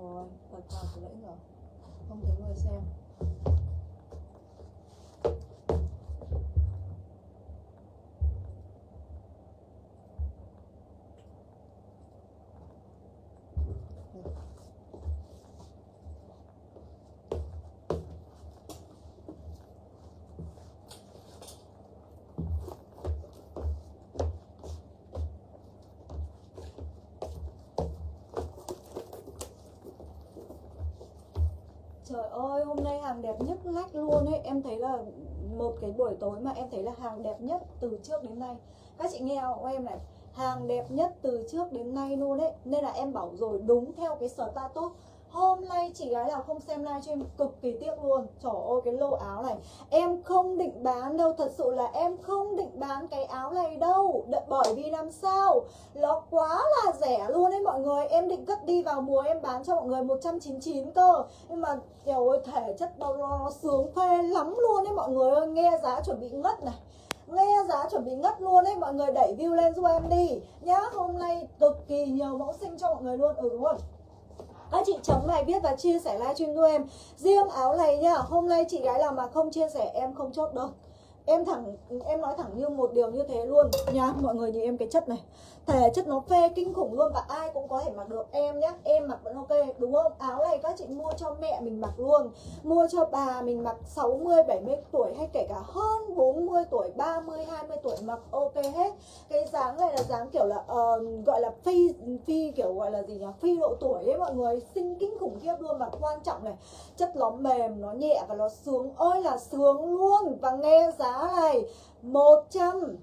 rồi bật vào từ nãy giờ không thấy người xem. Trời ơi, hôm nay hàng đẹp nhất lách luôn ấy. Em thấy là một cái buổi tối mà em thấy là hàng đẹp nhất từ trước đến nay. Các chị nghe không? Em này Hàng đẹp nhất từ trước đến nay luôn ấy. Nên là em bảo rồi đúng theo cái status Hôm nay chị gái nào không xem livestream cực kỳ tiếc luôn. Trời ơi cái lô áo này Em không định bán đâu. Thật sự là em không định bán cái áo này đâu. Đợi, Bởi vì làm sao? Nó quá là rẻ luôn đấy mọi người. Em định cất đi vào mùa em bán cho mọi người 199 cơ. Nhưng mà Trời ơi thể chất bao nó, nó sướng phê lắm luôn đấy mọi người ơi. Nghe giá chuẩn bị ngất này. Nghe giá chuẩn bị ngất luôn đấy mọi người. Đẩy view lên giúp em đi. Nhá hôm nay cực kỳ nhiều mẫu xinh cho mọi người luôn. Ừ đúng rồi các chị chống này viết và chia sẻ livestream cho em. Riêng áo này nhá hôm nay chị gái nào mà không chia sẻ em không chốt đâu. Em thẳng, em nói thẳng như một điều như thế luôn. Nhá, mọi người nhìn em cái chất này thể chất nó phê kinh khủng luôn và ai cũng có thể mặc được. Em nhá em mặc vẫn ok đúng không? Áo này các chị mua cho mẹ mình mặc luôn. Mua cho bà mình mặc 60 70 tuổi hay kể cả hơn 40 tuổi 30 20 tuổi mặc ok hết. Cái dáng này là dáng kiểu là uh, gọi là phi phi kiểu gọi là gì nhỉ? Phi độ tuổi ấy mọi người. Xinh kinh khủng khiếp luôn và quan trọng này chất nó mềm nó nhẹ và nó sướng. Ơi là sướng luôn. Và nghe giá này 100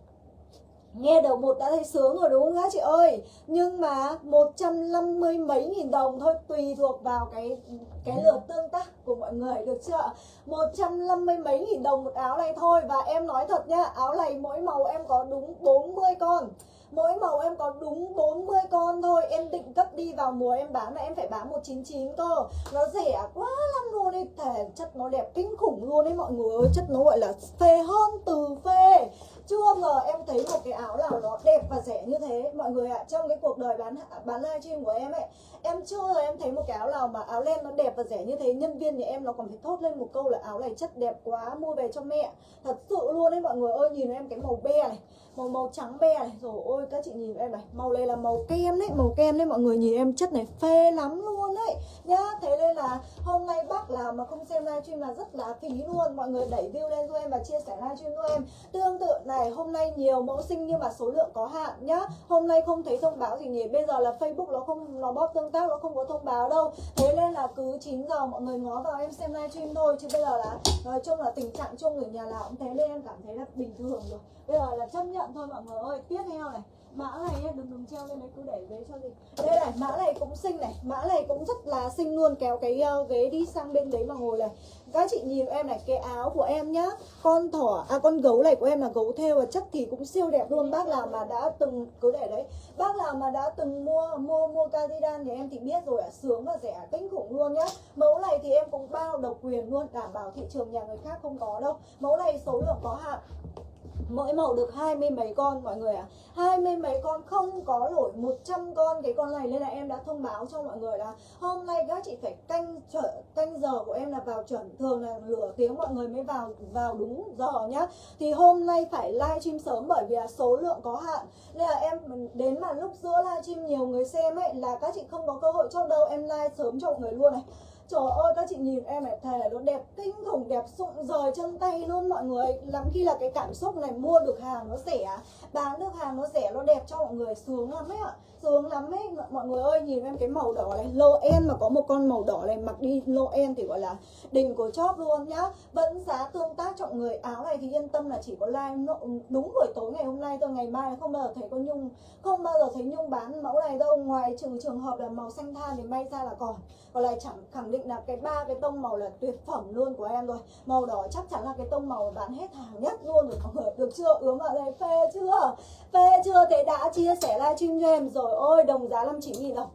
Nghe đầu một đã thấy sướng rồi đúng không các chị ơi? Nhưng mà 150 mấy nghìn đồng thôi, Tùy thuộc vào cái cái lượt tương tác của mọi người, được chưa 150 mấy nghìn đồng một áo này thôi, Và em nói thật nhá Áo này mỗi màu em có đúng 40 con. Mỗi màu em có đúng 40 con thôi, Em định cấp đi vào mùa em bán là em phải bán 199 cơ. Nó rẻ quá lắm luôn ấy Thể chất nó đẹp kinh khủng luôn ấy, mọi người ơi, Chất nó gọi là phê hơn từ phê chưa ngờ em thấy một cái áo nào nó đẹp và rẻ như thế. Mọi người ạ à, trong cái cuộc đời bán bán livestream của em ấy em chưa giờ em thấy một cái áo nào mà áo len nó đẹp và rẻ như thế. Nhân viên thì em nó còn phải thốt lên một câu là áo này chất đẹp quá mua về cho mẹ. Thật sự luôn đấy mọi người ơi nhìn em cái màu be này màu màu trắng be này. Rồi ôi các chị nhìn em này màu này là màu kem đấy màu kem đấy mọi người. Nhìn em chất này phê lắm luôn đấy. Nhá thế nên là hôm nay bác là mà không xem livestream là rất là phí luôn. Mọi người đẩy view lên cho em và chia sẻ livestream cho em. Tương tự là này hôm nay nhiều mẫu sinh nhưng mà số lượng có hạn nhá. Hôm nay không thấy thông báo gì nhỉ bây giờ là facebook nó không nó bóp tương tác nó không có thông báo đâu. Thế nên là cứ 9 giờ mọi người ngó vào em xem livestream thôi. Chứ bây giờ là nói chung là tình trạng chung ở nhà là cũng thế nên em cảm thấy là bình thường rồi. Bây giờ là chấp nhận thôi mọi người ơi. Tiếp theo này. Mã này đừng đừng treo lên đấy cứ để ghế cho gì. Đây này mã này cũng xinh này. Mã này cũng rất là xinh luôn. Kéo cái uh, ghế đi sang bên đấy mà ngồi này các chị nhìn em này cái áo của em nhá con thỏ à con gấu này của em là gấu thêu và chất thì cũng siêu đẹp luôn. Bác nào mà đã từng cứ để đấy bác nào mà đã từng mua mua mua cardigan thì em thì biết rồi ạ à, sướng và rẻ kinh khủng luôn nhá. Mẫu này thì em cũng bao độc quyền luôn đảm bảo thị trường nhà người khác không có đâu. Mẫu này số lượng có hạn mỗi màu được hai mươi mấy con mọi người ạ. À. hai mươi mấy con không có lỗi 100 con cái con này. Nên là em đã thông báo cho mọi người là hôm nay các chị phải canh trở, canh giờ của em là vào chuẩn. Thường là nửa tiếng mọi người mới vào vào đúng giờ nhá. Thì hôm nay phải live stream sớm bởi vì là số lượng có hạn. Nên là em đến mà lúc giữa live stream nhiều người xem ấy là các chị không có cơ hội chốt đâu. Em live sớm cho mọi người luôn này. Trời ơi, các chị nhìn em này, thề nó đẹp kinh khủng, đẹp sụng rời chân tay luôn mọi người. Lắm khi là cái cảm xúc này mua được hàng nó rẻ, Bán được hàng nó rẻ, nó đẹp cho mọi người, sướng lắm ấy ạ. Sướng lắm ấy. Mọi người ơi, nhìn em cái màu đỏ này. Lô en mà có một con màu đỏ này, mặc đi, lô en thì gọi là đỉnh của chóp luôn nhá. Vẫn giá tương tác trọng người Áo này thì yên tâm là chỉ có live đúng buổi tối ngày hôm nay thôi, Ngày mai không bao giờ thấy có Nhung, Không bao giờ thấy Nhung bán mẫu này đâu. Ngoài trừ trường hợp là màu xanh than thì may ra là còn. Còn lại chẳng khẳng định là cái ba cái tông màu là tuyệt phẩm luôn của em rồi. Màu đỏ chắc chắn là cái tông màu bán hết hàng nhất luôn rồi, mọi người. Được chưa? Ướm vào đây. Phê chưa? Phê chưa? Thế đã chia sẻ livestream cho em rồi ơi đồng giá 59 nghìn đồng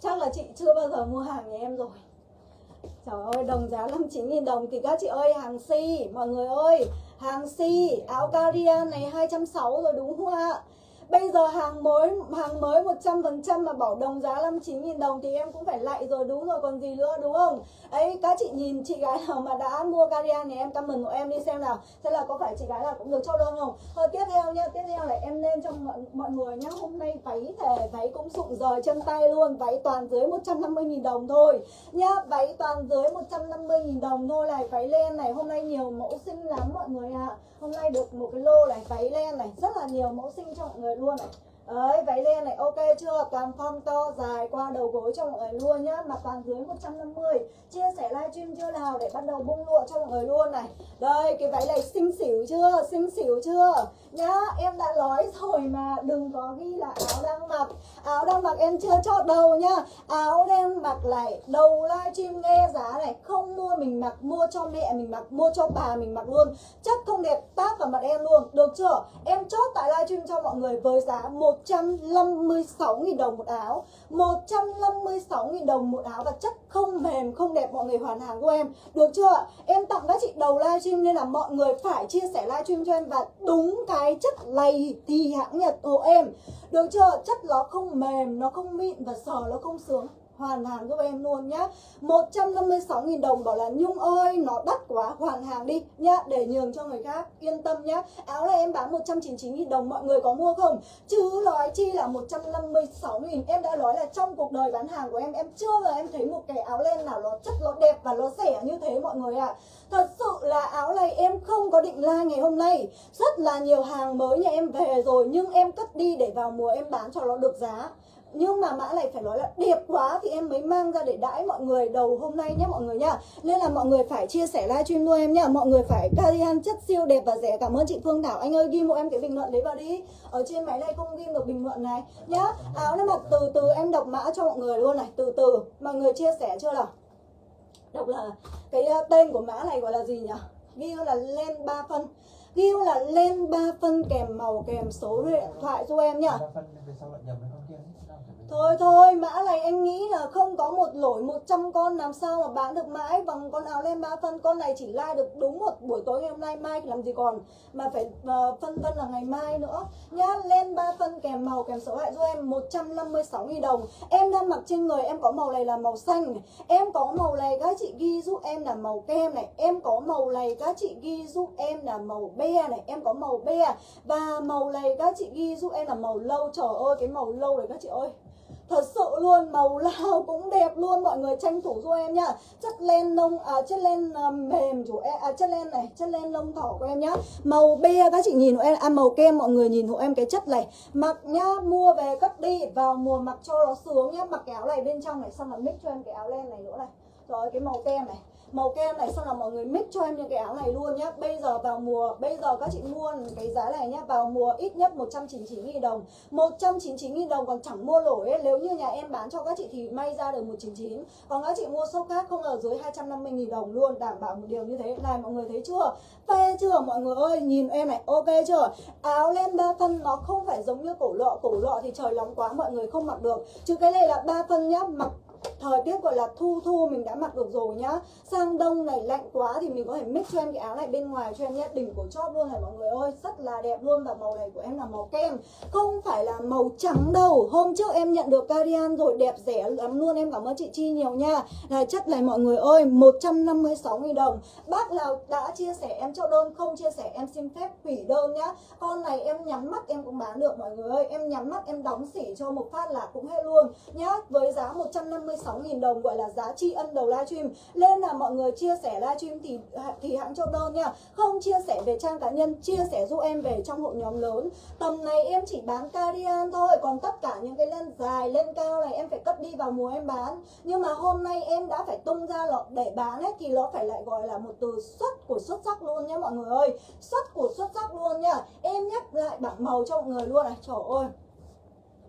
chắc là chị chưa bao giờ mua hàng nhà em rồi. Trời ơi, đồng giá 59.000 đồng thì các chị ơi, hàng si, mọi người ơi. Hàng si áo cardigan này 260 rồi đúng không ạ? Bây giờ hàng mới hàng mới 100% mà bảo đồng giá 59 000 đồng thì em cũng phải lạy rồi đúng rồi còn gì nữa đúng không? Ấy các chị nhìn chị gái nào mà đã mua cardigan thì em comment của em đi xem nào. Thế là có phải chị gái nào cũng được cho đơn không? Thôi tiếp theo nha, tiếp theo là em lên cho mọi, mọi người nhá. Hôm nay váy thể váy cũng sụng rời chân tay luôn, váy toàn dưới 150 000 đồng thôi. Nhá, váy toàn dưới 150 000 đồng thôi này, váy len này hôm nay nhiều mẫu xinh lắm mọi người ạ. À. Hôm nay được một cái lô này, váy len này, rất là nhiều mẫu xinh cho mọi người luôn này Đấy, váy len này ok chưa? Toàn form to dài qua đầu gối cho mọi người luôn nhá Mặt toàn dưới 150 Chia sẻ livestream chưa nào để bắt đầu bung lụa cho mọi người luôn này Đây, cái váy này xinh xỉu chưa? Xinh xỉu chưa? Nhá, em đã nói rồi mà đừng có ghi là áo đang mặc Áo đang mặc em chưa chốt đầu nhá Áo đang mặc lại đầu livestream nghe giá này Không mua mình mặc, mua cho mẹ mình mặc, mua cho bà mình mặc luôn Chất không đẹp táp vào mặt em luôn Được chưa? Em chốt tại livestream cho mọi người với giá 1 156.000 đồng một áo. 156.000 đồng một áo và chất không mềm, không đẹp mọi người hoàn hàng của em. Được chưa em tặng các chị đầu livestream nên là mọi người phải chia sẻ livestream cho em và đúng cái chất này thì hãng nhật hộ em. Được chưa chất nó không mềm, nó không mịn và sờ nó không sướng hoàn hàng giúp em luôn nhá. 156.000 đồng bảo là Nhung ơi, nó đắt quá, hoàn hàng đi nhá, để nhường cho người khác yên tâm nhá. Áo này em bán 199.000 đồng, mọi người có mua không? Chứ nói chi là 156.000 em đã nói là trong cuộc đời bán hàng của em em chưa bao em thấy một cái áo len nào nó chất, nó đẹp và nó rẻ như thế mọi người ạ. À. Thật sự là áo này em không có định la ngày hôm nay. Rất là nhiều hàng mới nhà em về rồi, Nhưng em cất đi để vào mùa em bán cho nó được giá nhưng mà mã này phải nói là đẹp quá thì em mới mang ra để đãi mọi người đầu hôm nay nhé mọi người nhá. Nên là mọi người phải chia sẻ livestream luôn em nhá. Mọi người phải cardigan chất siêu đẹp và rẻ. Cảm ơn chị Phương Thảo. Anh ơi, ghi một em cái bình luận đấy vào đi. Ở trên máy này không ghi được bình luận này nhá. Áo nó mặc từ từ em đọc mã cho mọi người luôn này. Từ từ. Mọi người chia sẻ chưa nào? Đọc là cái ờ, tên của mã này gọi là gì nhỉ? Ghi là lên 3 phân. Ghi là lên 3 phân kèm màu kèm số điện thoại cho em nhá. Thôi thôi, mã này em nghĩ là không có một lỗi 100 con làm sao mà bán được mãi bằng con áo len ba phân? Con này chỉ like được đúng một buổi tối ngày hôm nay, mai làm gì còn? Mà phải uh, phân vân là ngày mai nữa. Nhá, lên ba phân kèm màu kèm số hại giúp em 156.000 đồng. Em đang mặc trên người, em có màu này là màu xanh này. Em có màu này các chị ghi giúp em là màu kem này. Em có màu này các chị ghi giúp em là màu be này. Em có màu be. Và màu này các chị ghi giúp em là màu lâu. Trời ơi, cái màu lâu này các chị ơi thật sự luôn màu lao cũng đẹp luôn. Mọi người tranh thủ giúp em nhá. Chất len lông à chất len uh, mềm chủ em à chất len này chất len lông thỏ của em nhá. Màu be các chị nhìn hộ em à màu kem mọi người nhìn hộ em cái chất này. Mặc nhá mua về cất đi vào mùa mặc cho nó sướng nhá. Mặc cái áo này bên trong này xong là mix cho em cái áo len này nữa này. Rồi cái màu kem này màu kem này xong là mọi người mix cho em những cái áo này luôn nhá. Bây giờ vào mùa, bây giờ các chị mua cái giá này nhá, vào mùa ít nhất 199 000 đồng. 199 000 đồng còn chẳng mua nổi ấy. nếu như nhà em bán cho các chị thì may ra được 199 còn các chị mua shop khác không ở dưới 250 000 đồng luôn. Đảm bảo một điều như thế. Này, mọi người thấy chưa? Phê chưa, mọi người ơi? Nhìn em này, ok chưa? Áo len ba phân nó không phải giống như cổ lọ. Cổ lọ thì trời nóng quá, mọi người không mặc được. Chứ cái này là ba phân nhá. Mặc thời tiết gọi là thu thu, mình đã mặc được rồi nhá. Sang đông này lạnh quá thì mình có thể mix cho em cái áo này bên ngoài cho em nhé. Đỉnh của chóp luôn này mọi người ơi, rất là đẹp luôn. Và màu này của em là màu kem, không phải là màu trắng đâu. Hôm trước em nhận được carian rồi, đẹp rẻ lắm luôn. Em cảm ơn chị Chi nhiều nha. Là chất này mọi người ơi 156.000 đồng. Bác nào đã chia sẻ em cho đơn, không chia sẻ em xin phép hủy đơn nhá. Con này em nhắm mắt em cũng bán được mọi người ơi. Em nhắm mắt em đóng xỉ cho một phát là cũng hết luôn. Nhá, với giá 150 56.000 đồng gọi là giá tri ân đầu livestream. Lên là mọi người chia sẻ livestream thì thì hãng chốt đơn nha. Không chia sẻ về trang cá nhân, chia sẻ giúp em về trong hội nhóm lớn. Tầm này em chỉ bán carian thôi Còn tất cả những cái lên dài, lên cao này em phải cất đi vào mùa em bán. Nhưng mà hôm nay em đã phải tung ra lọ để bán ấy Thì nó phải lại gọi là một từ xuất của xuất sắc luôn nhé mọi người ơi. Xuất của xuất sắc luôn nha. Em nhắc lại bảng màu cho mọi người luôn này. Trời ơi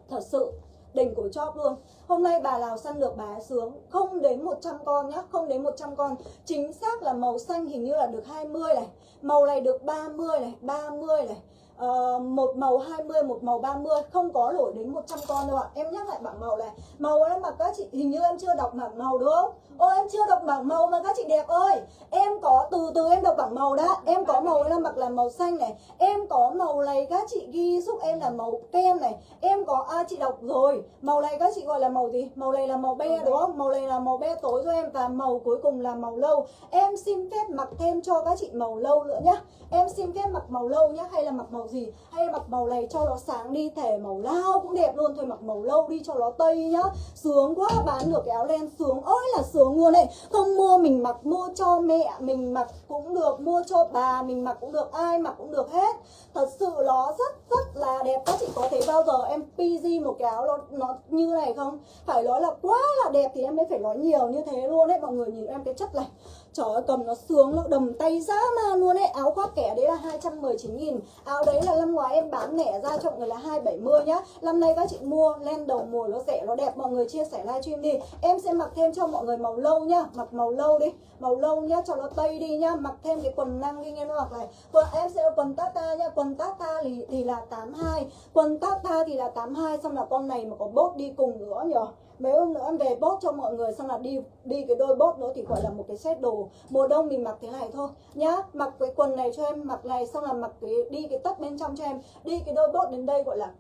Thật sự đỉnh của chóp luôn Hôm nay bà nào săn được bà sướng. Không đến 100 con nhá, Không đến 100 con. Chính xác là màu xanh hình như là được 20 này, Màu này được 30 này 30 này uh, một màu 20 một màu 30 không có đổi đến 100 con đâu ạ. Em nhắc lại bảng màu này. Màu em mà các chị hình như em chưa đọc bảng màu đúng không? Ôi em chưa đọc bảng màu mà các chị đẹp ơi. Em có từ từ em đọc bảng màu đã. Em có màu em mặc là màu xanh này. Em có màu này các chị ghi giúp em là màu kem này. Em có à chị đọc rồi. Màu này các chị gọi là màu gì? Màu này là màu be đúng không? Màu này là màu be tối cho em và màu cuối cùng là màu lâu. Em xin phép mặc thêm cho các chị màu lâu nữa nhá. Em xin phép mặc màu lâu nhá hay là mặc màu gì? Hay mặc màu này cho nó sáng đi thể màu lao cũng đẹp luôn. Thôi mặc màu lâu đi cho nó tây nhá. Sướng quá, bán được cái áo len sướng. Ơi là sướng luôn đấy không mua mình mặc, mua cho mẹ mình mặc cũng được, mua cho bà mình mặc cũng được, ai mặc cũng được hết. Thật sự nó rất rất là đẹp các chị có thấy bao giờ em PG một cái áo nó nó như này không? Phải nói là quá là đẹp thì em mới phải nói nhiều như thế luôn đấy mọi người nhìn em cái chất này. Trời ơi cầm nó sướng nó đầm tay dã man luôn ấy. Áo khoác kẻ đấy là 219 nghìn Áo đấy là năm ngoái em bán lẻ ra cho mọi người là 270 nhá. Năm nay các chị mua len đầu mùa nó rẻ nó đẹp Mọi người chia sẻ livestream đi. Em sẽ mặc thêm cho mọi người màu lâu nhá Mặc màu lâu đi Màu lâu nhá cho nó tây đi nhá Mặc thêm cái quần năng đi nghe nó mặc này. Quần em sẽ quần tata nhá Quần tata thì, thì là 82 Quần tata thì là 82 Xong là con này mà có bốt đi cùng nữa nhở mấy hôm nữa em về bốt cho mọi người xong là đi đi cái đôi bốt nữa thì gọi là một cái set đồ. Mùa đông mình mặc thế này thôi. Nhá mặc cái quần này cho em mặc này xong là mặc cái đi cái tất bên trong cho em. Đi cái đôi bốt đến đây gọi là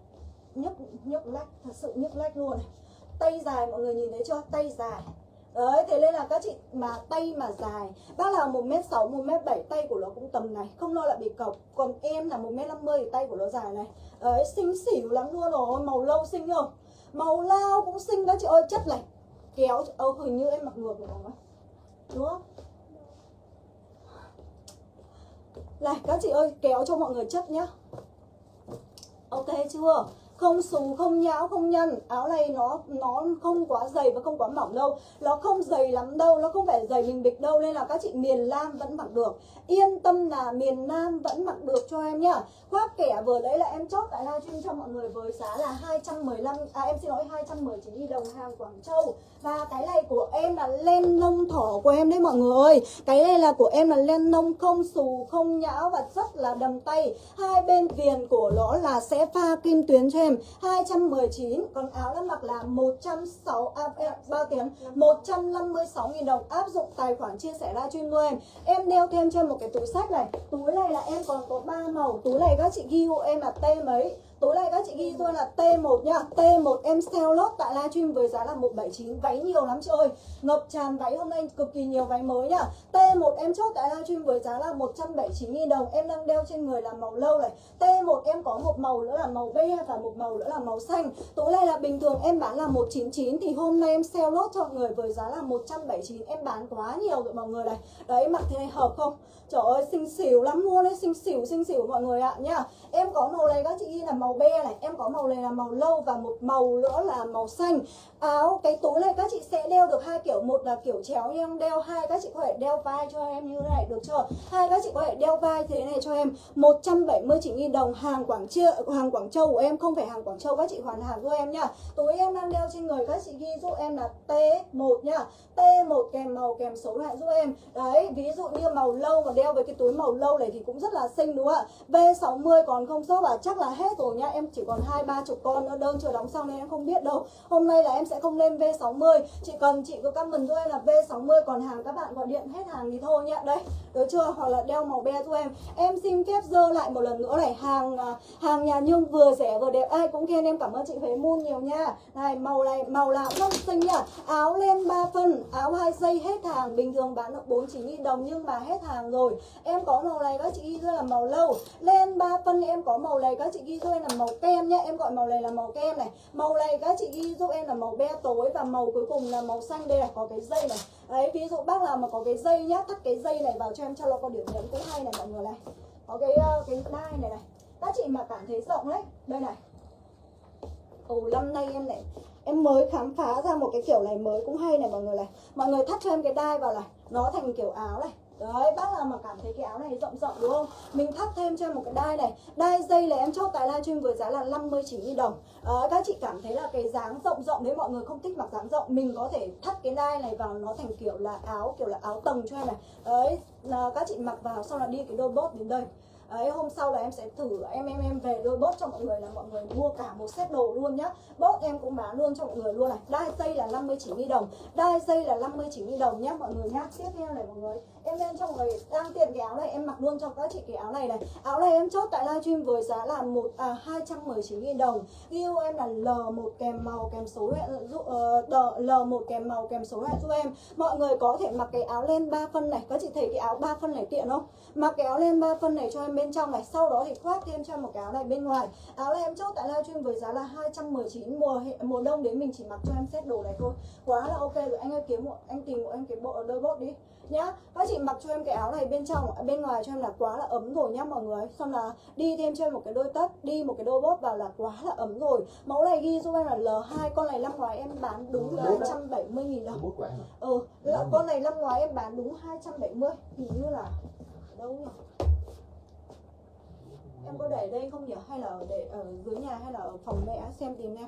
nhức nhức lách thật sự nhức lách luôn này. Tay dài mọi người nhìn thấy chưa? Tay dài. Đấy, thế nên là các chị mà tay mà dài Bác là 1m6, 1m7 tay của nó cũng tầm này Không lo là bị cọc. Còn em là 1m50 thì tay của nó dài này. Đấy, xinh xỉu lắm luôn rồi Màu lâu xinh không? Màu lao cũng xinh đó chị ơi, chất này kéo ơ, hình như em mặc ngược rồi đúng không đúng không? Này, các chị ơi, kéo cho mọi người chất nhá. Ok chưa? Không xù, không nhão, không nhăn áo này nó nó không quá dày và không quá mỏng đâu. Nó không dày lắm đâu, nó không phải dày mình bịch đâu, nên là các chị miền Nam vẫn mặc được. Yên tâm là miền Nam vẫn mặc được cho em nhá. Khoác kẻ vừa đấy là em chốt tại livestream cho mọi người với giá là 215 à em xin lỗi 219 đồng hàng Quảng Châu. Và cái này của em là len nông thỏ của em đấy mọi người ơi. Cái này là của em là len nông không xù, không nhão và rất là đầm tay. Hai bên viền của nó là sẽ pha kim tuyến cho em 219 còn áo đã mặc là 106 à, à, bao tiền 156 000 đồng áp dụng tài khoản chia sẻ livestream của em. Em đeo thêm cho một cái túi sách này. Túi này là em còn có ba màu túi này các chị ghi hộ em là t mấy? Tối nay các chị ghi tôi là T1 nhá T1 em sale lốt tại livestream với giá là 179 Váy nhiều lắm chị ơi. Ngập tràn váy hôm nay cực kỳ nhiều váy mới nhá T1 em chốt tại livestream với giá là 179 000 đồng. Em đang đeo trên người là màu lâu này. T1 em có một màu nữa là màu be Và một màu nữa là màu xanh. Tối nay là bình thường em bán là 199 Thì hôm nay em sale lốt cho mọi người với giá là 179 Em bán quá nhiều rồi mọi người này. Đấy mặc thế này hợp không? Trời ơi xinh xỉu lắm luôn đấy Xinh xỉu xinh xỉu mọi người ạ nhá. Em có màu này các chị ghi là màu be này Em có màu này là màu lâu và một màu nữa là màu xanh. Áo cái túi này các chị sẽ đeo được hai kiểu Một là kiểu chéo em đeo hai Các chị có thể đeo vai cho em như thế này được chưa? Hai các chị có thể đeo vai thế này cho em. 179 000 đồng hàng Quảng Châu, hàng Quảng Châu của em Không phải hàng Quảng Châu các chị hoàn hàng cho em nhá. Túi em đang đeo trên người các chị ghi giúp em là T1 nhá. T1 kèm màu kèm số lại giúp em. Đấy ví dụ như màu lâu và đeo với cái túi màu lâu này thì cũng rất là xinh, đúng không ạ? V60 còn không shop và chắc là hết rồi nhá Em chỉ còn hai ba chục con nữa, đơn chưa đóng xong nên em không biết đâu. Hôm nay là em sẽ không lên V60 Chị cần chị cứ comment thôi em là V60 Còn hàng các bạn gọi điện hết hàng thì thôi nhá Đây được chưa? Hoặc là đeo màu be thôi em. Em xin phép dơ lại một lần nữa này. Hàng à, hàng nhà nhung vừa rẻ vừa đẹp. Ai cũng khen em. Cảm ơn chị Huế Moon nhiều nha. Này, màu này, màu nào cũng xinh nhá Áo lên 3 phân, Áo hai dây hết hàng. Bình thường bán được 49 000 đồng nhưng mà hết hàng rồi. Em có màu này, các chị ghi là màu lâu. Lên 3 phân em có màu này, các chị ghi cho em là màu kem nhá. Em gọi màu này là màu kem này. Màu này các chị ghi giúp em là màu be tối Và màu cuối cùng là màu xanh. Đây là có cái dây này. Đấy, ví dụ bác nào mà có cái dây nhá Thắt cái dây này vào cho em, cho nó có điểm nhấn cũng hay này, mọi người này. Có cái ờ, cái đai này này. Các chị mà cảm thấy rộng đấy Đây này. Ồ, năm nay em này Em mới khám phá ra một cái kiểu này mới cũng hay này, mọi người này. Mọi người thắt cho em cái đai vào này. Nó thành kiểu áo này. Đấy, bác nào mà cảm thấy cái áo này rộng rộng đúng không? Mình thắt thêm cho em một cái đai này. Đai dây này em chốt tại livestream với giá là 59 000 đồng. À, các chị cảm thấy là cái dáng rộng rộng đấy mọi người không thích mặc dáng rộng Mình có thể thắt cái đai này vào nó thành kiểu là áo kiểu là áo tầng cho em này. Đấy, à, các chị mặc vào sau là đi cái đôi bốt đến đây. Đấy, hôm sau là em sẽ thử em em em về đôi bốt cho mọi người là mọi người mua cả một set đồ luôn nhá. Bốt em cũng bán luôn cho mọi người luôn này. Đai dây là 59 000 đồng. Đai dây là 59 000 đồng nhá mọi người nhá. Tiếp theo này mọi người em lên cho người đang tiện cái áo này em mặc luôn cho các chị cái áo này này. Áo này em chốt tại livestream với giá là một à, 219 000 đồng. Yêu em là L1 kèm màu kèm số hệ uh, L1 kèm màu kèm số hệ giúp em. Mọi người có thể mặc cái áo lên 3 phân này. Các chị thấy cái áo 3 phân này tiện không? Mặc cái áo lên 3 phân này cho em bên trong này sau đó thì khoác thêm cho một cái áo này bên ngoài. Áo này em chốt tại livestream với giá là 219 mùa mùa đông đến mình chỉ mặc cho em set đồ này thôi. Quá là ok rồi anh ơi kiếm một anh tìm một em cái bộ đôi bốt đi nhá. Các chị mặc cho em cái áo này bên trong bên ngoài cho em là quá là ấm rồi nhá mọi người. Xong là đi thêm cho em một cái đôi tất đi một cái đôi bốt vào là quá là ấm rồi. Mẫu này ghi giúp em là L2 con này năm ngoái em bán đúng là 270 nghìn đồng. Ừ là con này năm ngoái em bán đúng 270 hình như là đâu nhỉ? Em có để đây không nhỉ? Hay là để ở dưới nhà hay là ở phòng mẹ xem tìm em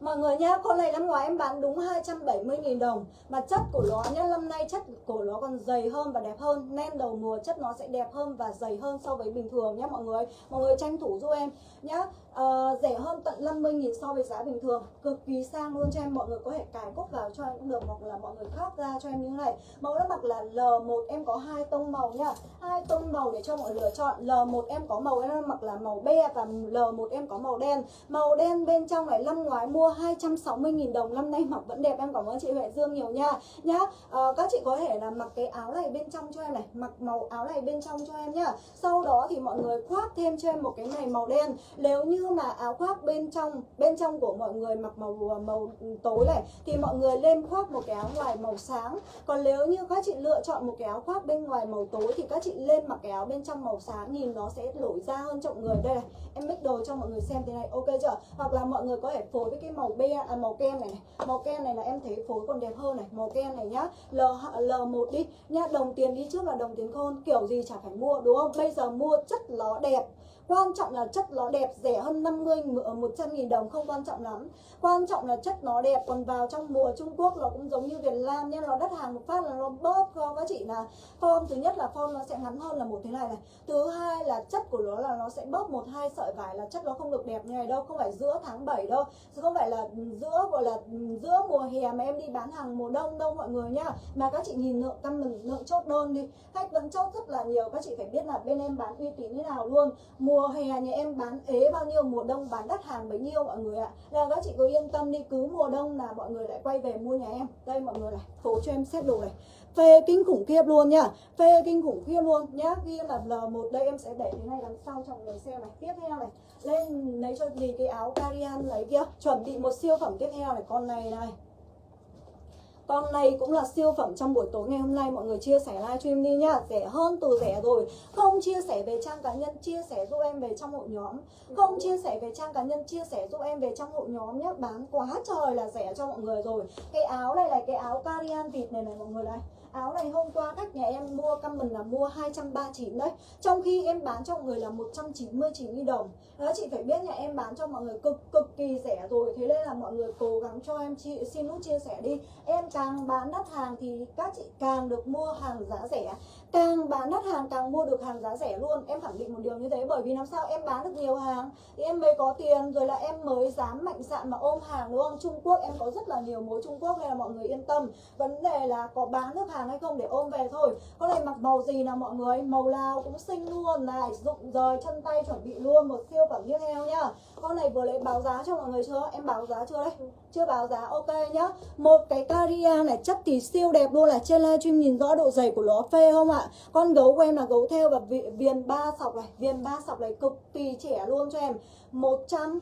Mọi người nhá, con này năm ngoái em bán đúng 270.000 đồng. Mà chất của nó nhá, năm nay chất của nó còn dày hơn và đẹp hơn. Nên đầu mùa chất nó sẽ đẹp hơn và dày hơn so với bình thường nhá mọi người. Mọi người tranh thủ giúp em nhá uh, rẻ hơn tận 50.000 so với giá bình thường. Cực kỳ sang luôn cho em. Mọi người có thể cài cúc vào cho em cũng được hoặc là mọi người khác ra cho em như thế này. Mẫu đã mặc là L1 em có hai tông màu nha. Hai tông màu để cho mọi người lựa chọn. L1 em có màu em mặc là màu be và L1 em có màu đen. Màu đen bên trong này năm ngoái mua 260.000 đồng. Năm nay mặc vẫn đẹp em cảm ơn chị Huệ Dương nhiều nha. Nhá uh, các chị có thể là mặc cái áo này bên trong cho em này mặc màu áo này bên trong cho em nhá. Sau đó thì mọi người khoác thêm cho em một cái này màu đen. Nếu như mà áo khoác bên trong bên trong của mọi người mặc màu màu tối này thì mọi người lên khoác một cái áo ngoài màu sáng. Còn nếu như các chị lựa chọn một cái áo khoác bên ngoài màu tối thì các chị lên mặc cái áo bên trong màu sáng nhìn nó sẽ nổi ra hơn trọng người. Đây này em mix đồ cho mọi người xem thế này ok chưa? Hoặc là mọi người có thể phối với cái màu be à, màu kem này, này. Màu kem này là em thấy phối còn đẹp hơn này màu kem này nhá. L l một đi. Nhá đồng tiền đi trước là đồng tiền khôn kiểu gì chả phải mua đúng không? Bây giờ mua chất nó đẹp. Quan trọng là chất nó đẹp, rẻ hơn 50 100 nghìn đồng, không quan trọng lắm. Quan trọng là chất nó đẹp, còn vào trong mùa Trung Quốc nó cũng giống như Việt Nam nhé, Nó đắt hàng một phát là nó bóp cho các chị là Form thứ nhất là form nó sẽ ngắn hơn là một thế này này. Thứ hai là chất của nó là nó sẽ bóp một hai sợi vải là chất nó không được đẹp như này đâu, Không phải giữa tháng 7 đâu. Chứ không phải là giữa, gọi là ừ, giữa mùa hè mà em đi bán hàng mùa đông đâu mọi người nhá. Mà các chị nhìn lượng tăng mình lượng chốt đơn đi. Khách vẫn chốt rất là nhiều, Các chị phải biết là bên em bán uy tín như nào luôn. Mùa mùa hè nhà em bán ế bao nhiêu, mùa đông bán đắt hàng bấy nhiêu mọi người ạ? Là các chị cứ yên tâm đi, cứ mùa đông là mọi người lại quay về mua nhà em. Đây mọi người này phố cho em xếp đồ này. Phê kinh khủng khiếp luôn nhá, phê kinh khủng khiếp luôn. Nhá, ghi là L1 đây em sẽ để thế này đằng sau trong người xem này. Tiếp theo này, lên lấy cho gì cái áo cardigan lấy kia, chuẩn bị một siêu phẩm tiếp theo này, con này này con này cũng là siêu phẩm trong buổi tối ngày hôm nay. Mọi người chia sẻ livestream đi nhá. Rẻ hơn từ rẻ rồi. Không chia sẻ về trang cá nhân, chia sẻ giúp em về trong hội nhóm. Không chia sẻ về trang cá nhân, chia sẻ giúp em về trong hội nhóm nhá. Bán quá trời là rẻ cho mọi người rồi. Cái áo này là cái áo carian vịt này này, mọi người này áo này hôm qua khách nhà em mua comment là mua 239 đấy. Trong khi em bán cho người là 199 đồng. Đó, chị phải biết nhà em bán cho mọi người cực cực kỳ rẻ rồi. Thế nên là mọi người cố gắng cho em chị xin nút chia sẻ đi. Em càng bán đắt hàng thì các chị càng được mua hàng giá rẻ càng bán đắt hàng càng mua được hàng giá rẻ luôn. Em khẳng định một điều như thế bởi vì làm sao em bán được nhiều hàng thì em mới có tiền, rồi là em mới dám mạnh dạn mà ôm hàng, đúng không? Trung Quốc, em có rất là nhiều mối Trung Quốc nên là mọi người yên tâm. Vấn đề là có bán được hàng hay không để ôm về thôi. Con này mặc màu gì nào mọi người, màu nào cũng xinh luôn. Này, rụng rời, chân tay chuẩn bị luôn, một siêu phẩm tiếp theo nhá con này vừa lấy báo giá cho mọi người chưa? Em báo giá chưa đấy? Chưa báo giá, ok nhá. Một cái caria này chất thì siêu đẹp luôn là trên livestream nhìn rõ độ dày của nó phê không ạ? Con gấu của em là gấu theo và viền ba sọc này, viền ba sọc này cực kỳ trẻ luôn cho em. 100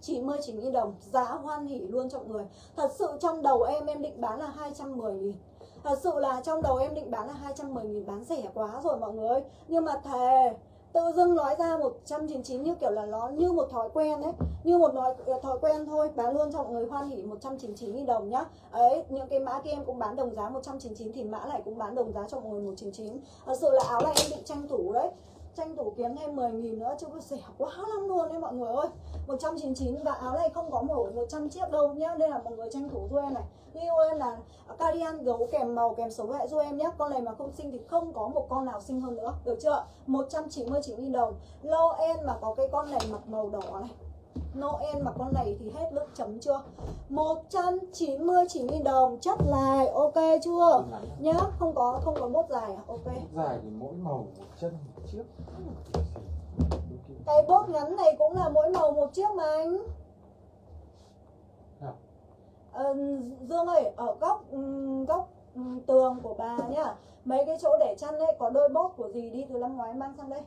99 000 đồng, Giá hoan hỉ luôn cho mọi người. Thật sự trong đầu em em định bán là 210 nghìn. Thật sự là trong đầu em định bán là 210 nghìn, Bán rẻ quá rồi mọi người Nhưng mà thề tự dưng nói ra 199 như kiểu là nó như một thói quen đấy như một nói ờ, thói quen thôi, bán luôn cho mọi người hoan hỉ 199 000 đồng nhá. Ấy, những cái mã kia em cũng bán đồng giá 199 thì mã này cũng bán đồng giá cho mọi người 199 thật sự là áo này em bị tranh thủ đấy tranh thủ kiếm thêm 10 nghìn nữa, chứ rẻ quá lắm luôn đấy mọi người ơi. 199 và áo này không có mỗi 100 chiếc đâu nhá. Đây là mọi người tranh thủ giúp em này. Ghi em là cardigan gấu kèm màu, kèm số hệ giúp em nhé con này mà không sinh thì không có một con nào sinh hơn nữa. Được chưa? 199 000 đồng. Lô em mà có cái con này mặc màu đỏ này. Noel mà con này thì hết nước chấm chưa? 199 000 đồng chất lại ok chưa? Nhá không có không có bốt dài à? Ok. Dài thì mỗi màu một chân một chiếc. Cái bốt ngắn này cũng là mỗi màu một chiếc mà anh. À. Dương ơi ở góc góc tường của bà nhá. Mấy cái chỗ để chăn ấy có đôi bốt của gì đi từ năm ngoái mang sang đây?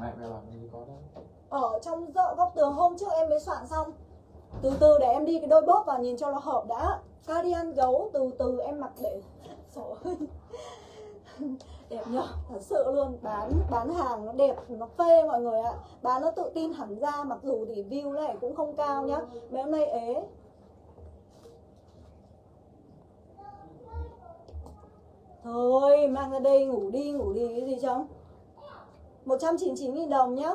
Mẹ mẹ bảo gì có đâu ở trong góc tường hôm trước em mới soạn xong. Từ từ để em đi cái đôi bóp vào nhìn cho nó hợp đã. Cardigan gấu từ từ em mặc để sổ đẹp nhở, thật sự luôn. Bán bán hàng nó đẹp, nó phê mọi người ạ. Bán nó tự tin hẳn ra, mặc dù thì view này cũng không cao nhá. Mấy hôm nay ế. Thôi, mang ra đây ngủ đi ngủ đi, cái gì chồng 199 000 đồng nhá.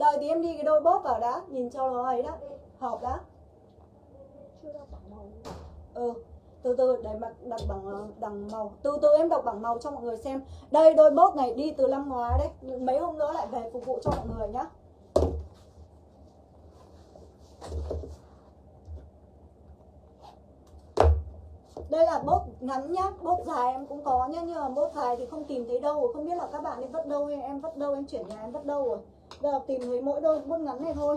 Đợi tí em đi cái đôi bóp vào đã, Nhìn cho nó ấy đã. Hợp đã. Ừ từ từ, để mặt đặt bằng ờ, đằng màu. Từ từ em đọc bảng màu cho mọi người xem. Đây, đôi bốt này đi từ năm ngoái đấy. Mấy hôm nữa lại về phục vụ cho mọi người nhá. Đây là bốt ngắn nhá. Bốt dài em cũng có nhá. Nhưng mà bốt dài thì không tìm thấy đâu. Không biết là các bạn em vất đâu em vất đâu, em chuyển nhà em vất đâu rồi giờ tìm thấy mỗi đôi buôn ngắn này thôi.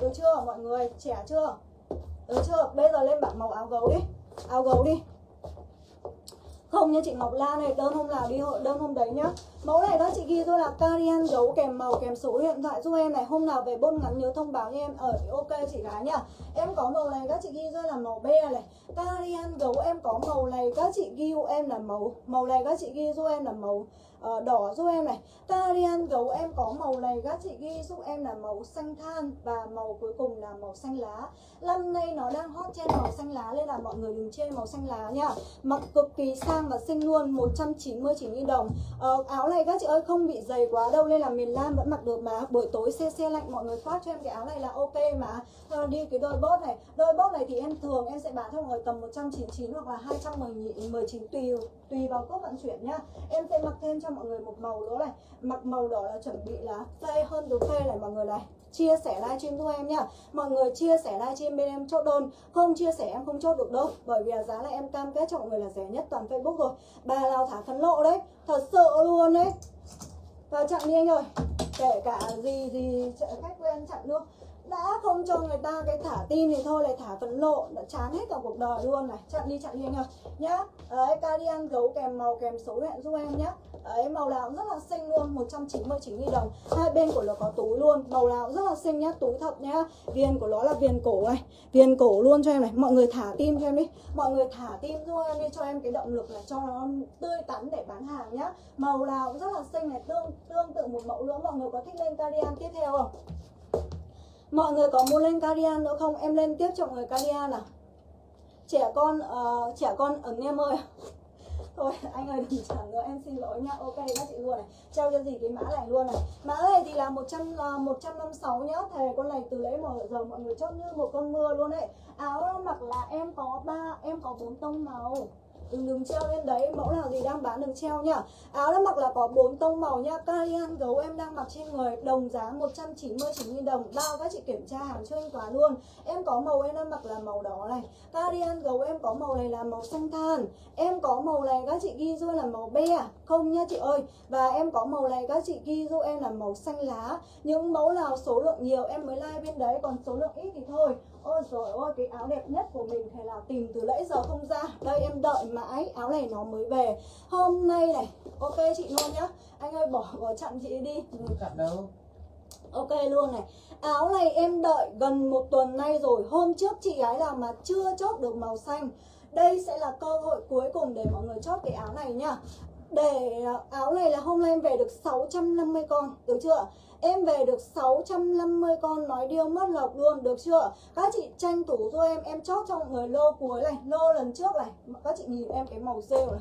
Được chưa, mọi người? Trẻ chưa? Được chưa? Bây giờ lên bảng màu áo gấu đi. Áo gấu đi. Không nha, chị Ngọc Lan này, đơn hôm nào đi hội đơn hôm đấy nhá. Mẫu này đó, chị ghi tôi là Carian gấu kèm màu, kèm số điện thoại giúp em này. Hôm nào về bôn ngắn nhớ thông báo cho em. Ờ, Ở ok chị gái nhá. Em có màu này các chị ghi tôi là màu be này. Carian gấu em có màu này các chị ghi em là màu màu này các chị ghi giúp em là màu uh, đỏ giúp em này. Tarian gấu em có màu này các chị ghi giúp em là màu xanh than và màu cuối cùng là màu xanh lá. Năm nay nó đang hot trên màu xanh lá nên là mọi người đừng chê màu xanh lá nha. Mặc cực kỳ sang và xinh luôn 199 000 đồng. Uh, áo này các chị ơi không bị dày quá đâu nên là miền Nam vẫn mặc được mà. Buổi tối xe xe lạnh mọi người khoác cho em cái áo này là ok mà. Uh, đi cái đôi bốt này. Đôi bốt này thì em thường em sẽ bán cho mọi người tầm 199 hoặc là 219 tùy tùy vào cốt vận chuyển nhá. Em sẽ mặc thêm cho mọi người một màu nữa này. Mặc màu đỏ là chuẩn bị là phê hơn từ phê này, mọi người này. Chia sẻ livestream giúp em nhá. Mọi người chia sẻ livestream bên em chốt đơn. Không chia sẻ em không chốt được đâu. Bởi vì là giá là em cam kết cho mọi người là rẻ nhất toàn facebook rồi. Bà nào thả phấn lộ đấy. Thật sự luôn đấy. Và chặn đi anh ơi. Kể cả gì gì khách quen chặn luôn đã không cho người ta cái thả tin thì thôi, lại thả phấn lộ đã chán hết cả cuộc đời luôn này. Chặn đi chặn đi anh nhá đấy cardigan gấu kèm màu, kèm số hẹn giúp em nhá. Đấy màu nào cũng rất là xinh luôn 199 000 đồng. Hai bên của nó có túi luôn, màu nào cũng rất là xinh nhá, túi thật nhá. Viền của nó là viền cổ này, viền cổ luôn cho em này. Mọi người thả tim cho em đi, mọi người thả tim cho em đi, cho em cái động lực là cho nó tươi tắn để bán hàng nhá. Màu nào cũng rất là xinh này, tương tương tự một mẫu nữa. Mọi người có thích lên cardigan tiếp theo không? Mọi người có muốn lên Carian nữa không? Em lên tiếp cho mọi người Carian nào. Trẻ con, uh, trẻ con ẩn em ơi. Thôi anh ơi đừng trả nữa em xin lỗi nha. Ok các chị luôn này. Treo cho gì cái mã này luôn này. Mã này thì là 100, uh, 156 nhá. Thề con này từ lấy mở giờ mọi người chốt như một con mưa luôn đấy Áo mặc là em có ba em có bốn tông màu đừng đừng treo lên đấy, mẫu nào gì đang bán đừng treo nhá. Áo đã mặc là có bốn tông màu nhá. Cardigan gấu em đang mặc trên người, đồng giá 199 000 đồng. Bao các chị kiểm tra hàng chưa anh toán luôn. Em có màu em đang mặc là màu đỏ này. Cardigan gấu em có màu này là màu xanh than. Em có màu này các chị ghi giúp là màu be à? không nhá chị ơi. Và em có màu này các chị ghi giúp em là màu xanh lá. Những mẫu nào số lượng nhiều em mới like bên đấy, còn số lượng ít thì thôi ôi rồi ôi cái áo đẹp nhất của mình thì là tìm từ nãy giờ không ra. Đây em đợi mãi áo này nó mới về. Hôm nay này ok chị luôn nhá. Anh ơi bỏ bỏ chặn chị đi. Chặn đâu. Ok luôn này. Áo này em đợi gần một tuần nay rồi. Hôm trước chị gái làm mà chưa chốt được màu xanh. Đây sẽ là cơ hội cuối cùng để mọi người chốt cái áo này nhá. Để áo này là hôm nay em về được 650 con được chưa Em về được 650 con nói điêu mất lộc luôn, Được chưa? Các chị tranh thủ cho em Em chốt trong người lô cuối này, Lô lần trước này. Các chị nhìn em cái màu rêu này.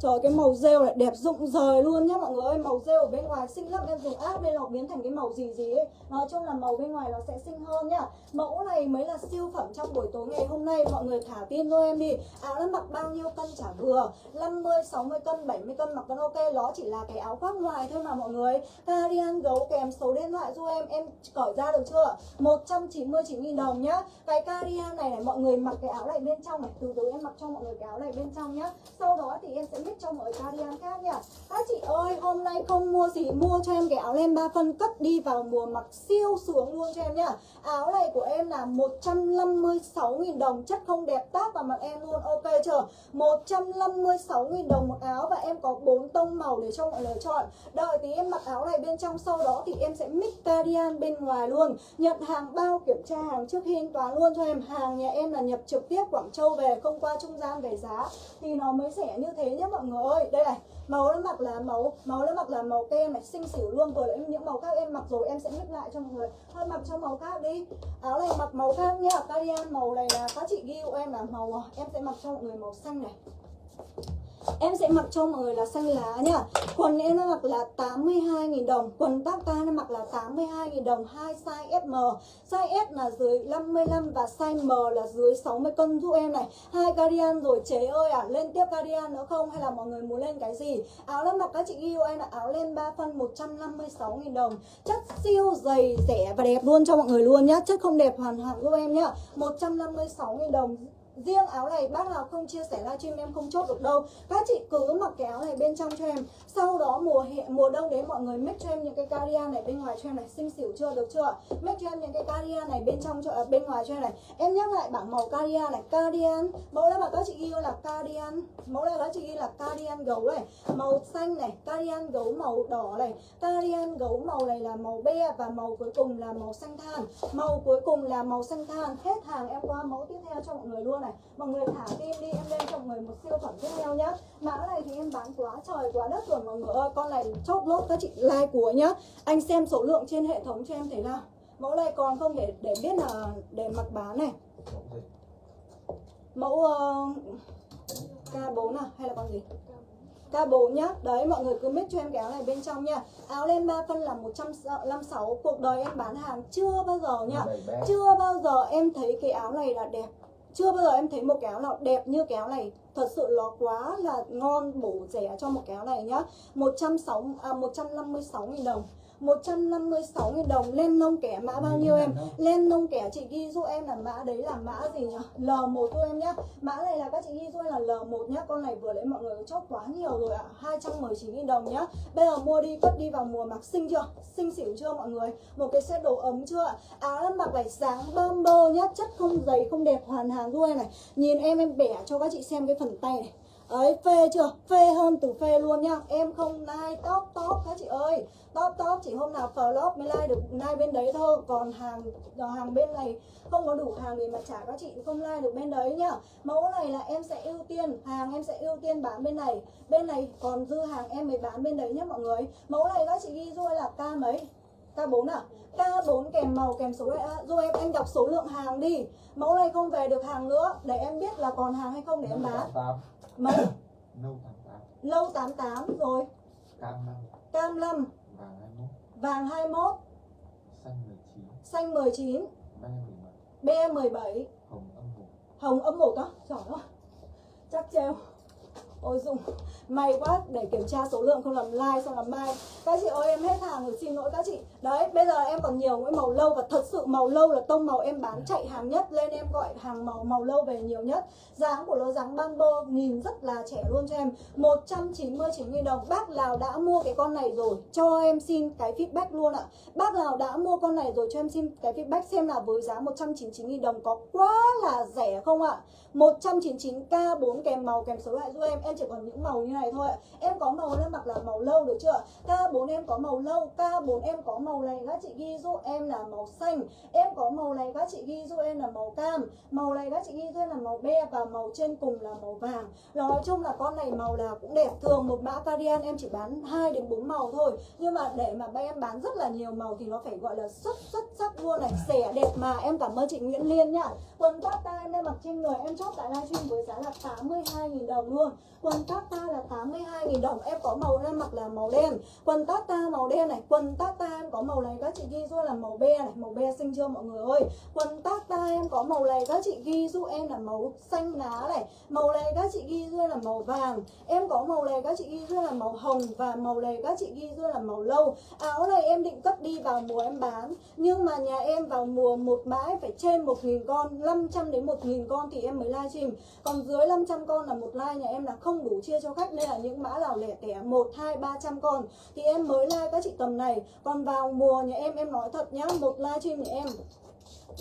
Trời cái màu rêu này đẹp rụng rời luôn nhá mọi người ơi. Màu rêu ở bên ngoài xinh lắm Em dùng áp lên nó biến thành cái màu gì gì ấy. Nói chung là màu bên ngoài nó sẽ xinh hơn nhá. Mẫu này mới là siêu phẩm trong buổi tối ngày hôm nay. Mọi người thả tin thôi em đi. Áo nó mặc bao nhiêu cân chả vừa? 50, 60 cân, 70 cân mặc cân ok. Nó chỉ là cái áo khoác ngoài thôi mà mọi người Cardigan gấu kèm số điện thoại giúp em. Em cởi ra được chưa? 199.000 đồng nhá. Cái cardigan này này mọi người mặc cái áo này bên trong này. Từ từ em mặc cho mọi người cái áo này bên trong nhá. Sau đó thì em sẽ mix cho mọi người cardigan khác nha Các chị ơi, hôm nay không mua gì, Mua cho em cái áo len 3 phân cất đi vào mùa mặc siêu xuống luôn cho em nha. Áo này của em là 156.000 đồng, Chất không đẹp tác vào mặt em luôn. Ok chưa? 156.000 đồng một áo Và em có 4 tông màu để cho mọi người chọn. Đợi tí em mặc áo này bên trong Sau đó thì em sẽ mix cardigan bên ngoài luôn. Nhận hàng bao kiểm tra hàng trước khi thanh toán luôn cho em. Hàng nhà em là nhập trực tiếp Quảng Châu về, Không qua trung gian về giá. Thì nó mới rẻ như thế nhé mọi người ơi. Đây này, màu nó mặc là màu màu nó mặc là màu kem này, xinh xỉu luôn. Vừa em những màu khác em mặc rồi, em sẽ mix lại cho mọi người. Thôi, mặc cho màu khác đi. Áo này mặc màu khác nhá. Cardigan màu này là các chị ghi của em là màu, em sẽ mặc cho mọi người màu xanh này. Em sẽ mặc cho mọi người là xanh lá nhá. Quần em nó mặc là 82.000 đồng, Quần tác ta nó mặc là 82.000 đồng, hai size SM Size S là dưới 55 và size M là dưới 60 cân giúp em này. Hai cardigan rồi chế ơi à Lên tiếp cardigan nữa không? Hay là mọi người muốn lên cái gì? Áo nó mặc các chị yêu em là áo lên 3 phân 156.000 đồng. Chất siêu dày, rẻ và đẹp luôn cho mọi người luôn nhá. Chất không đẹp hoàn hảo giúp em nhá. 156.000 đồng riêng áo này bác nào không chia sẻ livestream em không chốt được đâu. Các chị cứ mặc cái áo này bên trong cho em. Sau đó mùa hè mùa đông đấy mọi người make cho em những cái caria này bên ngoài cho em này. Xinh xỉu chưa được chưa? Make cho em những cái caria này bên trong cho à, bên ngoài cho em này. Em nhắc lại bảng màu caria này. Cardian mẫu này mà các chị yêu là cardian mẫu này các chị ghi là cardian gấu này. Màu xanh này cardian gấu màu đỏ này. Cardian gấu màu này là màu be và màu cuối cùng là màu xanh than. Màu cuối cùng là màu xanh than. Hết hàng em qua mẫu tiếp theo cho mọi người luôn này mọi người thả tim đi em lên cho mọi người một siêu phẩm tiếp theo nhá. Mã này thì em bán quá trời quá đất rồi mọi người ơi. Con này chốt lốt các chị like của nhá. Anh xem số lượng trên hệ thống cho em thấy nào. Mẫu này còn không để để biết là để mặc bán này. Mẫu uh, K4 à hay là con gì? K4 nhá. Đấy mọi người cứ mix cho em cái áo này bên trong nha. Áo lên 3 phân là 156 Cuộc đời em bán hàng chưa bao giờ nha Chưa bao giờ em thấy cái áo này là đẹp chưa bao giờ em thấy một cái áo nào đẹp như cái áo này. Thật sự nó quá là ngon bổ rẻ cho một cái áo này nhá. 160 à 156 000 đồng. 156.000 đồng. Lên nông kẻ mã bao nhiêu em? Lên nông kẻ chị ghi giúp em là mã đấy là mã gì nhá L1 thôi em nhá. Mã này là các chị ghi giúp em là L1 nhá. Con này vừa lấy mọi người chốt quá nhiều rồi ạ. à. 219.000 đồng nhá. Bây giờ mua đi cất đi vào mùa mặc xinh chưa? Xinh xỉu chưa mọi người? Một cái set đồ ấm chưa ạ? Áo mặc này dáng bơm bơ nhá. Chất không dày không đẹp hoàn hàng em này. Nhìn em em bẻ cho các chị xem cái phần tay này ấy phê chưa? Phê hơn từ phê luôn nhá. Em không like top top các chị ơi? Top top chỉ hôm nào flop mới like được like bên đấy thôi. Còn hàng hàng bên này không có đủ hàng để mà trả các chị không like được bên đấy nhá. Mẫu này là em sẽ ưu tiên hàng em sẽ ưu tiên bán bên này. Bên này còn dư hàng em mới bán bên đấy nhá mọi người. Mẫu này các chị ghi rồi là ca mấy? K4 à? K4 kèm màu kèm số lại à, Rồi em anh đọc số lượng hàng đi. Mẫu này không về được hàng nữa. Để em biết là còn hàng hay không để em bán. Mấy? Lâu 88 Lâu 88 rồi. Cam 5 Cam 5 Vàng 21 Vàng 21 Xanh 19 Xanh 19 Be 17 Be 17 Hồng âm 1 Hồng âm 1 á Trời ơi Chắc treo Ôi dùng May quá, để kiểm tra số lượng không làm like xong làm mai Các chị ơi, em hết hàng rồi, xin lỗi các chị. Đấy, bây giờ em còn nhiều cái màu lâu Và thật sự màu lâu là tông màu em bán chạy hàng nhất, Lên em gọi hàng màu màu lâu về nhiều nhất. Dáng của nó dáng bambo, Nhìn rất là trẻ luôn cho em. 199 000 đồng, Bác nào đã mua cái con này rồi, Cho em xin cái feedback luôn ạ. Bác nào đã mua con này rồi, cho em xin cái feedback Xem là với giá 199 000 đồng Có quá là rẻ không ạ? 199k 4 kèm màu kèm số loại giúp em em chỉ còn những màu như này thôi em có màu em mặc là màu lâu được chưa K4 em có màu lâu K4 em có màu này các chị ghi giúp em là màu xanh. Em có màu này các chị ghi giúp em là màu cam. Màu này các chị ghi giúp em là màu be và màu trên cùng là màu vàng. Nói chung là con này màu nào cũng đẹp. Thường một mã carian em chỉ bán 2 đến 4 màu thôi. Nhưng mà để mà em bán rất là nhiều màu thì nó phải gọi là xuất xuất sắc luôn này. Xẻ đẹp mà. Em cảm ơn chị Nguyễn Liên nhá. Quần top tay em đang mặc trên người, em chốt tại livestream với giá là 82.000 đồng luôn quần tata là 82.000 đồng, em có màu em mặc là màu đen. Quần tata màu đen này, quần tata em có màu này, các chị ghi giúp là màu be này, màu be xinh chưa mọi người ơi? Quần tata em có màu này, các chị ghi giúp em là màu xanh lá này, màu này các chị ghi giúp là màu vàng. Em có màu này, các chị ghi giúp là màu hồng và màu này các chị ghi giúp là màu lâu. Áo này em định cất đi vào mùa em bán, nhưng mà nhà em vào mùa một bãi phải trên 1.000 con 500 đến 1.000 con thì em mới livestream. Còn dưới 500 con là một like, nhà em là không không đủ chia cho khách nên là những mã nào lẻ tẻ 1, 2, 300 con. Thì em mới like các chị tầm này. Còn vào mùa nhà em em nói thật nhá một livestream nhà em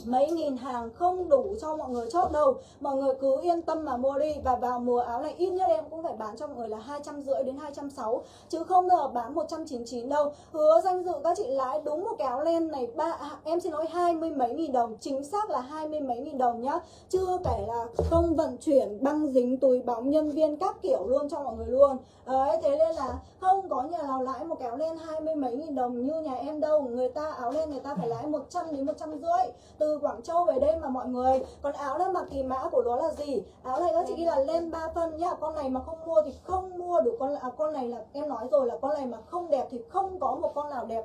mấy nghìn hàng không đủ cho mọi người chốt đâu. Mọi người cứ yên tâm mà mua đi. Và vào mùa áo này ít nhất em cũng phải bán cho mọi người là hai trăm rưỡi đến hai trăm sáu. Chứ không ngờ bán 199 đâu. Hứa danh dự các chị lái đúng một cái áo len này ba à, em xin nói hai mươi mấy nghìn đồng. Chính xác là hai mươi mấy nghìn đồng nhá. Chưa kể là không vận chuyển băng dính túi bóng nhân viên các kiểu luôn cho mọi người luôn. Đấy thế nên là không có nhà nào lãi một cái áo len hai mươi mấy nghìn đồng như nhà em đâu. Người ta áo len người ta phải lãi 100 đến một trăm rưỡi từ Quảng Châu về đây mà mọi người. Còn áo đang mặc thì mã của nó là gì? Áo này các chị ghi là lên 3 phân nhá. Con này mà không mua thì không mua được. Con à, con này là em nói rồi là con này mà không đẹp thì không có một con nào đẹp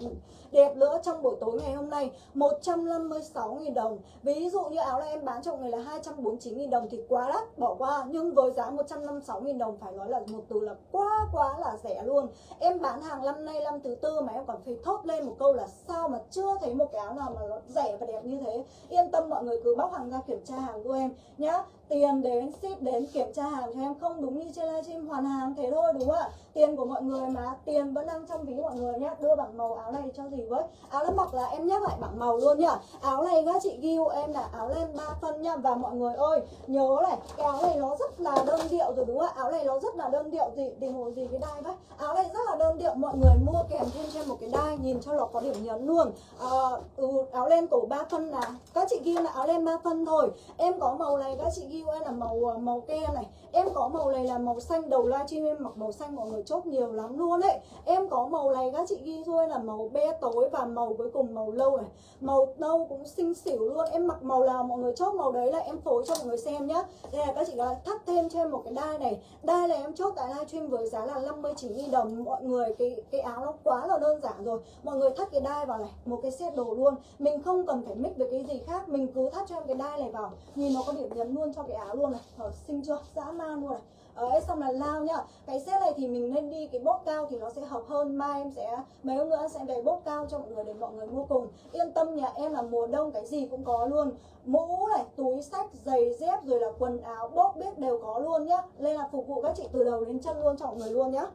đẹp nữa trong buổi tối ngày hôm nay 156.000 đồng. Ví dụ như áo này em bán cho người là 249.000 đồng thì quá đắt bỏ qua. Nhưng với giá 156.000 đồng phải nói là một từ là quá quá là rẻ luôn. Em bán hàng năm nay năm thứ tư mà em còn phải thốt lên một câu là sao mà chưa thấy một cái áo nào mà nó rẻ và đẹp như thế yên tâm mọi người cứ bóc hàng ra kiểm tra hàng của em nhá tiền đến ship đến kiểm tra hàng cho em không đúng như trên livestream hoàn hàng thế thôi đúng không ạ? Tiền của mọi người mà tiền vẫn đang trong ví mọi người nhé đưa bảng màu áo này cho gì với? Áo nó mặc là em nhắc lại bảng màu luôn nhá. Áo này các chị ghi em là áo len 3 phân nhá. Và mọi người ơi nhớ này cái áo này nó rất là đơn điệu rồi đúng không ạ? Áo này nó rất là đơn điệu gì tình hồ gì cái đai vậy? Áo này rất là đơn điệu mọi người mua kèm thêm cho một cái đai nhìn cho nó có điểm nhấn luôn. À, ừ, áo len cổ 3 phân là các chị ghi là áo len 3 phân thôi. Em có màu này các chị ghi em là màu ờ, màu ke này. Em có màu này là màu xanh đầu livestream em mặc màu xanh, mọi người chốt nhiều lắm luôn đấy em có màu này, các chị ghi thôi là màu be tối và màu cuối cùng màu lâu này. Màu nâu cũng xinh xỉu luôn. Em mặc màu nào, mọi người chốt màu đấy là em phối cho mọi người xem nhá. Đây là các chị gái thắt thêm cho em một cái đai này. Đai này em chốt tại livestream với giá là 59 000 đồng. Mọi người, cái cái áo nó quá là đơn giản rồi. Mọi người thắt cái đai vào này, một cái set đồ luôn. Mình không cần phải mix với cái gì khác. Mình cứ thắt cho em cái đai này vào. Nhìn nó có điểm nhấn luôn cho cái áo luôn này. Thở, xinh chưa? Dã man luôn này. Ờ, Đấy, xong là lao nhá. Cái set này thì mình nên đi cái bốt cao thì nó sẽ hợp hơn. Mai em sẽ mấy hôm nữa sẽ về bốt cao cho mọi người để mọi người mua cùng. Yên tâm nhà em là mùa đông cái gì cũng có luôn. Mũ này túi sách giày dép rồi là quần áo bốt biết đều có luôn nhá. Nên là phục vụ các chị từ đầu đến chân luôn cho mọi người luôn nhá.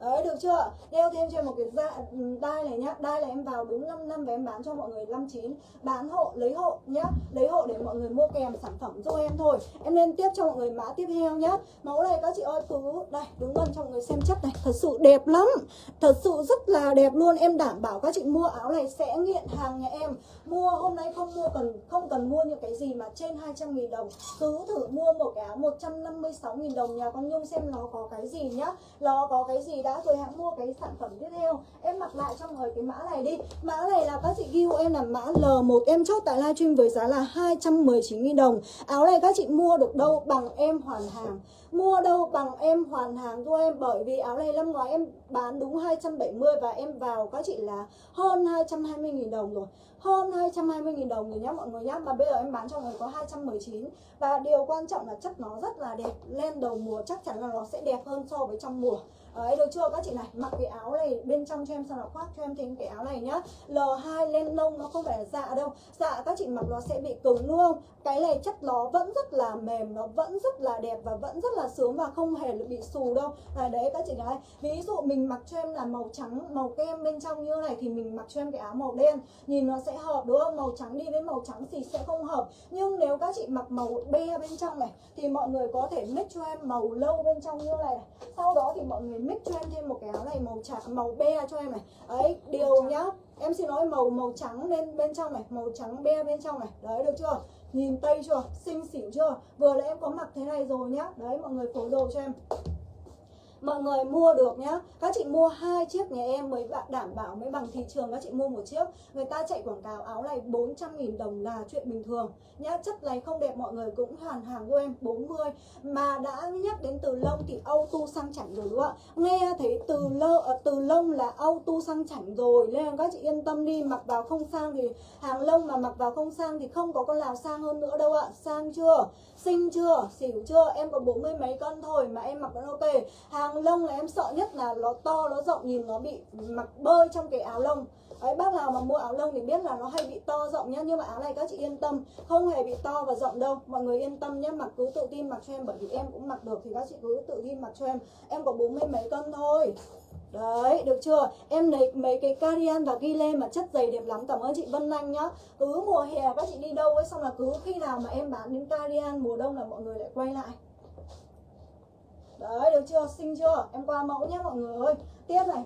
Đấy được chưa? Đeo thêm cho một cái da, ừ, đai này nhá. Đai này em vào đúng 5 năm và em bán cho mọi người 59 Bán hộ, lấy hộ nhá. Lấy hộ để mọi người mua kèm sản phẩm cho em thôi. Em lên tiếp cho mọi người mã tiếp theo nhá. Mẫu này các chị ơi cứ Đây đúng gần cho mọi người xem chất này. Thật sự đẹp lắm. Thật sự rất là đẹp luôn. Em đảm bảo các chị mua áo này sẽ nghiện hàng nhà em. Mua hôm nay không mua cần không cần mua những cái gì mà trên 200 nghìn đồng. Cứ thử mua một cái áo 156 nghìn đồng. Nhà con Nhung xem nó có cái gì nhá. Nó có cái gì đã giá rồi, hãng mua cái sản phẩm tiếp theo. Em mặc lại cho người cái mã này đi. Mã này là các chị ghi hộ em là mã L1 em chốt tại livestream với giá là 219.000 đồng. Áo này các chị mua được đâu bằng em hoàn hàng? Mua đâu bằng em hoàn hàng cho em, bởi vì áo này năm ngoái em bán đúng 270 và em vào các chị là hơn 220.000 đồng rồi. Hơn 220.000 đồng rồi nhá mọi người nhá. Mà bây giờ em bán cho người có 219 và điều quan trọng là chất nó rất là đẹp lên đầu mùa. Chắc chắn là nó sẽ đẹp hơn so với trong mùa. Đấy được chưa? Các chị này, mặc cái áo này bên trong cho em sao là khoác cho em thêm cái áo này nhá. L2 lên lông nó không phải là dạ đâu. Dạ các chị mặc nó sẽ bị cứng đúng không cái này chất nó vẫn rất là mềm, nó vẫn rất là đẹp và vẫn rất là sướng và không hề bị xù đâu. À đấy các chị gái ví dụ mình mặc cho em là màu trắng màu kem bên trong như này thì mình mặc cho em cái áo màu đen. Nhìn nó sẽ hợp đúng không? Màu trắng đi với màu trắng thì sẽ không hợp. Nhưng nếu các chị mặc màu be bên trong này thì mọi người có thể mix cho em màu lâu bên trong như này, này. Sau đó thì mọi người mix cho em thêm một cái áo này màu trắng màu be cho em này. Ấy điều nhá. Em xin nói màu màu trắng lên bên trong này màu trắng be bên trong này. Đấy được chưa? Nhìn tây chưa? Xinh xỉu chưa? Vừa nãy em có mặc thế này rồi nhá. Đấy mọi người phối đồ cho em mọi người mua được nhá. Các chị mua hai chiếc nhà em mới đảm bảo mới bằng thị trường. Các chị mua một chiếc. Người ta chạy quảng cáo áo này 400.000 đồng là chuyện bình thường. Nhá, chất này không đẹp, mọi người cũng hoàn hàng của em 40 mà đã nhắc đến từ lông thì auto sang chảnh rồi, đúng không ạ? Nghe thấy từ lơ ờ, từ lông là auto sang chảnh rồi. Nên các chị yên tâm đi, mặc vào không sang thì hàng lông mà mặc vào không sang thì không có con nào sang hơn nữa đâu ạ. Sang chưa? Xinh chưa? Xỉu chưa? Em có bốn mươi mấy cân thôi mà em mặc vẫn ok. Hàng lông là em sợ nhất là nó to nó rộng nhìn nó bị mặc bơi trong cái áo lông. Đấy, bác nào mà mua áo lông thì biết là nó hay bị to rộng nhá Nhưng mà áo này các chị yên tâm Không hề bị to và rộng đâu. Mọi người yên tâm nhé Mặc cứ tự tin mặc cho em Bởi vì em cũng mặc được Thì các chị cứ tự tin mặc cho em. Em có bốn mươi mấy cân thôi. Đấy, được chưa? Em lấy mấy cái carian và ghi lên mà chất dày đẹp lắm Cảm ơn chị Vân Anh nhá Cứ mùa hè các chị đi đâu ấy Xong là cứ khi nào mà em bán những carian mùa đông là mọi người lại quay lại Đấy, được chưa? Xinh chưa? Em qua mẫu nhé mọi người ơi Tiếp này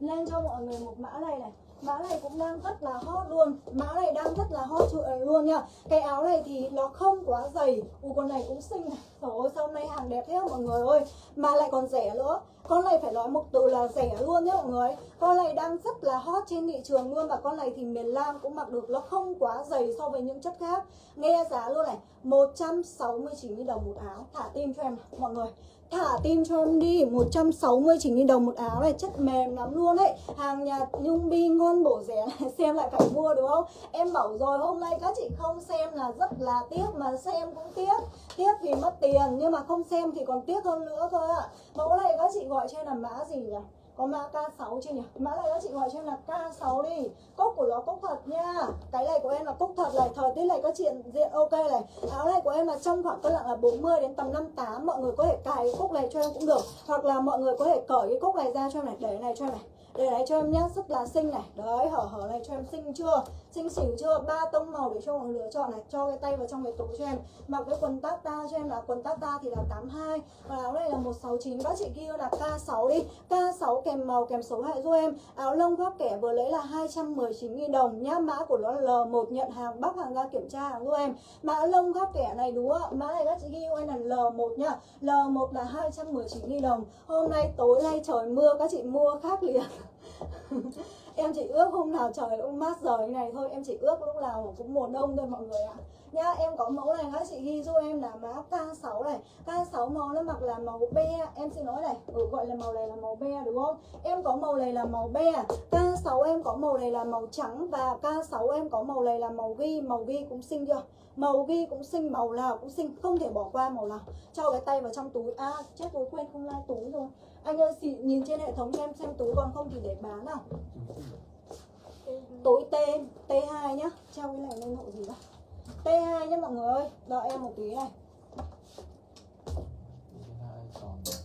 Lên cho mọi người một mã này này Mã này cũng đang rất là hot luôn. Mã này đang rất là hot luôn nha. Cái áo này thì nó không quá dày. Ủa con này cũng xinh. Trời ơi sau này hàng đẹp thế mọi người ơi? Mà lại còn rẻ nữa. Con này phải nói một từ là rẻ luôn nhé mọi người Con này đang rất là hot trên thị trường luôn Và con này thì miền Nam cũng mặc được. Nó không quá dày so với những chất khác. Nghe giá luôn này 169 đồng một áo. Thả tim cho em mọi người. Thả tim cho em đi 169 đồng một áo này, Chất mềm lắm luôn ấy. Hàng nhà Nhung Bi ngon bổ rẻ này Xem lại phải mua, đúng không? Em bảo rồi, hôm nay các chị không xem là rất là tiếc, Mà xem cũng tiếc. Tiếc vì mất tiền, Nhưng mà không xem thì còn tiếc hơn nữa thôi ạ. À. Mẫu này các chị gọi cho em là mã gì nhỉ? Có mã K6 chưa nhỉ? Mã này các chị gọi cho em là K6 đi. Cốc của nó cốc thật nha. Cái này của em là cốc thật này. Thời tiết này có chuyện diện ok này. Áo này của em là trong khoảng cân nặng là 40 đến tầm 58 Mọi người có thể cài cái cốc này cho em cũng được. Hoặc là mọi người có thể cởi cái cốc này ra cho em này. Để này cho em này. Để này cho em nhá. Rất là xinh này. Đấy, hở hở này cho em xinh chưa? Xinh xỉu chưa? Ba tông màu để cho mọi người lựa chọn này, cho cái tay vào trong cái túi cho em. Mặc cái quần tata cho em là quần tata thì là 82 và áo này là 169 các chị kia là K6 đi. K6 kèm màu, kèm số hệ giúp em. Áo lông khoác kẻ vừa lấy là 219.000 đồng. Nhá, mã của nó là L1 nhận hàng bắc hàng ra kiểm tra hàng giúp em. Mã lông khoác kẻ này đúng không mã này các chị ghi em là L1 nhá. L1 là 219.000 đồng. Hôm nay tối nay trời mưa, các chị mua khác liền. em chỉ ước hôm nào trời cũng mát giờ như này thôi em chỉ ước lúc nào cũng mùa đông thôi mọi người ạ. Nhá em có mẫu này các chị ghi giúp em là mã K6 này. K6 màu nó mặc là màu be em xin nói này. Ừ, gọi là màu này là màu be đúng không? Em có màu này là màu be K6 em có màu này là màu trắng và K6 em có màu này là màu ghi màu ghi cũng xinh chưa? Màu ghi cũng xinh màu nào cũng xinh không thể bỏ qua màu nào cho cái tay vào trong túi. À chết tôi quên không lai túi rồi anh ơi xị, nhìn trên hệ thống cho em xem túi còn không thì để bán nào. Tối T T2 nhá. Treo cái này lên hộ gì đó. T2 nhá mọi người ơi. Đợi em một tí này.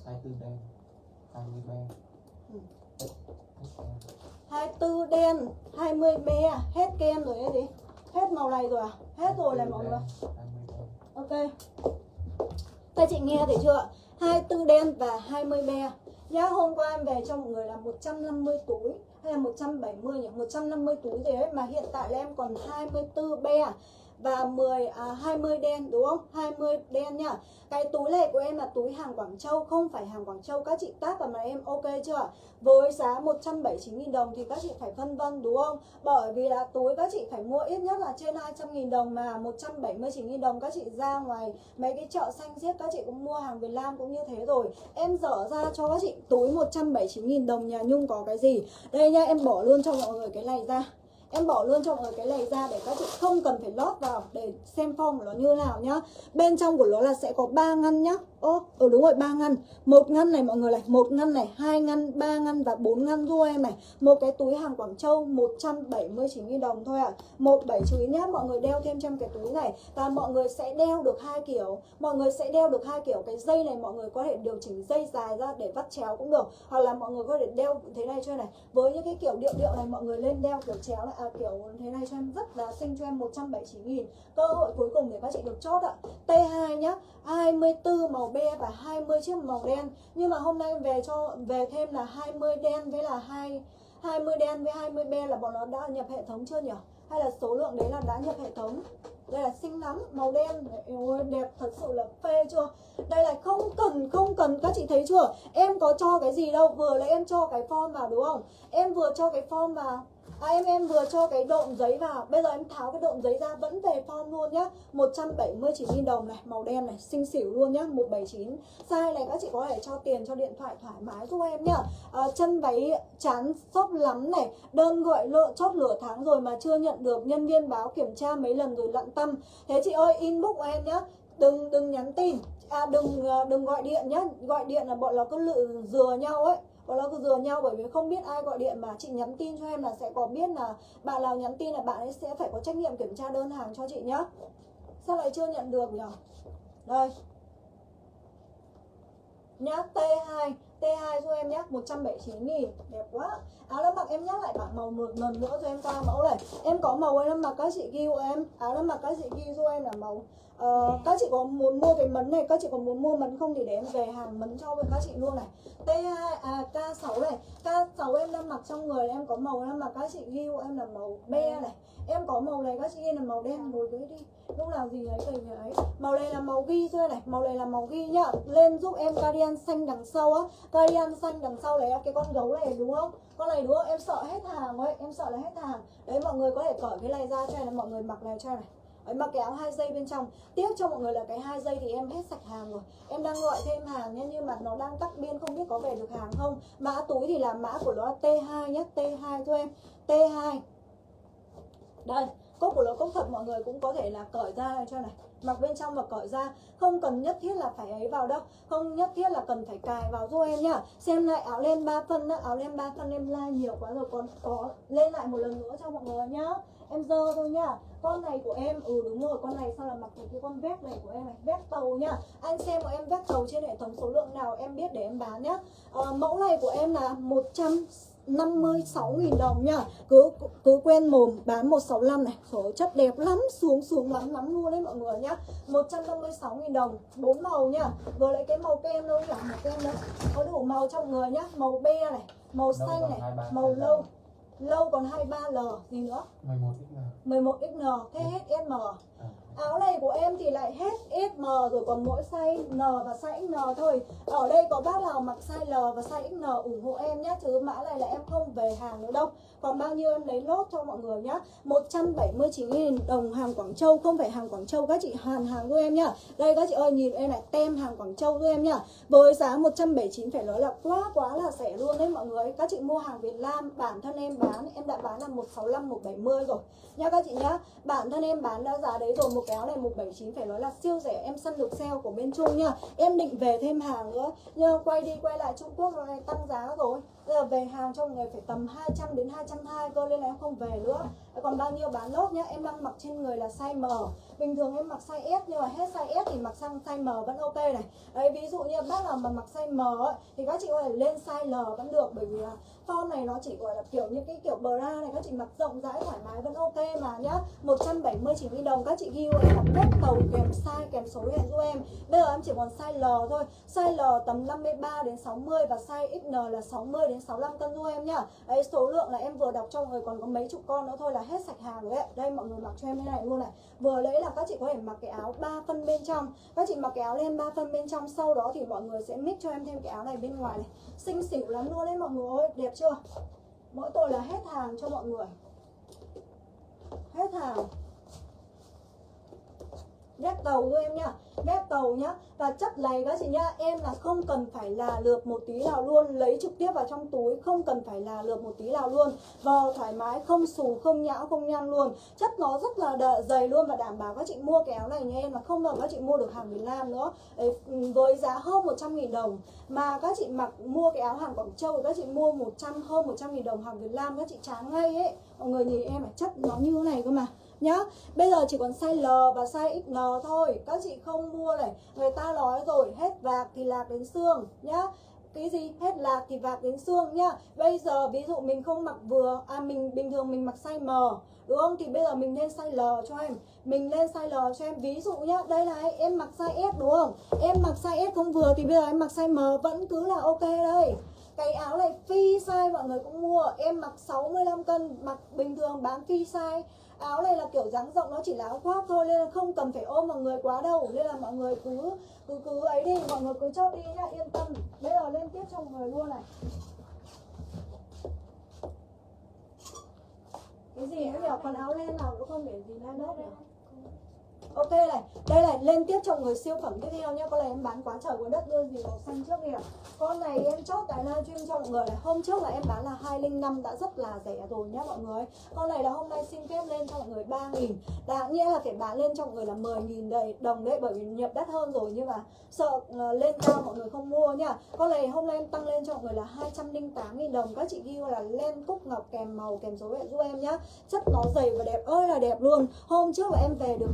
hai tư đen 20 be hai tư đen 20 be hết kem rồi cái gì? Hết màu này rồi à? Hết rồi này mọi người. Ok. Các chị nghe thấy chưa 24 đen và 20 be Nhá, hôm qua em về cho một người là 150 túi hay là 170 nhỉ, 150 túi gì đấy mà hiện tại là em còn 24 be à? Và 10 à, 20 đen đúng không? 20 đen nhá. Cái túi này của em là túi hàng Quảng Châu không phải hàng Quảng Châu các chị tác vào mà em ok chưa? Với giá 179.000 đồng thì các chị phải phân vân đúng không? Bởi vì là túi các chị phải mua ít nhất là trên 200.000 đồng mà 179.000 đồng các chị ra ngoài mấy cái chợ xanh xiếc các chị cũng mua hàng Việt Nam cũng như thế rồi. Em dở ra cho các chị túi 179.000 đồng nhà Nhung có cái gì? Đây nha em bỏ luôn cho mọi người cái này ra em bỏ luôn cho mọi người cái này ra để các chị không cần phải lót vào để xem form của nó như nào nhá. Bên trong của nó là sẽ có ba ngăn nhá ốp. Ừ đúng rồi, ba ngăn. Một ngăn này mọi người này, một ngăn này, hai ngăn, ba ngăn và bốn ngăn giúp em này. Một cái túi hàng Quảng Châu 179.000 đồng thôi ạ. À. 179 nhá, mọi người đeo thêm trong cái túi này. Và mọi người sẽ đeo được hai kiểu. Mọi người sẽ đeo được hai kiểu. Cái dây này mọi người có thể điều chỉnh dây dài ra để vắt chéo cũng được. Hoặc là mọi người có thể đeo thế này cho này. Với những cái kiểu điệu điệu này mọi người lên đeo kiểu chéo này, à kiểu thế này cho em rất là xinh cho em 179.000 Cơ hội cuối cùng để các chị được chốt ạ. T2 nhá 24 màu be và 20 chiếc màu đen. Nhưng mà hôm nay về cho về thêm là 20 đen với là hai 20 đen với 20 be là bọn nó đã nhập hệ thống chưa nhỉ hay là số lượng đấy là đã nhập hệ thống? Đây là xinh lắm màu đen. Ôi, đẹp thật sự là phê chưa? Đây là không cần không cần. Các chị thấy chưa? Em có cho cái gì đâu? Vừa là em cho cái form vào đúng không? Em vừa cho cái form vào. À, em em vừa cho cái độn giấy vào. Bây giờ em tháo cái độn giấy ra vẫn về form luôn nhá. 179.000 đồng này Màu đen này xinh xỉu luôn nhá 179 Size này các chị có thể cho tiền cho điện thoại thoải mái giúp em nhá. À, Chân váy chán xốp lắm này Đơn gọi lựa chốt lửa tháng rồi mà chưa nhận được Nhân viên báo kiểm tra mấy lần rồi lận tâm. Thế chị ơi inbox em nhá Đừng đừng nhắn tin. À đừng ờ, đừng gọi điện nhá. Gọi điện là bọn nó cứ lự dừa nhau ấy bọn nó cứ dừa nhau bởi vì không biết ai gọi điện mà chị nhắn tin cho em là sẽ có biết là bạn nào nhắn tin là bạn ấy sẽ phải có trách nhiệm kiểm tra đơn hàng cho chị nhá. Sao lại chưa nhận được nhỉ đây. Nhá T2 T2 cho em nhé 179 nghìn. Đẹp quá. Áo lâm mặc em nhắc lại bảng màu một lần nữa cho em qua mẫu này. Em có màu ấy mặc các chị ghi hộ em. Áo lâm mặc các chị ghi cho em là màu uh, các chị có muốn mua cái mấn này các chị có muốn mua mấn không thì để em về hàng mấn cho với các chị luôn này. T2 à K6 này. K6 em đang mặc trong người em có màu em mặc các chị ghi em là màu be này. Em có màu này các chị ghi là màu đen ngồi dưới đi. Lúc nào gì ấy về người ấy. Màu này là màu ghi thôi này? Màu này là màu ghi nhá. Lên giúp em cardigan xanh đằng sau á. Cardigan xanh đằng sau này cái con gấu này đúng không? Con này đúng không em sợ hết hàng ấy. Em sợ là hết hàng. Đấy mọi người có thể cởi cái này ra cho này mọi người mặc này cho này Đấy, mặc cái áo hai dây bên trong. Tiếc cho mọi người là cái hai dây thì em hết sạch hàng rồi. Em đang gọi thêm hàng nhé Nhưng mà nó đang tắt biên không biết có về được hàng không. Mã túi thì là mã của nó T2 nhé T2 cho em. T2 Đây cốc của nó cốc thật mọi người cũng có thể là cởi ra này cho này. Mặc bên trong và cởi ra. Không cần nhất thiết là phải ấy vào đâu. Không nhất thiết là cần phải cài vào giúp em nhá. Xem lại áo len 3 phân đó áo len 3 phân em like nhiều quá rồi. Còn có lên lại một lần nữa cho mọi người nhá em dơ thôi nhá. Con này của em ừ đúng rồi con này sao là mặc cái con vét này của em này? Vét tàu nhá. Anh xem của em vét tàu trên hệ thống số lượng nào em biết để em bán nhá. À, mẫu này của em là 100 56.000 đồng nhá. Cứ cứ quen mồm bán 165 này. Số chất đẹp lắm xuống xuống lắm lắm luôn đấy mọi người nhá. 156.000 đồng bốn màu nhá. Vừa lại cái màu kem đâu nhỉ? Màu kem đấy có đủ màu trong người nhá. Màu be này màu xanh này màu lâu lâu còn 23L gì nữa? 11XN 11XN thế hết SM Áo này của em thì lại hết SM rồi còn mỗi size N và size XN thôi. Ở đây có bác nào mặc size L và size XN ủng hộ em nhé Chứ mã này là em không về hàng nữa đâu. Còn bao nhiêu em lấy lốt cho mọi người nhá? 179.000 đồng hàng Quảng Châu Không phải hàng Quảng Châu các chị hoàn hàng của em nhá. Đây các chị ơi nhìn em này tem hàng Quảng Châu của em nhá. Với giá 179 phải nói là quá quá là rẻ luôn đấy mọi người. Các chị mua hàng Việt Nam bản thân em bán Em đã bán là 165, 170 rồi. Nha các chị nhá Bản thân em bán đã giá đấy rồi một cái áo này 179 phải nói là siêu rẻ, em săn được sale của bên Trung nha. Em định về thêm hàng nữa nhưng quay đi quay lại Trung Quốc rồi này tăng giá rồi. Bây giờ về hàng cho người phải tầm 200 đến 220 cơ nên là em không về nữa. Còn bao nhiêu bán lốt nhá Em đang mặc trên người là size M. Bình thường em mặc size S nhưng mà hết size S thì mặc sang size M vẫn ok này. Đấy ví dụ như bác nào mà mặc size M ấy, thì các chị có thể lên size L vẫn được Bởi vì là form này nó chỉ gọi là kiểu như cái kiểu bra này Các chị mặc rộng rãi thoải mái vẫn ok mà nhá. 179 đồng các chị ghi em là bếp tàu kèm size kèm số hiện giúp em. Bây giờ em chỉ còn size L thôi. Size L tầm 53 đến 60 và size XN là 60 đến 65 cân thôi em nhá. Đấy, số lượng là em vừa đọc cho người còn có mấy chục con nữa thôi là hết sạch hàng rồi đấy Đây, mọi người mặc cho em thế này luôn này. Vừa lấy là các chị có thể mặc cái áo 3 phân bên trong. Các chị mặc cái áo lên 3 phân bên trong, Sau đó thì mọi người sẽ mix cho em thêm cái áo này bên ngoài này. Xinh xỉu lắm luôn đấy mọi người ơi, Đẹp chưa? Mỗi tội là hết hàng cho mọi người. Hết hàng vét tàu cho em nhá vét tàu nhá. Và chất này các chị nhá em là không cần phải là lượt một tí nào luôn. Lấy trực tiếp vào trong túi không cần phải là lượt một tí nào luôn. Vò thoải mái không xù không nhão không nhăn luôn. Chất nó rất là đ- dày luôn và đảm bảo các chị mua cái áo này nha em là không bao các chị mua được hàng Việt Nam nữa. Đấy, với giá hơn 100 nghìn đồng. Mà các chị mặc mua cái áo hàng Quảng Châu các chị mua 100 hơn 100 nghìn đồng hàng Việt Nam các chị chán ngay ấy. Mọi người nhìn em là chất nó như thế này cơ mà nhá. Bây giờ chỉ còn size L và size XL thôi. Các chị không mua này. Người ta nói rồi, hết vạc thì lạc đến xương, nhá. Cái gì? Hết lạc thì vạc đến xương, nhá. Bây giờ ví dụ mình không mặc vừa à mình bình thường mình mặc size M, đúng không? Thì bây giờ mình lên size L cho em. Mình lên size L cho em. Ví dụ nhá, đây này, em mặc size S, đúng không? Em mặc size S không vừa thì bây giờ em mặc size M, vẫn cứ là ok đây. Cái áo này phi size, mọi người cũng mua. Em mặc 65 cân, mặc bình thường bán phi size áo này là kiểu dáng rộng, nó chỉ là áo khoác thôi, nên là không cần phải ôm vào người quá đâu. Nên là mọi người cứ cứ cứ ấy đi, mọi người cứ cho đi nhá, yên tâm. Bây giờ lên tiếp cho mọi người luôn này. Cái gì nữa nhỉ? Còn áo len nào cũng không để gì lên nốt Ok này, đây này, lên tiếp cho người siêu phẩm tiếp theo nhá. Con này em bán quá trời quá đất đưa gì màu xanh trước kìa Con này em chốt tại livestream cho mọi người này. Hôm trước là em bán là 205 đã rất là rẻ rồi nhá mọi người. Con này là hôm nay xin phép lên cho mọi người 3 nghìn. Đáng nghĩa là phải bán lên cho mọi người là 10 nghìn đầy đồng đấy Bởi vì nhập đắt hơn rồi nhưng mà sợ ờ, lên cao mọi người không mua nhá. Con này hôm nay em tăng lên cho mọi người là 208 nghìn đồng. Các chị ghi là len cúc ngọc kèm màu kèm số vệ giúp em nhá. Chất nó dày và đẹp ơi là đẹp luôn. Hôm trước là em về được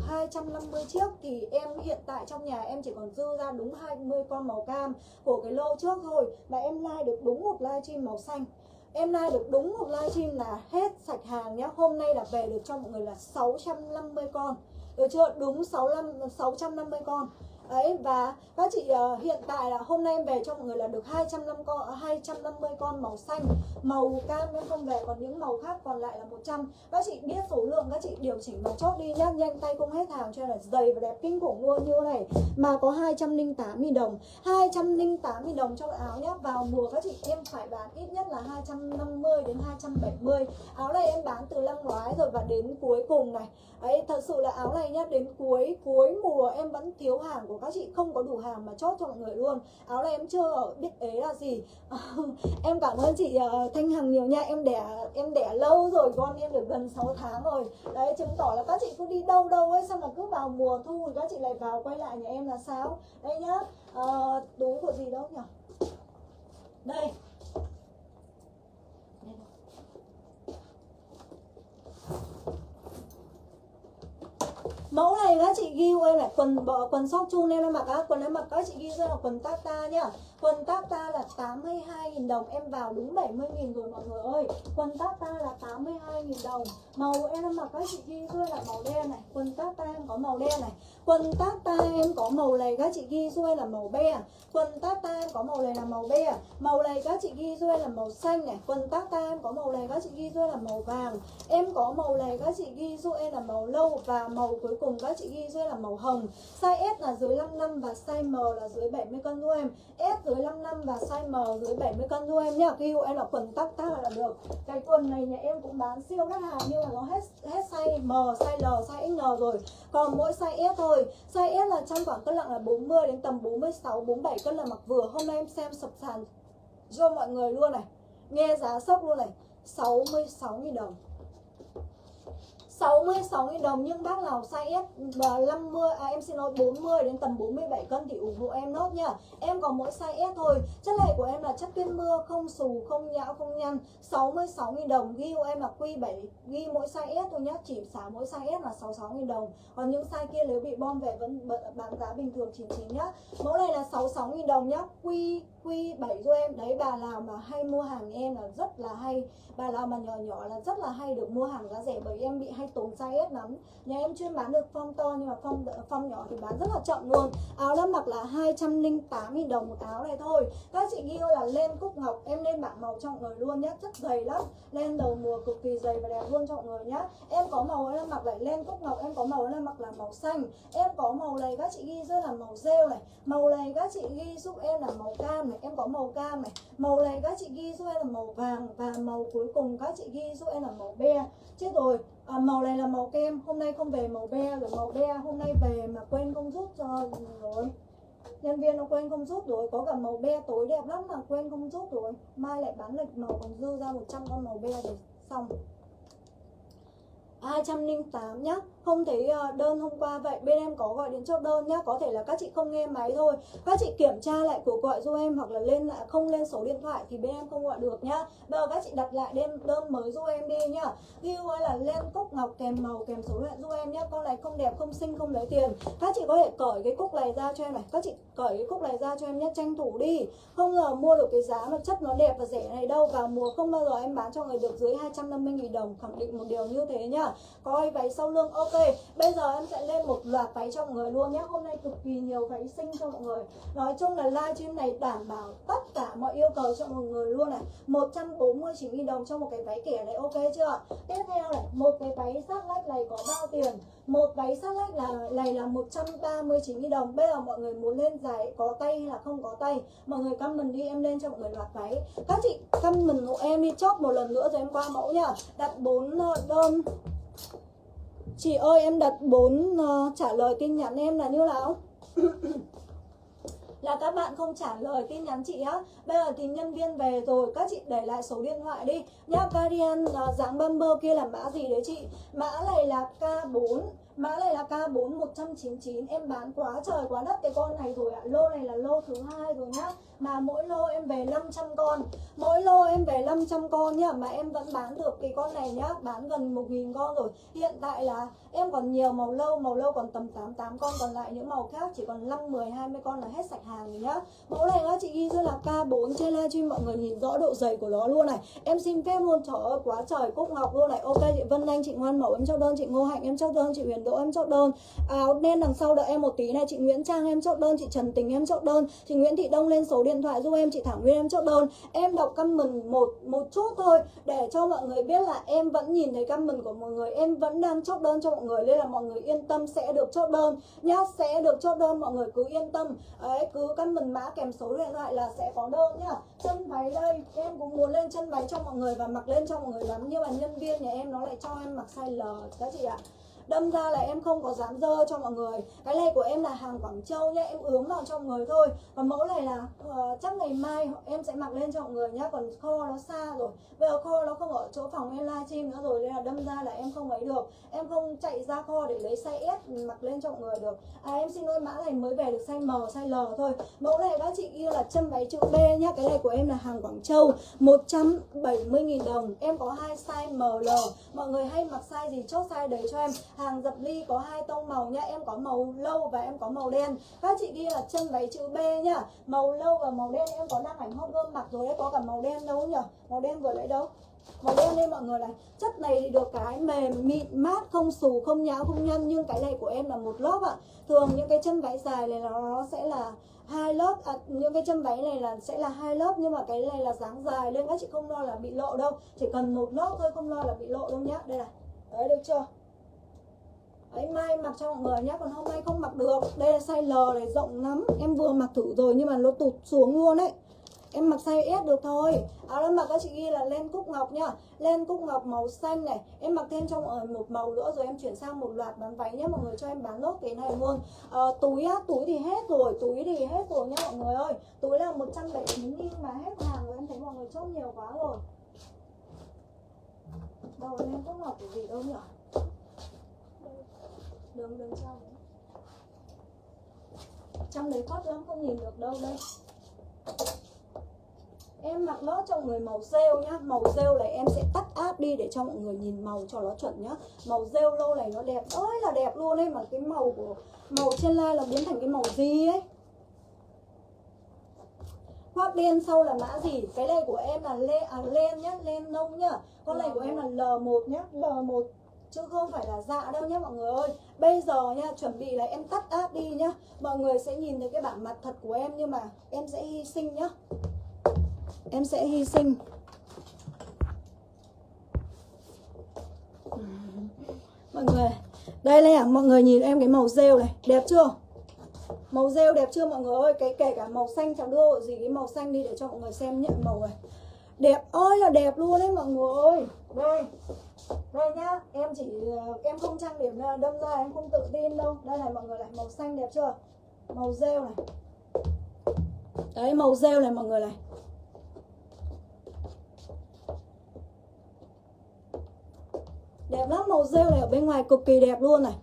150 chiếc Thì em hiện tại trong nhà em chỉ còn dư ra đúng 20 con màu cam Của cái lô trước thôi. Mà em like được đúng một livestream màu xanh. Em like được đúng một livestream là hết sạch hàng nhá. Hôm nay là về được cho mọi người là 650 con. Được chưa? Đúng 65, 650 con ấy và các chị uh, hiện tại là hôm nay em về cho mọi người là được 250 con 250 con màu xanh, màu cam em không về còn những màu khác còn lại là 100. Các chị biết số lượng các chị điều chỉnh mà chốt đi nhá, nhanh tay không hết hàng cho nên là dày và đẹp kinh khủng luôn như này. Mà có 208 000 đồng. 208 000 đồng cho áo nhá. Vào mùa các chị em phải bán ít nhất là 250 đến 270. Áo này em bán từ năm ngoái rồi và đến cuối cùng này. ấy thật sự là áo này nhá, đến cuối cuối mùa em vẫn thiếu hàng của các chị không có đủ hàng mà chốt cho mọi người luôn. Áo này em chưa biết ế là gì. Em cảm ơn chị uh, thanh hằng nhiều nha. Em đẻ em đẻ lâu rồi con em được gần 6 tháng rồi. Đấy chứng tỏ là các chị cứ đi đâu đâu ấy xong là cứ vào mùa thu thì các chị lại vào quay lại nhà em là sao? Đây nhá. Ờ, uh, túi của gì đâu nhỉ? Đây. Mẫu này các chị ghi em là quần bò, quần sóc chun em mặc á quần em mặc các chị ghi ra là quần tata nhá quần tata là 82.000 đồng, em vào đúng 70.000 rồi mọi người ơi. Quần tata là 82.000 đồng. Màu em mặc các chị ghi xuôi là màu đen này. Quần tata em có màu đen này. Quần tata em có màu này các chị ghi xuôi là màu be. Quần tata em có màu này là màu be. Màu này các chị ghi xuôi là màu xanh này. Quần tata em có màu này các chị ghi xuôi là màu vàng. Em có màu này các chị ghi xuôi là màu lâu và màu cuối cùng các chị ghi xuôi là màu hồng. Size S là dưới 55 và size M là dưới 70 cân luôn em. S dưới 55 và size M dưới 70 cân thôi em nhá. Ghi em là quần tắc tắc là được. Cái quần này nhà em cũng bán siêu đắt hàng nhưng mà nó hết hết size M, size L, size XL rồi. Còn mỗi size S thôi. Size S là trong khoảng cân nặng là 40 đến tầm 46 47 cân là mặc vừa. Hôm nay em xem sập sàn cho mọi người luôn này. Nghe giá sốc luôn này. 66.000 đồng. 66.000 đồng nhưng bác nào size S ờ, 50 à em xin lỗi 40 đến tầm 47 cân thì ủng hộ em nốt nha. Em có mỗi size S thôi. Chất này của em là chất tuyên mưa, không xù, không nhão, không nhăn. 66.000 đồng ghi của em là Q7 ghi mỗi size S thôi nhá, chỉ xả mỗi size S là 66.000 đồng. Còn những size kia nếu bị bom về vẫn bán giá bình thường 99 nhá. Mẫu này là 66.000 đồng nhá. Q Q7 cho em. Đấy, bà nào mà hay mua hàng em là rất là hay. Bà nào mà nhỏ nhỏ là rất là hay được mua hàng giá rẻ bởi em bị hay tốn size S lắm. Nhà em chuyên bán được phong to nhưng mà phong phong nhỏ thì bán rất là chậm luôn. Áo lâm mặc là 208.000 đồng một áo này thôi. Các chị ghi là lên cúc ngọc, em lên bảng màu trọng người luôn nhé rất dày lắm. Lên đầu mùa cực kỳ dày và đẹp luôn trọng người nhá. Em có màu lâm mặc lại lên cúc ngọc, em có màu lâm mặc là màu xanh. Em có màu này các chị ghi rất là màu rêu này. Màu này các chị ghi giúp em là màu cam này em có màu cam này. Màu này các chị ghi giúp em là màu vàng và màu cuối cùng các chị ghi giúp em là màu be. Chết rồi. À, màu này là màu kem hôm nay không về màu be rồi màu be hôm nay về mà quên không rút cho rồi. Nhân viên nó quên không rút rồi có cả màu be tối đẹp lắm mà quên không rút rồi. Mai lại bán lịch màu còn dư ra 100 con màu be để xong. 208 nhá. Không thấy ờ, đơn hôm qua. Vậy Bên em có gọi điện chốt đơn nhá. Có thể là các chị không nghe máy thôi. Các chị kiểm tra lại cuộc gọi giúp em Hoặc là lên lại, không lên số điện thoại Thì bên em không gọi được nhá. Bây giờ các chị đặt lại đêm đơn mới giúp em đi nhá. View hay là lên cúc ngọc kèm màu kèm số điện giúp em nhá. Con này không đẹp, không xinh, không lấy tiền. Các chị có thể cởi cái cúc này ra cho em này. Các chị cởi cái cúc này ra cho em nhé Tranh thủ đi. Không ngờ mua được cái giá mà chất nó đẹp và rẻ này đâu. Vào mùa không bao giờ em bán cho người được dưới 250.000 đồng. Khẳng định một điều như thế nhá. Coi váy sau lưng ok bây giờ em sẽ lên một loạt váy cho mọi người luôn nhé. Hôm nay cực kỳ nhiều váy xinh cho mọi người. Nói chung là livestream này đảm bảo tất cả mọi yêu cầu cho mọi người luôn này. 149 000 đồng cho một cái váy kẻ này, ok chưa tiếp theo này, một cái váy sát lách này có bao tiền? Một váy sát lách là, này là 139 000 đồng. Bây giờ mọi người muốn lên dài có tay hay là không có tay, mọi người comment đi, em lên cho mọi người loạt váy. Các chị comment hộ em đi, chốt một lần nữa rồi em qua mẫu nhá. Đặt bốn ờ, đơn Chị ơi em đặt 4 uh, ờ, trả lời tin nhắn em là như nào? là các bạn không trả lời tin nhắn chị á. Bây giờ thì nhân viên về rồi Các chị để lại số điện thoại đi. Nhá Karian uh, ờ, dáng bumper kia là mã gì đấy chị? Mã này là K4 Mã này là K4 199 Em bán quá trời quá đất cái con này rồi ạ. Lô này là lô thứ hai rồi nhá. Mà mỗi lô em về 500 con. Mỗi lô em về 500 con nhá Mà em vẫn bán được cái con này nhá Bán gần 1.000 con rồi. Hiện tại là em còn nhiều màu lâu Màu lâu còn tầm 88 con Còn lại những màu khác chỉ còn 5, 10, 20 con là hết sạch hàng rồi nhá. Mẫu này á chị ghi rất là K4 Trên livestream mọi người nhìn rõ độ dày của nó luôn này. Em xin phép luôn trời ơi quá trời Cúc Ngọc luôn này. Ok chị Vân Anh, chị Ngoan Mẫu em cho đơn Chị Ngô Hạnh em cho đơn Chị Huyền Đỗ em chốt đơn. Áo đen đằng sau đợi em một tí này chị Nguyễn Trang em chốt đơn chị Trần Tình em chốt đơn. Chị Nguyễn Thị Đông lên số điện thoại giúp em, chị Thảo Nguyên, em chốt đơn. Em đọc comment một một chút thôi, để cho mọi người biết là em vẫn nhìn thấy comment của mọi người. Em vẫn đang chốt đơn cho mọi người, nên là mọi người yên tâm sẽ được chốt đơn. Nhá, sẽ được chốt đơn, mọi người cứ yên tâm. Ấy cứ comment mã kèm số điện thoại là sẽ có đơn nhá. Chân váy đây, em cũng muốn lên chân váy cho mọi người và mặc lên cho mọi người lắm, nhưng mà nhân viên nhà em nó lại cho em mặc size L, các chị ạ. à đâm ra là em không có dám dơ cho mọi người. Cái này của em là hàng Quảng Châu nhá em ướm vào cho mọi người thôi. Còn mẫu này là uh, chắc ngày mai em sẽ mặc lên cho mọi người nhá còn kho nó xa rồi. Bây giờ kho nó không ở chỗ phòng em livestream nữa rồi nên là đâm ra là em không ấy được. Em không chạy ra kho để lấy size S mặc lên cho mọi người được. À em xin lỗi mã này mới về được size M size L thôi. Mẫu này các chị yêu là chân váy chữ B nhá cái này của em là hàng Quảng Châu 170.000 đồng. Em có hai size ML mọi người hay mặc size gì chốt size đấy cho em hàng dập ly có hai tông màu nha em có màu lâu và em có màu đen. Các chị ghi là chân váy chữ B nhá màu lâu và màu đen em có đăng ảnh hot girl mặc rồi đấy có cả màu đen đâu nhỉ? Màu đen vừa lấy đâu? Màu đen đây mọi người này. Chất này thì được cái mềm mịn mát không xù không nhão không nhăn nhưng cái này của em là một lớp ạ. Thường những cái chân váy dài này nó sẽ là hai lớp à, những cái chân váy này là sẽ là hai lớp nhưng mà cái này là dáng dài nên các chị không lo là bị lộ đâu. Chỉ cần một lớp thôi không lo là bị lộ đâu nhá. Đây này. Đấy được chưa? Đấy, mai mặc cho mọi người nhé Còn hôm nay không mặc được. Đây là size L này rộng lắm. Em vừa mặc thử rồi nhưng mà nó tụt xuống luôn đấy. Em mặc size S được thôi. À, Áo em mặc các chị ghi là len cúc ngọc nhá. Len cúc ngọc màu xanh này. Em mặc thêm trong ở một màu nữa rồi em chuyển sang một loạt bán váy nhé Mọi người cho em bán lốt cái này luôn. À, Túi á, túi thì hết rồi Túi thì hết rồi nhá mọi người ơi. Túi là 179 trăm mà hết hàng rồi Em thấy mọi người chốt nhiều quá rồi. Đâu len cúc ngọc của gì đâu nhỉ? Đường đường trong trong đấy khuất lắm không nhìn được đâu đây. Em mặc nó cho người màu rêu nhá. Màu rêu này em sẽ tắt áp đi để cho mọi người nhìn màu cho nó chuẩn nhá. Màu rêu lô này nó đẹp. Ơi là đẹp luôn ấy mà cái màu của màu trên lai là biến thành cái màu gì ấy? Khoác đen sau là mã gì? Cái này của em là lên à, len nhá len nông nhá. Con này của em là L1 nhá. L1 chứ không phải là dạ đâu nhé mọi người ơi. Bây giờ nha chuẩn bị là em tắt áp đi nhá. Mọi người sẽ nhìn thấy cái bản mặt thật của em, nhưng mà em sẽ hy sinh nhá. Em sẽ hy sinh. Mọi người, đây này à mọi người nhìn em cái màu rêu này, đẹp chưa? Màu rêu đẹp chưa mọi người ơi? Cái kể cả màu xanh chẳng đưa gì cái màu xanh đi để cho mọi người xem nhận màu này. Đẹp ơi là đẹp luôn đấy mọi người ơi. Đây đây nhá, em chỉ ờ, em không trang điểm ờ, đâm ra em không tự tin đâu. Đây này, mọi người này màu xanh đẹp chưa? Màu rêu này. Đấy, màu rêu này, mọi người này. Đẹp lắm, màu rêu này ở bên ngoài cực kỳ đẹp luôn này.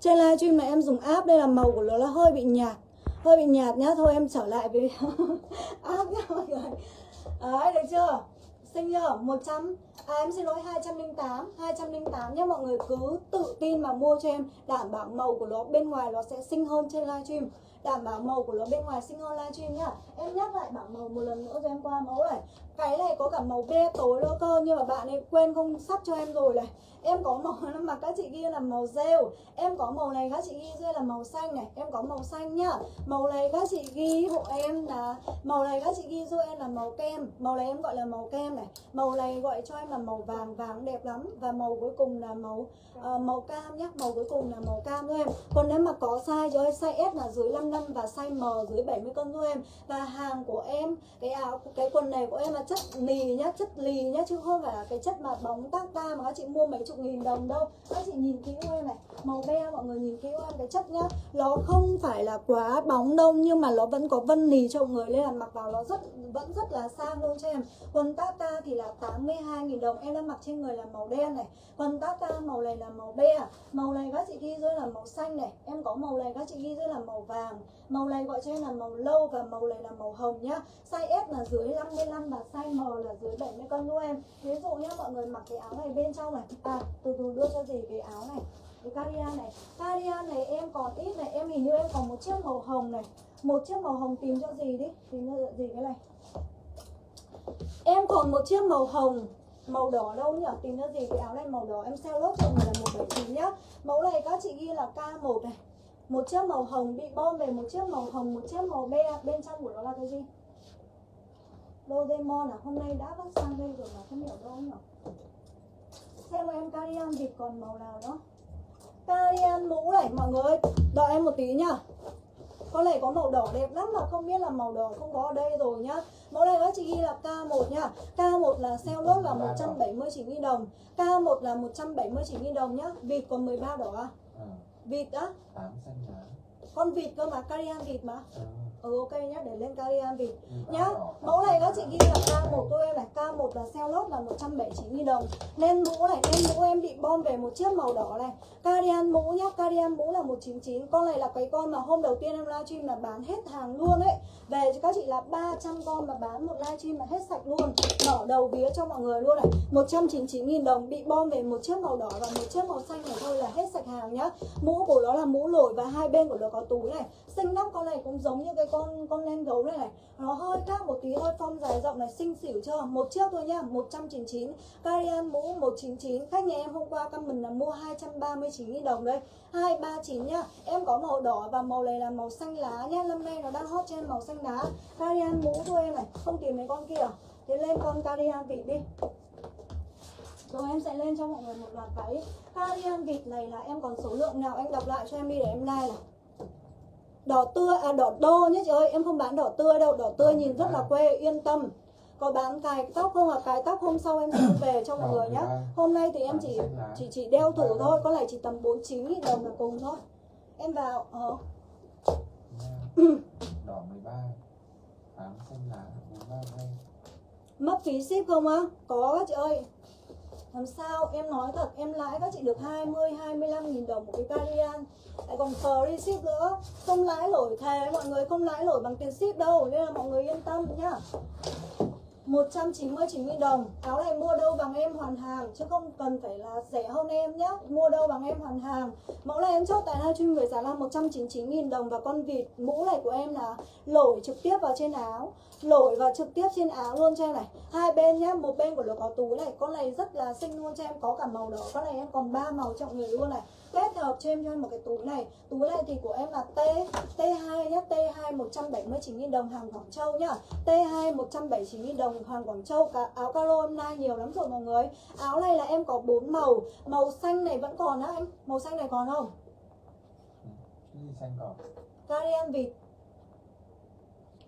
Trên livestream này em dùng app đây là màu của nó là hơi bị nhạt. Hơi bị nhạt nhá, thôi em trở lại với app nhá mọi người. Đấy, được chưa? Xinh chưa? 100 à em xin lỗi 208 208 nhé. Mọi người cứ tự tin mà mua cho em. Đảm bảo màu của nó bên ngoài nó sẽ xinh hơn trên livestream. Đảm bảo màu của nó bên ngoài xinh hơn livestream nhá. Em nhắc lại bảng màu một lần nữa cho em qua mẫu này cái này có cả màu be tối nữa cơ nhưng mà bạn ấy quên không sắp cho em rồi này. Em có màu mà các chị ghi là màu rêu. Em có màu này các chị ghi dưới là màu xanh này. Em có màu xanh nhá. Màu này các chị ghi hộ em là màu này các chị ghi giúp em là màu kem. Màu này em gọi là màu kem này. Màu này gọi cho em là màu vàng vàng đẹp lắm. Và màu cuối cùng là màu uh, màu cam nhá. Màu cuối cùng là màu cam thôi em. Còn nếu mà có size cho em size S là dưới 55 và size M dưới 70 cân thôi em. Và hàng của em cái áo cái quần này của em là chất lì nhá, chất lì nhá, chứ không phải là cái chất mà bóng tác ta mà các chị mua mấy chục nghìn đồng đâu. Các chị nhìn kỹ em này, màu be mọi người nhìn kỹ em cái chất nhá. Nó không phải là quá bóng đâu nhưng mà nó vẫn có vân lì cho mọi người, nên là mặc vào nó rất, vẫn rất là sang luôn cho em. Quần tata thì là 82.000 đồng, em đang mặc trên người là màu đen này. Quần tata màu này là màu be à. màu này các chị ghi dưới là màu xanh này. Em có màu này các chị ghi dưới là màu vàng. Màu này gọi cho em là màu lâu và màu này là màu hồng nhá. Size S là dưới 55 và size M là dưới 70 cân luôn em. Ví dụ nhá, mọi người mặc cái áo này bên trong này. À từ từ đưa cho gì cái áo này. Cái cardigan này. Cardigan này em còn ít này. Em hình như em còn một chiếc màu hồng này. Một chiếc màu hồng tìm cho gì đi. Tìm cho gì cái này. Em còn một chiếc màu hồng. Màu đỏ đâu nhỉ? Tìm cho gì cái áo này màu đỏ. Em sale lốt cho người là 179 nhá. Mẫu này các chị ghi là K1 này. Một chiếc màu hồng bị bom về một chiếc màu hồng, một chiếc màu be. Bên trong của nó là cái gì? Doraemon à? Hôm nay đã bắt sang đây rồi mà không hiểu đâu nhỉ xem em cardigan vịt còn màu nào nữa cardigan mũ này mọi người đợi em một tí nhá. Con này có màu đỏ đẹp lắm mà không biết là màu đỏ không có ở đây rồi nhá. Mẫu này các chị ghi là K1 nhá. K1 là sale lốt là 179.000 đồng. K1 là 179.000 đồng nhá. Vịt còn 13 đỏ à? Ờ, Vịt á? Con vịt cơ mà, cardigan vịt mà. Ờ, Ừ ok nhá, để lên cardigan vịt ừ, nhá Mẫu này các chị ghi là K1 tôi em này K1 là sale lốt là 179.000 đồng. Lên mũ này, lên mũ em bị bom về một chiếc màu đỏ này. Cardigan mũ nhá, cardigan mũ là 199 Con này là cái con mà hôm đầu tiên em livestream là bán hết hàng luôn ấy. Về cho các chị là 300 con mà bán một livestream là hết sạch luôn Mở đầu vía cho mọi người luôn này. 199.000 đồng bị bom về một chiếc màu đỏ và một chiếc màu xanh này thôi là hết sạch hàng nhá. Mũ của nó là mũ lồi và hai bên của nó có túi này Xinh lắm, con này cũng giống như cái con con len gấu này này. Nó hơi khác một tí thôi phong dài rộng này xinh xỉu chưa? Một chiếc thôi nhá 199 carian mũ 199 Khách nhà em hôm qua comment là mua 239.000 đồng đây. 239 nhá. Em có màu đỏ và màu này là màu xanh lá nhá. Năm nay nó đang hot trên màu xanh lá. Carian mũ thôi em này, Không tìm mấy con kia. À? Thế lên con carian vịt đi. Rồi em sẽ lên cho mọi người một loạt váy. Carian vịt này là em còn số lượng nào? Anh đọc lại cho em đi để em like này Đỏ tươi, à đỏ đô nhé chị ơi Em không bán đỏ tươi đâu, đỏ tươi nhìn rất là quê, yên tâm. Có bán cài tóc không à, cài tóc hôm sau em sẽ về cho mọi người nhá. Hôm nay thì em chỉ chỉ chỉ đeo thử thôi, có lại chỉ tầm 49 nghìn đồng là cùng thôi. Em vào, ờ, đỏ 13 tám xanh lá 43 hay mất phí ship không á? Có chị ơi làm sao? Em nói thật, em lãi các chị được 20 25 nghìn đồng một cái cardigan lại còn free ship nữa. Không lãi nổi thề, mọi người không lãi nổi bằng tiền ship đâu. Nên là mọi người yên tâm nhá. 199 000 đồng. Áo này mua đâu bằng em hoàn hàng Chứ không cần phải là rẻ hơn em nhé Mua đâu bằng em hoàn hàng. Mẫu này em chốt tại livestream với giá là 199 000 đồng Và con vịt mũ này của em là Lổi trực tiếp vào trên áo. Lổi và trực tiếp trên áo luôn cho em này. Hai bên nhé một bên của nó có túi này. Con này rất là xinh luôn cho em Có cả màu đỏ, con này em còn ba màu trọng người luôn này kết hợp cho em cho em một cái túi này. Túi này thì của em là T T2 nhá T2 179 000 đồng hàng Quảng Châu nhá. T2 179 000 đồng hàng Quảng Châu. Cả áo caro hôm nay nhiều lắm rồi mọi người. Áo này là em có bốn màu. Màu xanh này vẫn còn á anh màu xanh này còn không? Cái gì xanh cỏ cardigan vịt.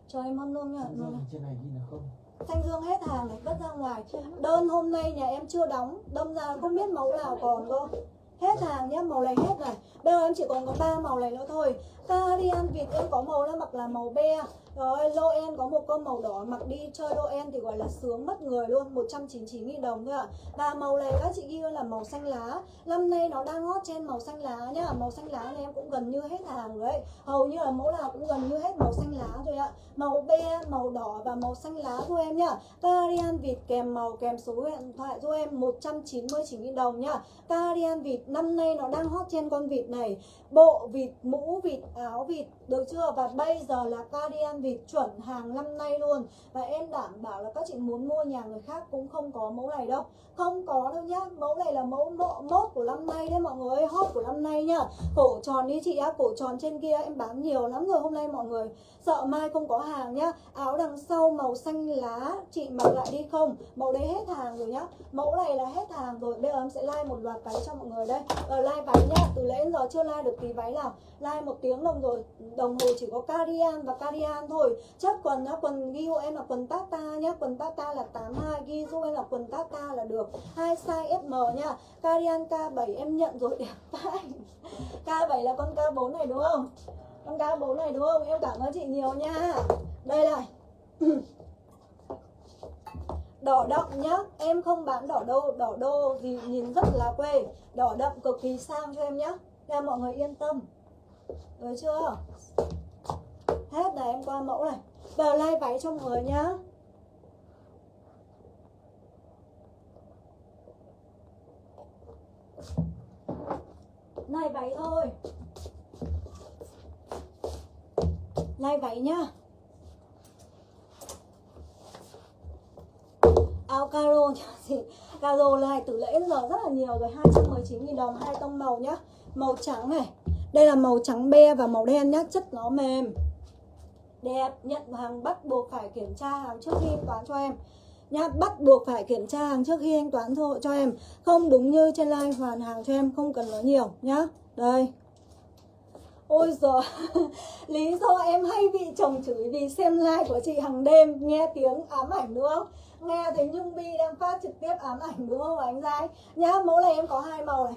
Cho em hâm luôn nha dương trên này ghi là không. Thanh dương hết hàng này vứt ra ngoài. Đơn hôm nay nhà em chưa đóng. Đâm ra không biết mẫu nào còn cơ hết hàng nhá màu này hết này bây giờ em chỉ còn có ba màu này nữa thôi. Cardigan việt em có màu nó mặc là màu be rồi Loen có một con màu đỏ mặc đi chơi Loen thì gọi là sướng mất người luôn 199.000 đồng thôi ạ. Và màu này các chị ghi là màu xanh lá. Năm nay nó đang hot trên màu xanh lá nhá. Màu xanh lá này em cũng gần như hết hàng rồi đấy Hầu như là mẫu nào cũng gần như hết màu xanh lá rồi ạ. Màu be, màu đỏ và màu xanh lá thôi em nhá. Carian vịt kèm màu kèm số điện thoại cho em 199.000 đồng nhá. Carian vịt năm nay nó đang hot trên con vịt này. Bộ vịt, mũ vịt, áo vịt được chưa? Và bây giờ là carian vịt chuẩn hàng năm nay luôn. Và em đảm bảo là các chị muốn mua nhà người khác cũng không có mẫu này đâu. Không có đâu nhá. Mẫu này là mẫu bộ mốt của năm nay đấy mọi người Hot của năm nay nhá. Cổ tròn đi chị á, Cổ tròn trên kia em bán nhiều lắm rồi hôm nay mọi người. Sợ mai không có hàng nhá. Áo đằng sau màu xanh lá, Chị mặc lại đi không? Mẫu đấy hết hàng rồi nhá. Mẫu này là hết hàng rồi. Bây giờ em sẽ like một loạt váy cho mọi người đây. Ở like váy nhá. Từ lễ đến giờ chưa like được tí váy nào. Like một tiếng đồng rồi. Đồng hồ chỉ có carian và carian thôi. Chất quần nhá, Quần ghi hộ em là quần tata nhá. Quần tata là 82 Ghi, giúp em là quần tata là được. Hai size SM nhá. Carian K7 em nhận rồi. Đẹp vãi. K7 là con K4 này, đúng không? Con K4 này, đúng không? Em cảm ơn chị nhiều nha đây này. Đỏ đậm nhá. Em không bán đỏ đô. Đỏ đô thì nhìn rất là quê. Đỏ đậm cực kỳ sang cho em nhá. Nên mọi người yên tâm. Được chưa? Hết này em qua mẫu này. Vào like váy cho mọi người nhá. Này váy thôi. Like váy nhá. Áo caro chị caro lai từ lễ giờ rất là nhiều rồi. 219.000 đồng, hai tông màu nhá. Màu trắng này. Đây là màu trắng be và màu đen nhá. Chất nó mềm đẹp nhận hàng bắt buộc phải kiểm tra hàng trước khi thanh toán cho em nhá bắt buộc phải kiểm tra hàng trước khi anh toán cho, cho em không đúng như trên live hoàn hàng cho em không cần nói nhiều nhá đây Ôi giời, lý do em hay bị chồng chửi vì xem like của chị hàng đêm Nghe tiếng ám ảnh đúng không? Nghe thấy Nhung Bi đang phát trực tiếp ám ảnh đúng không anh Giai? Nhá, mẫu này em có hai màu này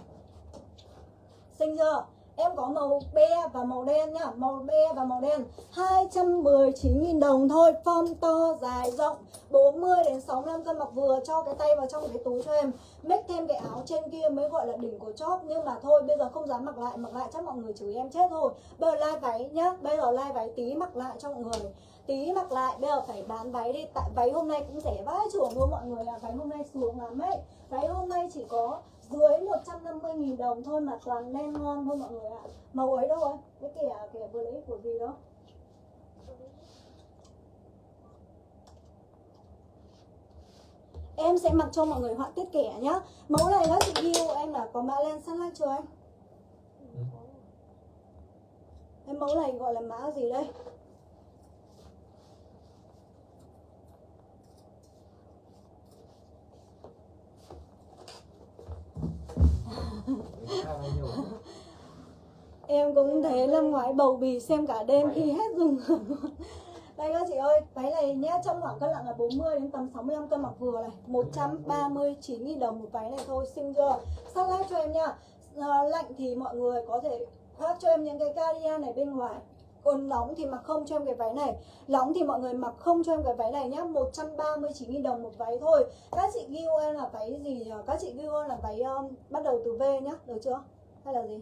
Xinh chưa? Em có màu be và màu đen nhá. Màu be và màu đen. 219.000 đồng thôi. Form to, dài, rộng. 40 đến 65 cân. Mặc vừa Cho cái tay vào trong cái túi cho em. Make thêm cái áo trên kia mới gọi là đỉnh của chóp. Nhưng mà thôi bây giờ không dám mặc lại. Mặc lại chắc mọi người chửi em chết thôi Bây giờ like váy nhá. Bây giờ like váy tí mặc lại cho mọi người. Tí mặc lại. Bây giờ phải bán váy đi. Tại váy hôm nay cũng rẻ vãi chưởng luôn mọi người ạ. Váy hôm nay xuống lắm ấy. Váy hôm nay chỉ có dưới 150.000 đồng thôi mà toàn len ngon thôi mọi người ạ. Màu ấy đâu rồi cái kẻ kẻ vừa lấy của gì đó? Em sẽ mặc cho mọi người họa tiết kẻ nhá. Mẫu này các chị yêu em là có mã len săn lách chưa anh? Em mẫu này gọi là mã gì đây em cũng thế năm ngoái bầu bì xem cả đêm khi hết dùng đây các chị ơi váy này nhé trong khoảng cân nặng là 40 đến tầm 65 cân mặc vừa này. 139.000 đồng một váy này thôi xinh chưa? Sát lát cho em nha. À, lạnh thì mọi người có thể khoác cho em những cái cardigan này bên ngoài còn nóng thì mặc không cho em cái váy này Nóng thì mọi người mặc không cho em cái váy này nhá 139.000 đồng một váy thôi Các chị ghi em là váy gì nhỉ? Các chị ghi em là váy um, bắt đầu từ V nhá Được chưa? Hay là gì?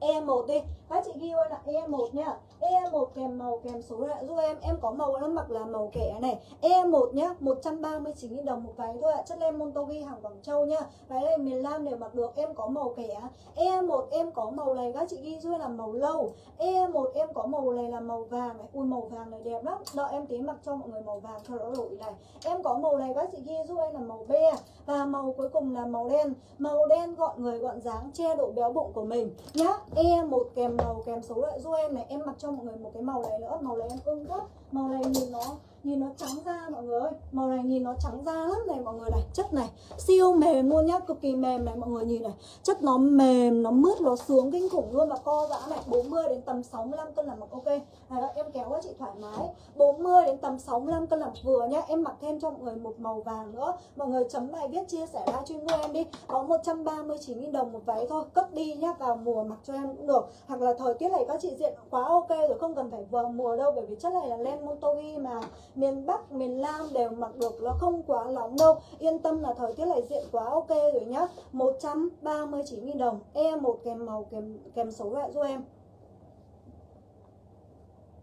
E1 đi. Các chị ghi em là E1 nhá. E1 kèm màu, kèm số ạ giúp em. Em có màu nó mặc là màu kẻ này. E1 nhá 139.000 đồng một váy thôi ạ. Chất lên Montogi hàng Quảng Châu nhá. Váy này miền Nam đều mặc được, Em có màu kẻ. E1 em có màu này Các chị ghi giúp là màu lâu. E1 em có màu này là màu vàng này. Ui, màu vàng này đẹp lắm. Đợi em tí mặc cho mọi người màu vàng cho nó đổi này Em có màu này các chị ghi giúp em là màu be. Và màu cuối cùng là màu đen. Màu đen gọn người, gọn dáng, Che độ béo bụng của mình nhá. E một kèm màu kèm số lại. Giúp em này, Em mặc cho mọi người một cái màu này nữa. Màu này em ưng quá. Màu này nhìn nó nhìn nó trắng da mọi người ơi. Màu này nhìn nó trắng da lắm này mọi người này. Chất này, siêu mềm luôn nhá, cực kỳ mềm này mọi người nhìn này. Chất nó mềm, nó mướt, nó sướng kinh khủng luôn và co giãn này. 40 đến tầm 65 cân là mặc ok. Này các em kéo các chị thoải mái. 40 đến tầm 65 cân là vừa nhá. Em mặc thêm cho mọi người một màu vàng nữa. Mọi người chấm bài viết chia sẻ livestream của em đi. Có 139.000 đồng một váy thôi. Cất đi nhá, vào mùa mặc cho em cũng được. Hoặc là thời tiết này các chị diện quá ok rồi, không cần phải vào mùa đâu, bởi vì chất này là len montogi mà miền Bắc, miền Nam đều mặc được nó không quá nóng đâu. Yên tâm là thời tiết lại diện quá ok rồi nhá. 139.000 đồng. E1 kèm màu kèm kèm số loại giúp em.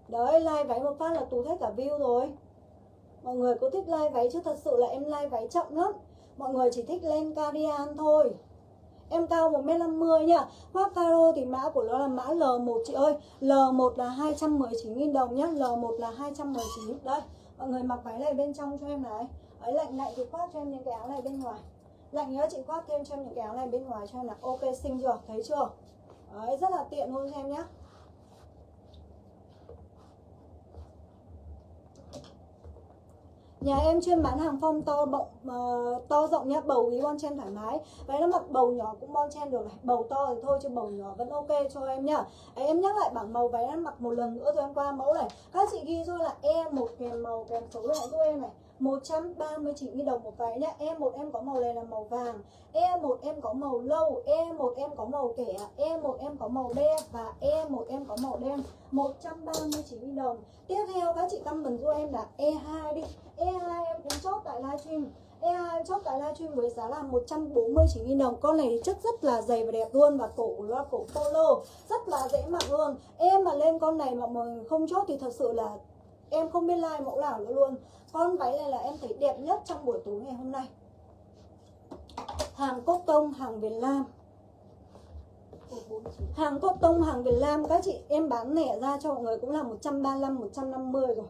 Đấy, like váy một phát là tù hết cả view rồi. Mọi người có thích like váy chứ thật sự là em like váy chậm lắm. Mọi người chỉ thích lên cardigan thôi. Em cao 1m50 nhá, Khoác caro thì mã của nó là mã L1 chị ơi. L1 là 219.000 đồng nhá. L1 là 219 Đây mọi người mặc váy này bên trong cho em này. Ấy lạnh lạnh thì khoác cho em những cái áo này bên ngoài. Lạnh nhớ chị khoác thêm cho em những cái áo này bên ngoài cho em là ok xinh chưa? Thấy chưa? Đấy rất là tiện luôn cho em nhé Nhà em chuyên bán hàng phong to bọng uh, ờ, to rộng nhá, bầu ý bon chen thoải mái. Váy nó mặc bầu nhỏ cũng bon chen được này, bầu to thì thôi chứ bầu nhỏ vẫn ok cho em nhá. Đấy, em nhắc lại bảng màu váy em mặc một lần nữa rồi em qua mẫu này. Các chị ghi cho là e một kèm màu kèm số lại giúp em này. 139 đồng một váy nhá E1 em có màu này là màu vàng E1 em có màu lâu E1 em có màu kẻ E1 em có màu be Và E1 em có màu đen. 139 e đồng. Tiếp theo, các chị comment cho em là E2 đi. E2 em cũng chốt tại livestream. E2 em chốt tại livestream với giá là 149.000 đồng. Con này chất rất là dày và đẹp luôn Và cổ là cổ polo, Rất là dễ mặc luôn. Em mà lên con này mà mọi không chốt thì thật sự là Em không biết like mẫu nào nữa luôn. Con váy này là em thấy đẹp nhất trong buổi tối ngày hôm nay. Hàng cốt tông, hàng Việt Nam. Hàng cốt tông, hàng Việt Nam Các chị em bán lẻ ra cho mọi người cũng là 135, 150 rồi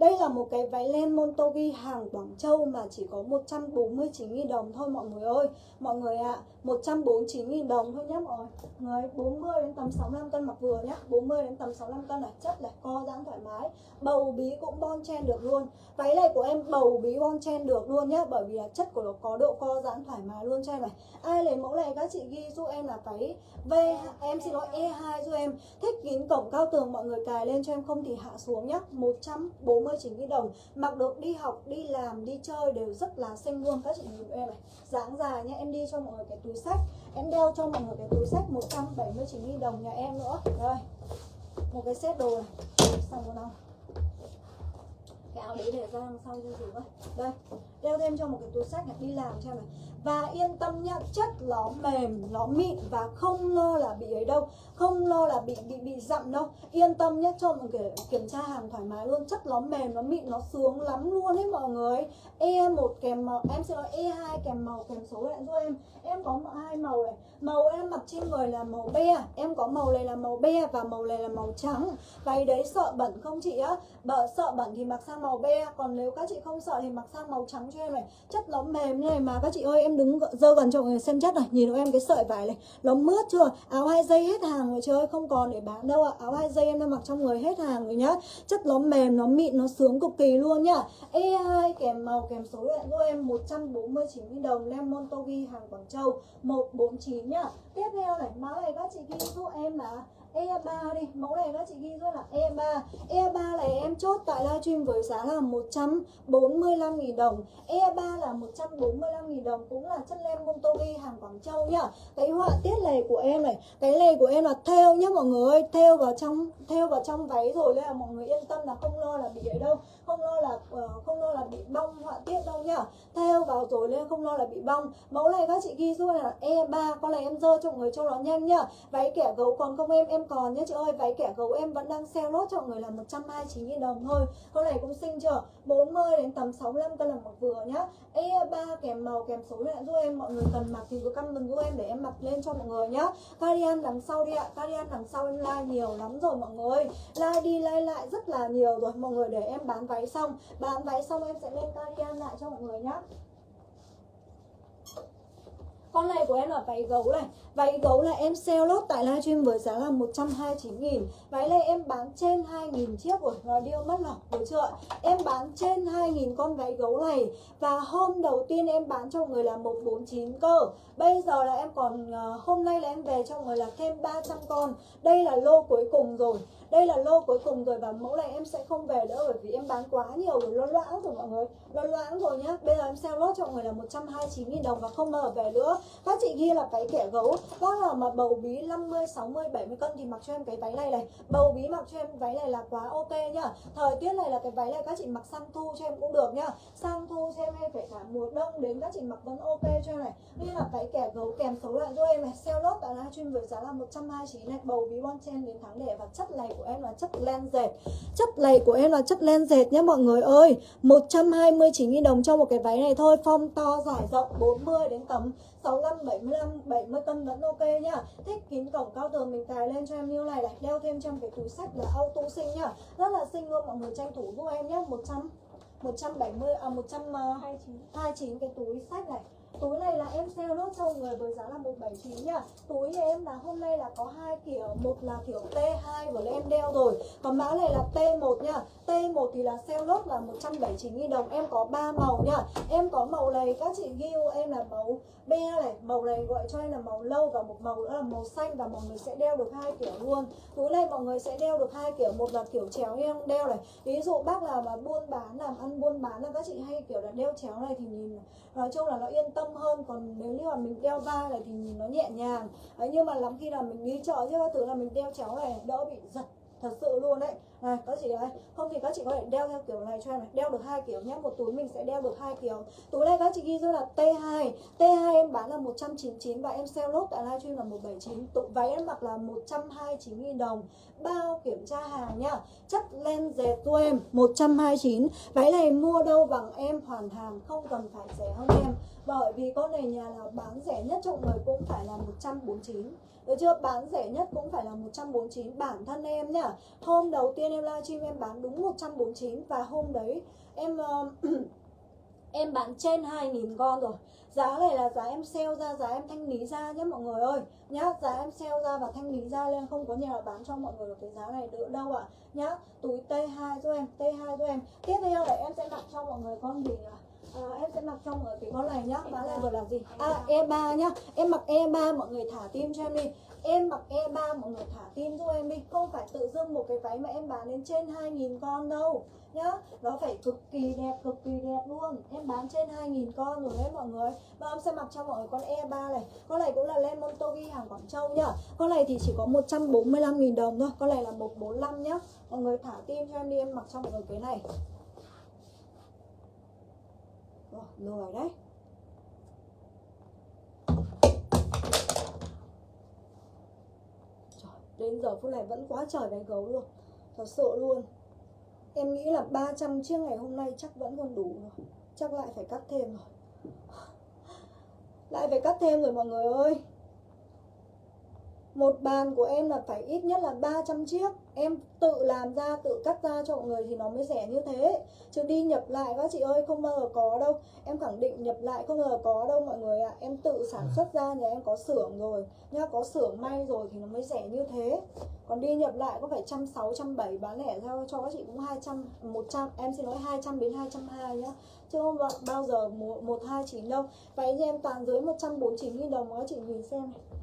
đây là một cái váy len Montogi hàng Quảng Châu mà chỉ có 149.000 đồng thôi mọi người ơi. Mọi người ạ, à, 149.000 đồng thôi nhé mọi người. 40 đến tầm 65 cân mặc vừa nhá. 40 đến tầm 65 cân này, chất này, co giãn thoải mái. Bầu bí cũng bon chen được luôn. Váy này của em bầu bí bon chen được luôn nhá Bởi vì là chất của nó có độ co giãn thoải mái luôn cho em này. Ai lấy mẫu này các chị ghi giúp em là váy V, em xin lỗi E2 giúp em. Thích kín cổng cao tường mọi người cài lên cho em không thì hạ xuống nhá. 140 60.000 đồng. Mặc được đi học, đi làm, đi chơi đều rất là xinh luôn. Các chị nhìn em này, dáng dài nha. Em đi cho mọi người cái túi sách. Em đeo cho mọi người cái túi sách 179 000 đồng nhà em nữa. Đây một cái set đồ này. Xong rồi nào. Cái áo đấy để ra đằng sau cho gì vậy đây, đeo thêm cho một cái túi sách này. Đi làm cho này và yên tâm nhá chất nó mềm nó mịn và không lo là bị ấy đâu, không lo là bị bị bị dặm đâu. Yên tâm nhá, cho mọi người kiểm tra hàng thoải mái luôn, chất nó mềm nó mịn nó sướng lắm luôn ấy mọi người. E một kèm màu, em sẽ nói e 2 kèm màu, kèm số lại giúp em. Em có hai màu này, màu em mặc trên người là màu be, em có màu này là màu be và màu này là màu trắng. Váy đấy sợ bẩn không chị á? Bợ, sợ bẩn thì mặc sang màu be, còn nếu các chị không sợ thì mặc sang màu trắng cho em này. Chất nó mềm như này mà các chị ơi, em đứng dơ gần cho mọi người xem chất này, nhìn em cái sợi vải này, nó mướt chưa? Áo hai dây hết hàng rồi chơi không còn để bán đâu ạ. Áo hai dây em đang mặc trong người hết hàng rồi nhá. Chất nó mềm, nó mịn, nó sướng cực kỳ luôn nhá. E2 kèm màu, kèm số điện giúp em 149 đồng, Lemon Togi hàng Quảng Châu 149 nhá. Tiếp theo này mã này các chị ghi giúp em là E3 đi, Mẫu này các chị ghi rất là E3 E3 này em chốt tại livestream với giá là 145.000 đồng. E3 là 145.000 đồng, Cũng là chất lem Montogi hàng Quảng Châu nhá. Cái họa tiết lề của em này, Cái lề của em là theo nhá mọi người ơi. Theo vào trong theo vào trong váy rồi, Nên là mọi người yên tâm là không lo là bị ấy đâu. Không lo là ờ, không lo là bị bong, họa tiết đâu nhá. Theo vào rồi nên không lo là bị bong. Mẫu này các chị ghi giúp là E3 Con này em dơ cho người cho nó nhanh nhá. Váy kẻ gấu còn không em em còn nhé chị ơi. Váy kẻ gấu em vẫn đang sale lốt cho người là 129 000 đồng thôi. Con này cũng xinh chưa? 40 đến tầm 65 cân là mặc vừa nhá. E3 kèm màu, kèm số lại giúp em. Mọi người cần mặc thì cứ căn giúp em để em mặc lên cho mọi người nhá. Cardigan đằng sau đi ạ. Cardigan đằng sau em like nhiều lắm rồi mọi người. Like đi like lại rất là nhiều rồi. Mọi người để em bán váy xong. Bán váy xong em sẽ lên cardigan lại cho mọi người nhá. Con này của em là váy gấu này. Váy gấu là em sale lốt tại livestream với giá là 129 nghìn. Váy này em bán trên 2 nghìn chiếc rồi Nói điêu mất lòng được chưa Em bán trên 2 nghìn con váy gấu này. Và hôm đầu tiên em bán cho người là 149 cơ. Bây giờ là em còn ờ, Hôm nay là em về cho người là thêm 300 con. Đây là lô cuối cùng rồi đây là lô cuối cùng rồi và mẫu này em sẽ không về nữa bởi vì em bán quá nhiều rồi lo loãng rồi mọi người. Lo loãng rồi nhá. Bây giờ em sale lốt cho mọi người là 129 000 đồng và không mở về nữa. Các chị ghi là váy kẻ gấu. Bác nào mà bầu bí 50 60 70 cân thì mặc cho em cái váy này này. Bầu bí mặc cho em váy này là quá ok nhá. Thời tiết này là cái váy này các chị mặc sang thu cho em cũng được nhá. Sang thu cho em hay phải cả mùa đông đến các chị mặc vẫn ok cho em này. Như là váy kẻ gấu kèm số lại cho em này. Sale lốt tại livestream với giá là 129 này. Bầu bí bon chen đến tháng đẻ và chất này của em là chất len dệt. Chất này của em là chất len dệt nhé mọi người ơi. 129.000 đồng cho một cái váy này thôi. Form to dài rộng 40 đến tầm 65, 75, 70 cân vẫn ok nhá. Thích kín cổng cao tường mình cài lên cho em như này này. Đeo thêm trong cái túi sách là auto xinh nhá. Rất là xinh luôn mọi người tranh thủ giúp em nhé 100 170 à 129 cái túi sách này túi này là em sale nốt cho người với giá là 179 nhá. Túi nhà em là hôm nay là có hai kiểu, một là kiểu T2 vừa em đeo rồi, còn mã này là T1 nhá. T1 thì là sale nốt là 179 000 đồng, em có 3 màu nhá. Em có màu này, các chị ghi em là màu be này, màu này gọi cho em là màu lâu và một màu nữa là màu xanh và mọi người sẽ đeo được hai kiểu luôn. Túi này mọi người sẽ đeo được hai kiểu, một là kiểu chéo em đeo này. Ví dụ bác nào mà buôn bán, làm ăn buôn bán là các chị hay kiểu là đeo chéo này thì nhìn, nói chung là nó yên tâm hơn còn nếu như mà mình đeo vai này thì nhìn nó nhẹ nhàng. Đấy, nhưng mà lắm khi là mình đi chợ chứ các thứ là mình đeo chéo này đỡ bị giật thật sự luôn đấy. Này, các chị ơi, không thì các chị có thể đeo theo kiểu này cho em này. Đeo được hai kiểu nhé, một túi mình sẽ đeo được hai kiểu. Túi này các chị ghi rất là T2 T2 em bán là 199 và em sale lốt tại livestream là 179 tụ váy em mặc là 129 000 đồng. Bao kiểm tra hàng nhá. Chất len dệt cho em 129 váy này mua đâu bằng em, hoàn hàng, không cần phải rẻ hơn em. Bởi vì con này nhà nào bán rẻ nhất trong người cũng phải là 149 được chưa? Bán rẻ nhất cũng phải là 149 Bản thân em nhá Hôm đầu tiên em livestream em bán đúng 149 Và hôm đấy em uh, Em bán trên 2.000 con rồi Giá này là giá em sale ra, giá em thanh lý ra nhé mọi người ơi Nhá, giá em sale ra và thanh lý ra lên Không có nhà nào bán cho mọi người được cái giá này nữa đâu ạ à. Nhá, túi T2 cho em, T2 cho em Tiếp theo là em sẽ tặng cho mọi người con gì ạ? À, Ờ, em sẽ mặc trong ở cái con này nhá. Bán này vừa là gì? À E3 nhá. Em mặc E3 mọi người thả tim cho em đi. Em mặc E3 mọi người thả tim giúp em đi. Không phải tự dưng một cái váy mà em bán đến trên 2.000 con đâu nhá. Nó phải cực kỳ đẹp, cực kỳ đẹp luôn. Em bán trên 2.000 con rồi đấy mọi người. Và em sẽ mặc cho mọi người con E3 này. Con này cũng là Lemon Togi hàng Quảng Châu nhá. Con này thì chỉ có 145.000 đồng thôi. Con này là 145 nhá. Mọi người thả tim cho em đi em mặc cho mọi người cái này rồi, lười đấy Trời, đến giờ phút này vẫn quá trời bé gấu luôn. Thật sự luôn. Em nghĩ là 300 chiếc ngày hôm nay chắc vẫn còn đủ rồi. Chắc lại phải cắt thêm rồi. Lại phải cắt thêm rồi mọi người ơi một bàn của em là phải ít nhất là 300 chiếc. Em tự làm ra, tự cắt ra cho mọi người thì nó mới rẻ như thế. Chứ đi nhập lại các chị ơi không bao giờ có đâu. Em khẳng định nhập lại không bao giờ có đâu mọi người ạ. À. Em tự sản xuất ra nhà em có xưởng rồi. Nha có xưởng may rồi thì nó mới rẻ như thế. Còn đi nhập lại có phải trăm sáu, trăm bảy bán lẻ ra cho các chị cũng 200, 100 Em xin nói 200 đến 220 nhá. Chứ không bao giờ 129 đâu. Vậy như em toàn dưới 149 000 đồng các chị nhìn xem. này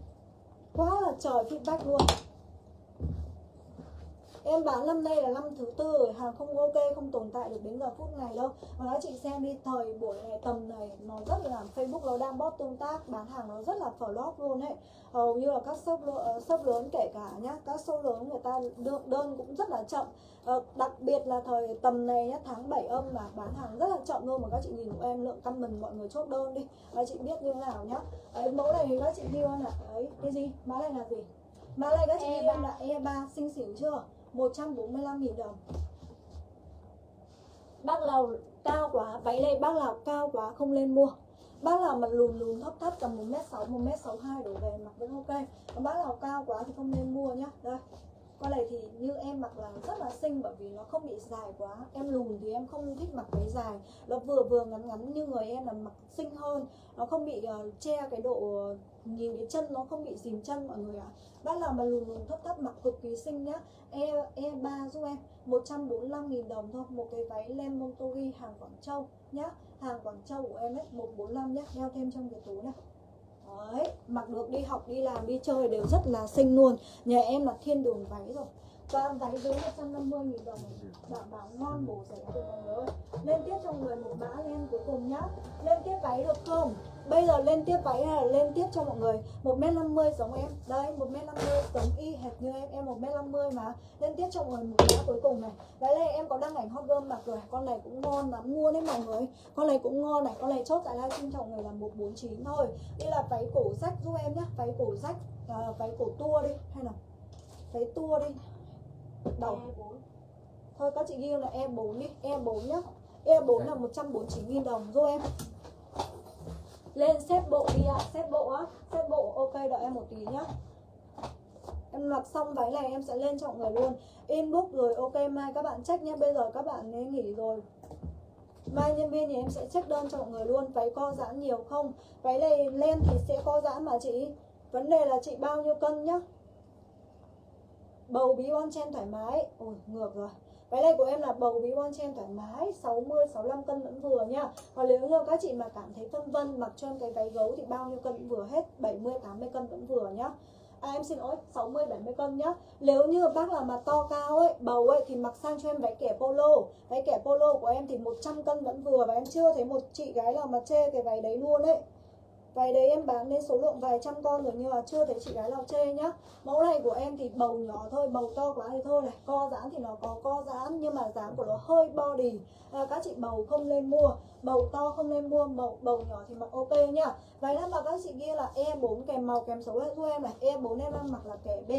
quá là trời feedback luôn. Em bán năm nay là năm thứ tư rồi, hàng không ok, không tồn tại được đến giờ phút này đâu. Và nói chị xem đi, thời buổi này, tầm này, nó rất là Facebook nó đang bot tương tác, bán hàng nó rất là flop luôn ấy. Hầu như là các shop, uh, shop lớn kể cả nhá, các shop lớn người ta đơn, đơn cũng rất là chậm. Uh, Đặc biệt là thời tầm này nhá, tháng 7 âm là bán hàng rất là chậm luôn Mà các chị nhìn của em lượng comment mọi người chốt đơn đi. Các chị biết như thế nào nhá. Đấy, mẫu này thì các chị ghi là, đấy, cái gì, mã này là gì? Mã này các chị ghi là E3, xinh xỉu chưa 145.000 đồng. Bác nào cao quá, váy này bác nào cao quá không lên mua. Bác nào mà lùn lùn thấp thấp tầm 1m6, 1m62 đổ về mặc vẫn ok. Còn bác nào cao quá thì không nên mua nhá. Đây con này thì như em mặc là rất là xinh bởi vì nó không bị dài quá. Em lùn thì em không thích mặc váy dài. Nó vừa vừa ngắn ngắn như người em là mặc xinh hơn. Nó không bị uh, che cái độ ờ, nhìn cái chân nó không bị dìm chân mọi người ạ. À. bác nào mà lùn lùn thấp thấp mặc cực kỳ xinh nhá. E e ba giúp em. 145.000 đồng thôi. Một cái váy len montori hàng Quảng Châu nhá. Hàng Quảng Châu của em ấy 145 nhá. Đeo thêm trong cái túi này. Đấy, mặc được đi học, đi làm, đi chơi đều rất là xinh luôn. Nhà em là thiên đường váy rồi. Và váy dưới 150 nghìn đồng Đảm bảo ngon bổ rẻ cho mọi người Lên tiếp cho người một mã lên cuối cùng nhá. Lên tiếp váy được không? Bây giờ lên tiếp váy hay là lên tiếp cho mọi người? 1m50 giống em. Đây 1m50 giống y hệt như em. Em 1m50 mà. Lên tiếp cho mọi người một mã cuối cùng này. Váy này em có đăng ảnh hot girl mặc rồi. Con này cũng ngon lắm mua đấy mọi người. Con này cũng ngon này. Con này chốt tại livestream cho mọi người là 149 thôi. Đây là váy cổ rách giúp em nhá. Váy cổ rách à, Váy cổ tua đi. Hay là váy tua đi. Đầu. Thôi các chị ghi là E4 đi. E4 nhá. E4 là 149.000 đồng. Giúp em lên, xếp bộ đi ạ à. xếp bộ á. Xếp bộ, ok, đợi em một tí nhá. Em mặc xong váy này em sẽ lên cho người luôn. Inbox rồi, ok, mai các bạn check nhé bây giờ các bạn nên nghỉ rồi. Mai nhân viên thì em sẽ check đơn cho mọi người luôn. Váy co giãn nhiều không? Váy này lên thì sẽ co giãn mà chị. Vấn đề là chị bao nhiêu cân nhá? Bầu bí on chen thoải mái. Ôi, ngược rồi. Váy này của em là bầu bí bon chen thoải mái 60 65 cân vẫn vừa nha. Còn nếu như các chị mà cảm thấy phân vân mặc cho em cái váy gấu thì bao nhiêu cân cũng vừa hết, 70 80 cân vẫn vừa nhá. À em xin lỗi, 60 70 cân nhá. Nếu như bác là mà to cao ấy, bầu ấy thì mặc sang cho em váy kẻ polo. Váy kẻ polo của em thì 100 cân vẫn vừa và em chưa thấy một chị gái nào mà chê cái váy đấy luôn ấy. Váy đấy em bán lên số lượng vài trăm con rồi nhưng mà chưa thấy chị gái nào chê nhá. Mẫu này của em thì bầu nhỏ thôi, bầu to quá thì thôi này. Co giãn thì nó có co giãn nhưng mà dáng của nó hơi body. À, Các chị bầu không lên mua. Bầu to không nên mua, màu bầu nhỏ thì mặc ok nhá. Váy đang mặc các chị kia là E4 kèm màu kèm số giúp em này. E4 em đang mặc là kẻ B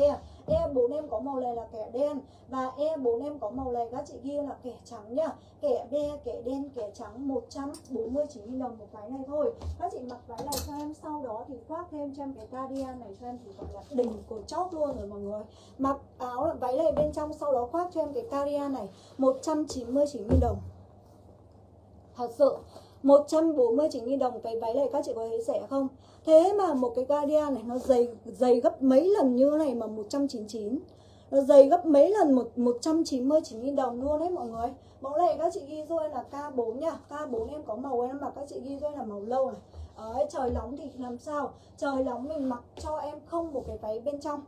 E4 em có màu này là kẻ đen. Và E4 em có màu này các chị kia là kẻ trắng nhá. Kẻ B, kẻ đen, kẻ trắng 149 đồng một váy này thôi. Các chị mặc váy này cho em sau đó thì khoác thêm cho em cái cardigan này cho em thì gọi là đỉnh của chót luôn rồi mọi người. Mặc áo váy này bên trong sau đó khoác cho em cái cardigan này 199 000 đồng. Thật sự 149.000 đồng cái váy này các chị có thấy rẻ không? Thế mà một cái Guardian này nó dày dày gấp mấy lần như này mà 199 Nó dày gấp mấy lần một 199.000 đồng luôn đấy mọi người. Mẫu này các chị ghi rồi là K4 nha. K4 em có màu em mặc các chị ghi rồi là màu lâu này. Đấy, trời nóng thì làm sao? Trời nóng mình mặc cho em không một cái váy bên trong.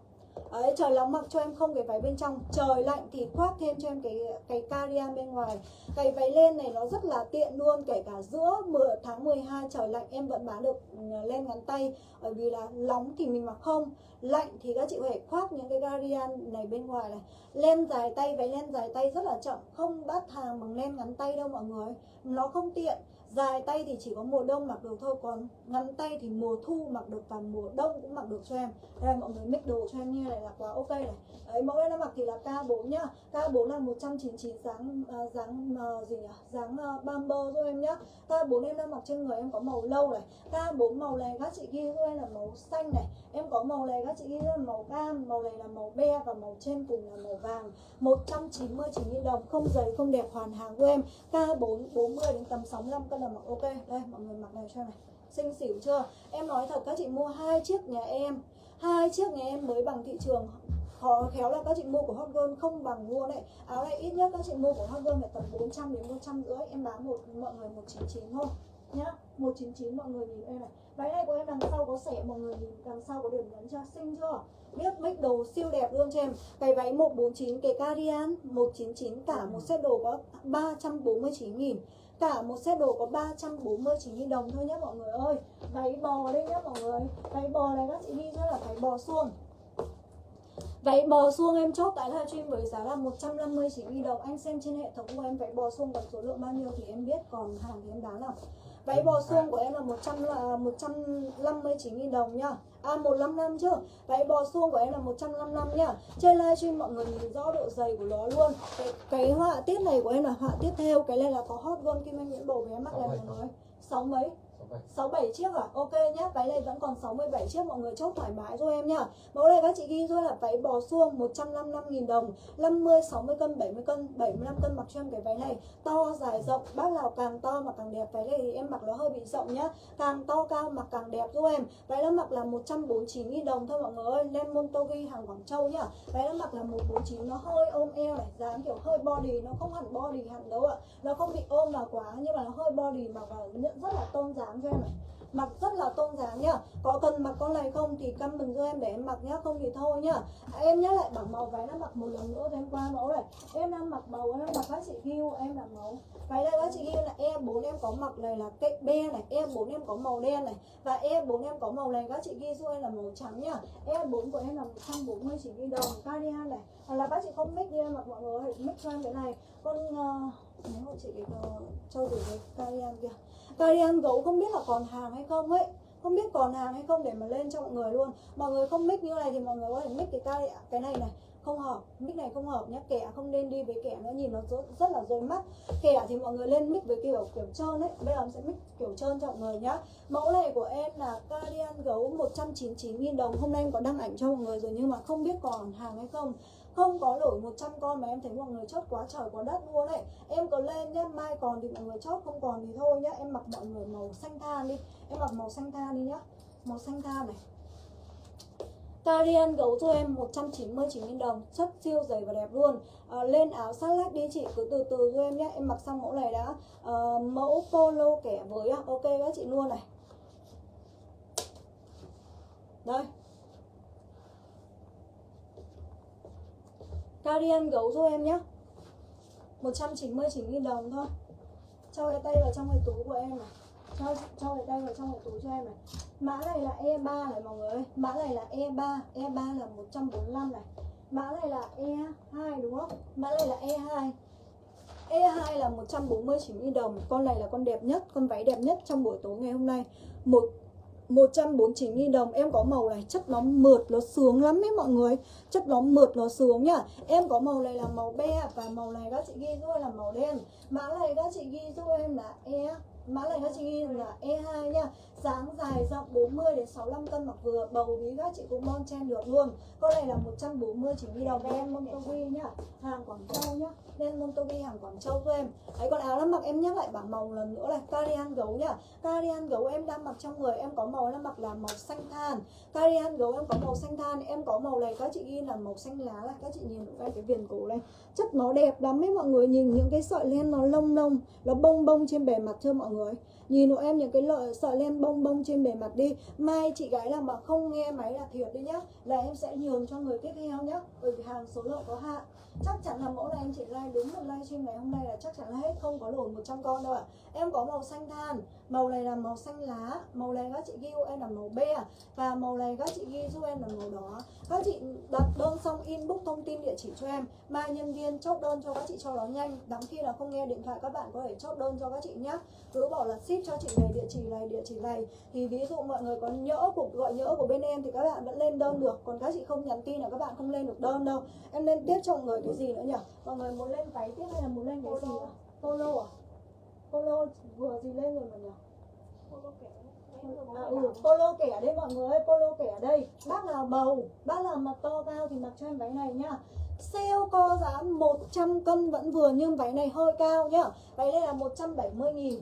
Đấy, trời nóng mặc cho em không cái váy bên trong. Trời lạnh thì khoác thêm cho em cái cái caria bên ngoài. Cái váy len này nó rất là tiện luôn Kể cả giữa mưa tháng 12 trời lạnh em vẫn bán được ừ, len ngắn tay. Bởi vì là nóng thì mình mặc không. Lạnh thì các chị phải khoác những cái caria này bên ngoài này. Len dài tay, váy len dài tay rất là chậm. Không bắt hàng bằng len ngắn tay đâu mọi người. Nó không tiện. Dài tay thì chỉ có mùa đông mặc được thôi Còn ngắn tay thì mùa thu mặc được Và mùa đông cũng mặc được cho em. Đây mọi người mix đồ cho em như này là quá ok này. Đấy mẫu em nó mặc thì là K4 nhá. K4 là 199 dáng uh, dáng uh, gì nhỉ? Dáng à, uh, bumper cho em nhá. K4 em đang mặc trên người em có màu lâu này. K4 màu này các chị ghi cho em là màu xanh này. Em có màu này các chị ghi là màu cam, Màu này là màu be và màu trên cùng là màu vàng. 199 000 đồng, Không dày không đẹp, hoàn hàng của em. K4 40 đến tầm 65 cân là mặc ok. Đây, mọi người mặc này cho này. Xinh xỉu chưa? Em nói thật, các chị mua hai chiếc nhà em. Hai chiếc nhà em mới bằng thị trường. Khó khéo là các chị mua của Hot Girl không bằng mua đấy. Áo này ít nhất các chị mua của Hot Girl phải tầm 400 đến 100 rưỡi. Em bán một, mọi người 199 thôi. Nhá 199 mọi người nhìn em này váy này của em đằng sau có sẻ, mọi người nhìn đằng sau có điểm nhấn cho xinh chưa? Biết mix đồ siêu đẹp luôn cho em. Cái váy 149 cái carian 199 cả một set đồ có 349 nghìn. Cả một set đồ có 349 000 đồng thôi nhé mọi người ơi. Váy bò đây nhé mọi người. Váy bò này các chị ghi rất là váy bò suông. Váy bò suông em chốt tại livestream với giá là 159 000 đồng. Anh xem trên hệ thống của em váy bò suông còn số lượng bao nhiêu thì em biết, Còn hàng thì em bán nào? Váy bò suông của em là 100 là 159 000 đồng nhá. À 155 chứ. Váy bò suông của em là 155 nhá. Trên livestream mọi người nhìn rõ độ dày của nó luôn. Cái, cái họa tiết này của em là họa tiết theo, cái này là có hot girl Kim Anh Nguyễn Bầu với em mắc này mọi người. Sáu mấy? 67 chiếc à? Ok nhá, váy này vẫn còn 67 chiếc mọi người chốt thoải mái giúp em nhá. Mẫu này các chị ghi thôi là váy bò suông 155 000 đồng, 50 60 cân, 70 cân, 75 cân mặc cho em cái váy này to dài rộng, bác nào càng to mà càng đẹp. Váy này thì em mặc nó hơi bị rộng nhá. Càng to cao mặc càng đẹp giúp em. Váy nó mặc là 149 000 đồng thôi mọi người ơi. Lên Montogi hàng Quảng Châu nhá. Váy nó mặc là 149 nó hơi ôm eo này, dáng kiểu hơi body nó không hẳn body hẳn đâu ạ. Nó không bị ôm vào quá nhưng mà nó hơi body mặc vào nhận rất là tôn dáng cho em ạ. Mặc rất là tôn dáng nhá. Có cần mặc con này không thì comment cho em để em mặc nhá không thì thôi nhá. À, em nhớ lại bảng màu váy nó mặc một lần nữa thêm em qua mẫu này. Em đang mặc màu em mặc các chị ghiu em là mẫu. Váy đây các chị hưu là e 4 em có mặc này là cây be này e 4 em có màu đen này. Và e 4 em có màu này các chị ghi giúp em là màu trắng nhá. E 4 của em là 140 chỉ ghi đồng cardigan này. Hoặc là các chị không mix như em mặc mọi người mix cho em cái này. Con ờ, uh, nếu chị cái uh, cho gửi cái cardigan kia Cardigan gấu không biết là còn hàng hay không ấy. Không biết còn hàng hay không để mà lên cho mọi người luôn. Mọi người không mic như này thì mọi người có thể mic cái tay cái này này không hợp. Mic này không hợp nhá. Kẻ không nên đi với kẻ nó nhìn nó rất, rất là rối mắt. Kẻ thì mọi người lên mic với kiểu kiểu trơn ấy. Bây giờ em sẽ mic kiểu trơn cho mọi người nhá. Mẫu này của em là Cardian gấu 199.000 đồng. Hôm nay em có đăng ảnh cho mọi người rồi nhưng mà không biết còn hàng hay không không có đổi 100 con mà em thấy mọi người chốt quá trời quá đất luôn đấy em có lên nhá mai còn thì mọi người chốt không còn thì thôi nhá. Em mặc mọi người màu xanh than đi. Em mặc màu xanh than đi nhá. Màu xanh than này. Cardigan gấu cho em 199.000 đồng. Chất siêu dày và đẹp luôn. À, Lên áo sát lách đi chị. Cứ từ từ cho em nhé Em mặc xong mẫu này đã. À, Mẫu polo kẻ với. Ok các chị luôn này. Đây. Cardigan gấu cho em nhé 199.000 đồng thôi. Cho cái tay vào trong cái túi của em này. Cho, cho cái tay vào trong cái túi cho em này. Mã này là E3 này mọi người ơi. Mã này là E3 E3 là 145 này. Mã này là E2 đúng không? Mã này là E2 E2 là 149.000 đồng. Con này là con đẹp nhất Con váy đẹp nhất trong buổi tối ngày hôm nay. Một 149.000 đồng. Em có màu này, chất nó mượt, Nó sướng lắm ấy mọi người. Chất nó mượt, nó sướng nhá. Em có màu này là màu be Và màu này các chị ghi giúp em là màu đen. Mã này các chị ghi giúp em là E. Mã này các chị? Ghi là E2 nha. Dáng dài rộng 40 đến 65 cân mặc vừa Bầu bí các chị cũng bon chen được luôn. Con này là 140 chỉ ghi đồng đen Montovi nhá Hàng Quảng Châu nhá. Nên Montovi, hàng Quảng Châu cho em. Ấy còn áo em mặc em nhắc lại bảng màu lần nữa này Carian gấu nhá Carian gấu em đang mặc trong người Em có màu đang mặc là màu xanh than. Carian gấu em có màu xanh than, Em có màu này, các chị ghi là màu xanh lá này Các chị nhìn được cái viền cổ này. Chất nó đẹp lắm ấy, mọi người Nhìn những cái sợi len nó lông lông, Nó bông bông trên bề mặt cho mọi người. Nhìn hộ em những cái lợi, sợi len bông bông trên bề mặt đi. Mai chị gái nào mà không nghe máy là thiệt đi nhá. Là em sẽ nhường cho người tiếp theo nhá. Bởi vì hàng số lượng có hạn. Chắc chắn là mẫu này em chỉ like đúng một livestream ngày hôm nay là chắc chắn là hết. Không có lỗi 100 con đâu ạ. Em có màu xanh than. Màu này là màu xanh lá. Màu này các chị ghi giúp em là màu be à. Và màu này các chị ghi giúp em là màu đỏ. Các chị đặt đơn xong inbox thông tin địa chỉ cho em. Mai nhân viên chốt đơn cho các chị cho nó nhanh. Đáng khi là không nghe điện thoại, các bạn có thể chốt đơn cho các chị nhé Cứ bảo là ship cho chị này, địa chỉ này, địa chỉ này. Thì ví dụ mọi người có nhỡ cuộc, gọi nhỡ của bên em thì các bạn vẫn lên đơn được. Còn các chị không nhắn tin là các bạn không lên được đơn đâu. Em lên tiếp cho mọi người cái gì nữa nhỉ? Mọi người muốn lên váy tiếp hay là muốn lên cái gì ạ? Polo à? Polo vừa gì lên rồi mà nhỉ À, ừ, polo kẻ đây mọi người ơi, polo kẻ đây. Bác nào bầu, bác nào mặc to cao thì mặc cho em váy này nhá. Sale co giá 100 cân vẫn vừa nhưng váy này hơi cao nhá. Váy này là 170 nghìn.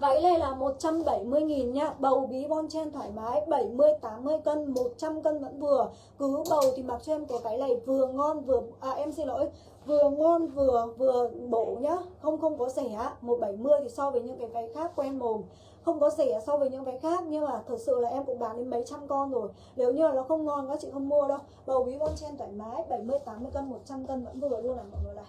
Váy này là 170 nghìn nhá. Bầu bí bon chen thoải mái 70, 80 cân, 100 cân vẫn vừa. Cứ bầu thì mặc cho em cái váy này vừa ngon vừa À em xin lỗi Vừa ngon vừa vừa bổ nhá. Không không có rẻ 170 thì so với những cái váy khác quen mồm. Không có rẻ so với những váy khác, nhưng mà thật sự là em cũng bán đến mấy trăm con rồi. Nếu như là nó không ngon các chị không mua đâu. Bầu bí bon chen thoải mái 70 80 cân 100 cân vẫn vừa luôn này mọi người này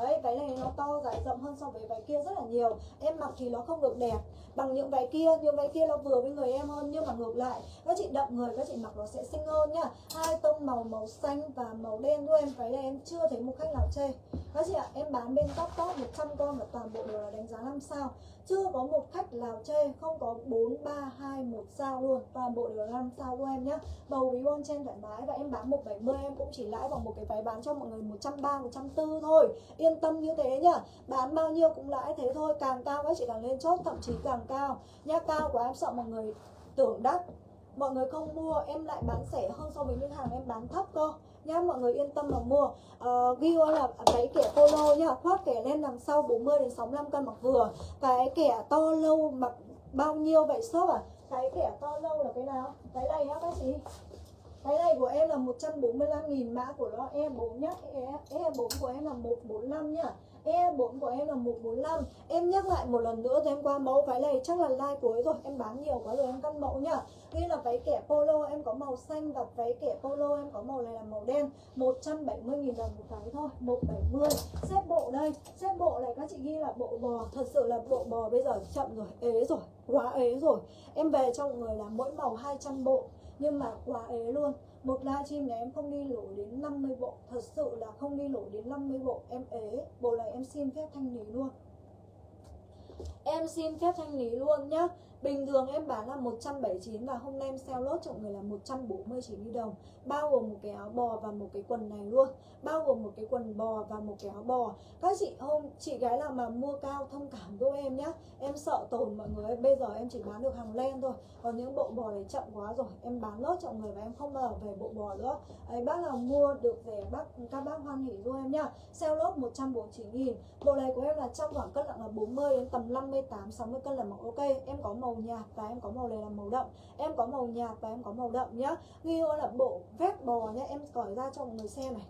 Đấy, váy này nó to dài rộng hơn so với váy kia rất là nhiều. Em mặc thì nó không được đẹp Bằng những váy kia, những váy kia nó vừa với người em hơn Nhưng mà ngược lại, các chị đậm người, các chị mặc nó sẽ xinh hơn nhá. Hai tông màu màu xanh và màu đen thôi em Váy này em chưa thấy một khách nào chê. Các chị ạ em bán bên top top 100 con và toàn bộ đều là đánh giá 5 sao chưa có một khách nào chê không có 4, 3, 2, 1 sao luôn. Toàn bộ đều là 5 sao luôn em nhá. Bầu ví bon chen thoải mái và em bán 170 em cũng chỉ lãi bằng một cái váy bán cho mọi người 130, 140 thôi. Yên tâm như thế nhá. Bán bao nhiêu cũng lãi thế thôi. Càng cao các chị càng lên chốt thậm chí càng cao. Nhá cao của em sợ mọi người tưởng đắt. Mọi người không mua em lại bán rẻ hơn so với những hàng em bán thấp cơ nhá mọi người yên tâm mà mua. Ờ, uh, ghi là cái kẻ polo nhá khoác kẻ lên đằng sau 40 đến 65 cân mặc vừa. Cái kẻ to lâu mặc bao nhiêu vậy shop à? Cái kẻ to lâu là cái nào? Cái này á bác sĩ? Cái này của em là 145 nghìn mã của nó E4 nhá E, E4 của em là 145 nhá. E4 của em là 145 Em nhắc lại một lần nữa thì em qua mẫu váy này, chắc là like cuối rồi. Em bán nhiều quá rồi, em cân mẫu nhá. Ghi là váy kẻ polo, em có màu xanh và váy kẻ polo, em có màu này là màu đen. 170.000 đồng một cái thôi 170 Xếp bộ đây, Xếp bộ này các chị ghi là bộ bò. Thật sự là bộ bò bây giờ chậm rồi, Ế rồi, Quá ế rồi. Em về cho mọi người là mỗi màu 200 bộ, Nhưng mà quá ế luôn một livestream này em không đi lỗ đến 50 bộ. Thật sự là không đi lỗ đến 50 bộ. Em ế, bộ này em xin phép thanh lý luôn em xin phép thanh lý luôn nhá. Bình thường em bán là 179 và hôm nay em sale lốt cho mọi người là 149 đồng. Bao gồm một cái áo bò và một cái quần này luôn. Bao gồm một cái quần bò và một cái áo bò. Các chị hôm chị gái nào mà mua cao thông cảm giúp em nhá. Em sợ tồn mọi người. Bây giờ em chỉ bán được hàng len thôi. Còn những bộ bò này chậm quá rồi. Em bán lốt cho mọi người và em không mở về bộ bò nữa. Đấy, Bác nào mua được rẻ bác các bác hoan hỉ giúp em nhá. Sale lốt 149 nghìn. Bộ này của em là trong khoảng cân nặng là 40 đến tầm 58 60 cân là màu ok. Em có màu nhạt và em có màu này là màu đậm. Em có màu nhạt và em có màu đậm nhá. Ghi là bộ vest bò nhá. Em cởi ra cho mọi người xem này.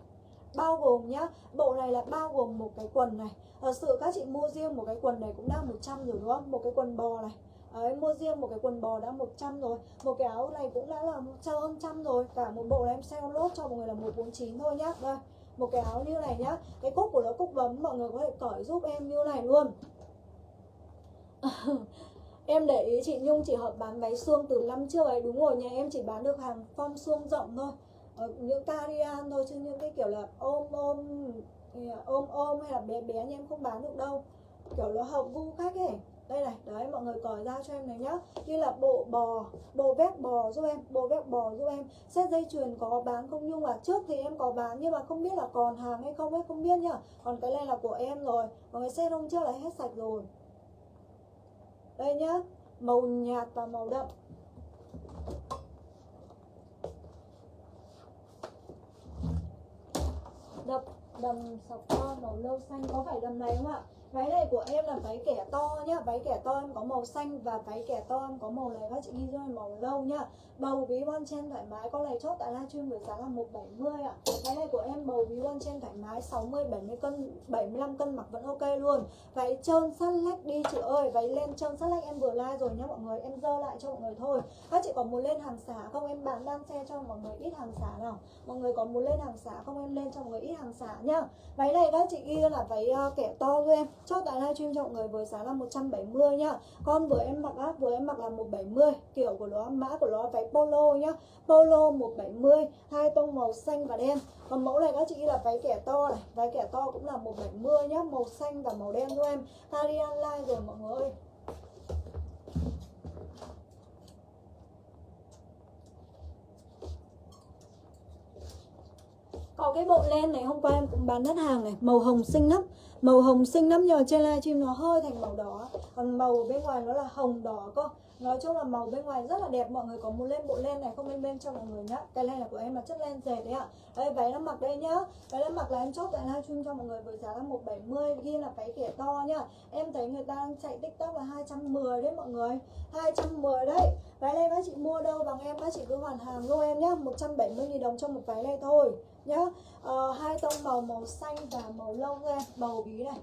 Bao gồm nhá bộ này là bao gồm một cái quần này. Thật sự các chị mua riêng một cái quần này cũng đã 100 rồi đúng không? Một cái quần bò này. Đấy, mua riêng một cái quần bò đã 100 rồi. Một cái áo này cũng đã là hơn trăm rồi. Cả một bộ này em sale lốt cho mọi người là 149 thôi nhá. Đây, một cái áo như này nhá. Cái cúc của nó cúc bấm mọi người có thể cởi giúp em như này luôn. Em để ý chị Nhung chỉ hợp bán váy suông từ năm trước ấy. Đúng rồi, nhà em chỉ bán được hàng form suông rộng thôi. Ở Những cardigan thôi, chứ những cái kiểu là ôm ôm Ôm ôm hay là bé bé nhà em không bán được đâu. Kiểu nó hợp gu khách ấy. Đây này, đấy, mọi người cởi ra cho em này nhá. Như là bộ bò, bộ vét bò giúp em, bộ vét bò giúp em. Xét dây chuyền có bán không nhung mà trước thì em có bán, nhưng mà không biết là còn hàng hay không ấy, không biết nhá. Còn cái này là của em rồi. Mọi người xét hôm trước là hết sạch rồi đây nhá, màu nhạt và màu đậm. Đập đầm sọc to, màu lâu xanh. Có phải đầm này không ạ? Váy này của em là váy kẻ to nhá. Váy kẻ to em có màu xanh và váy kẻ to em có màu này các chị ghi cho em màu lâu nhá. Bầu ví bon chen thoải mái con này chốt tại livestream với giá là 170 ạ. Váy này của em bầu ví bon chen thoải mái 60 70 cân 75 cân mặc vẫn ok luôn. Váy trơn sắt lách đi chị ơi váy lên trơn sắt lách em vừa like rồi nhá mọi người em dơ lại cho mọi người thôi. Các chị có muốn lên hàng xả không? Em bán đan xe cho mọi người ít hàng xả nào? Mọi người có muốn lên hàng xả không? Em lên cho mọi người ít hàng xả nhá. Váy này các chị ghi là váy uh, kẻ to luôn em chốt tại livestream cho mọi người với giá là 170 nhá. Con vừa em mặc á vừa em mặc là 170 kiểu của nó mã, của nó váy polo nhá. Polo 170 hai tông màu xanh và đen. Còn mẫu này các chị là váy kẻ to này, váy kẻ to cũng là 170 nhá, màu xanh và màu đen cho em. Cardigan line rồi mọi người ơi. Có cái bộ len này hôm qua em cũng bán đất hàng này, màu hồng xinh lắm màu hồng xinh lắm nhờ, trên livestream nó hơi thành màu đỏ còn màu bên ngoài nó là hồng đỏ cơ. Nói chung là màu bên ngoài rất là đẹp, mọi người có muốn lên bộ len này không lên bên cho mọi người nhá. Cái len là của em là chất len dệt đấy ạ. Đây, váy nó mặc đây nhá. Váy nó mặc là em chốt tại livestream cho mọi người với giá là 170 ghi là váy kẻ to nhá. Em thấy người ta đang chạy tiktok là 210 đấy mọi người. 210 đấy. Váy này các chị mua đâu bằng em các chị cứ hoàn hàng luôn em nhá. 170 000 đồng cho một váy này thôi nhá. Uh, hai tông màu màu xanh và màu lông em màu bí này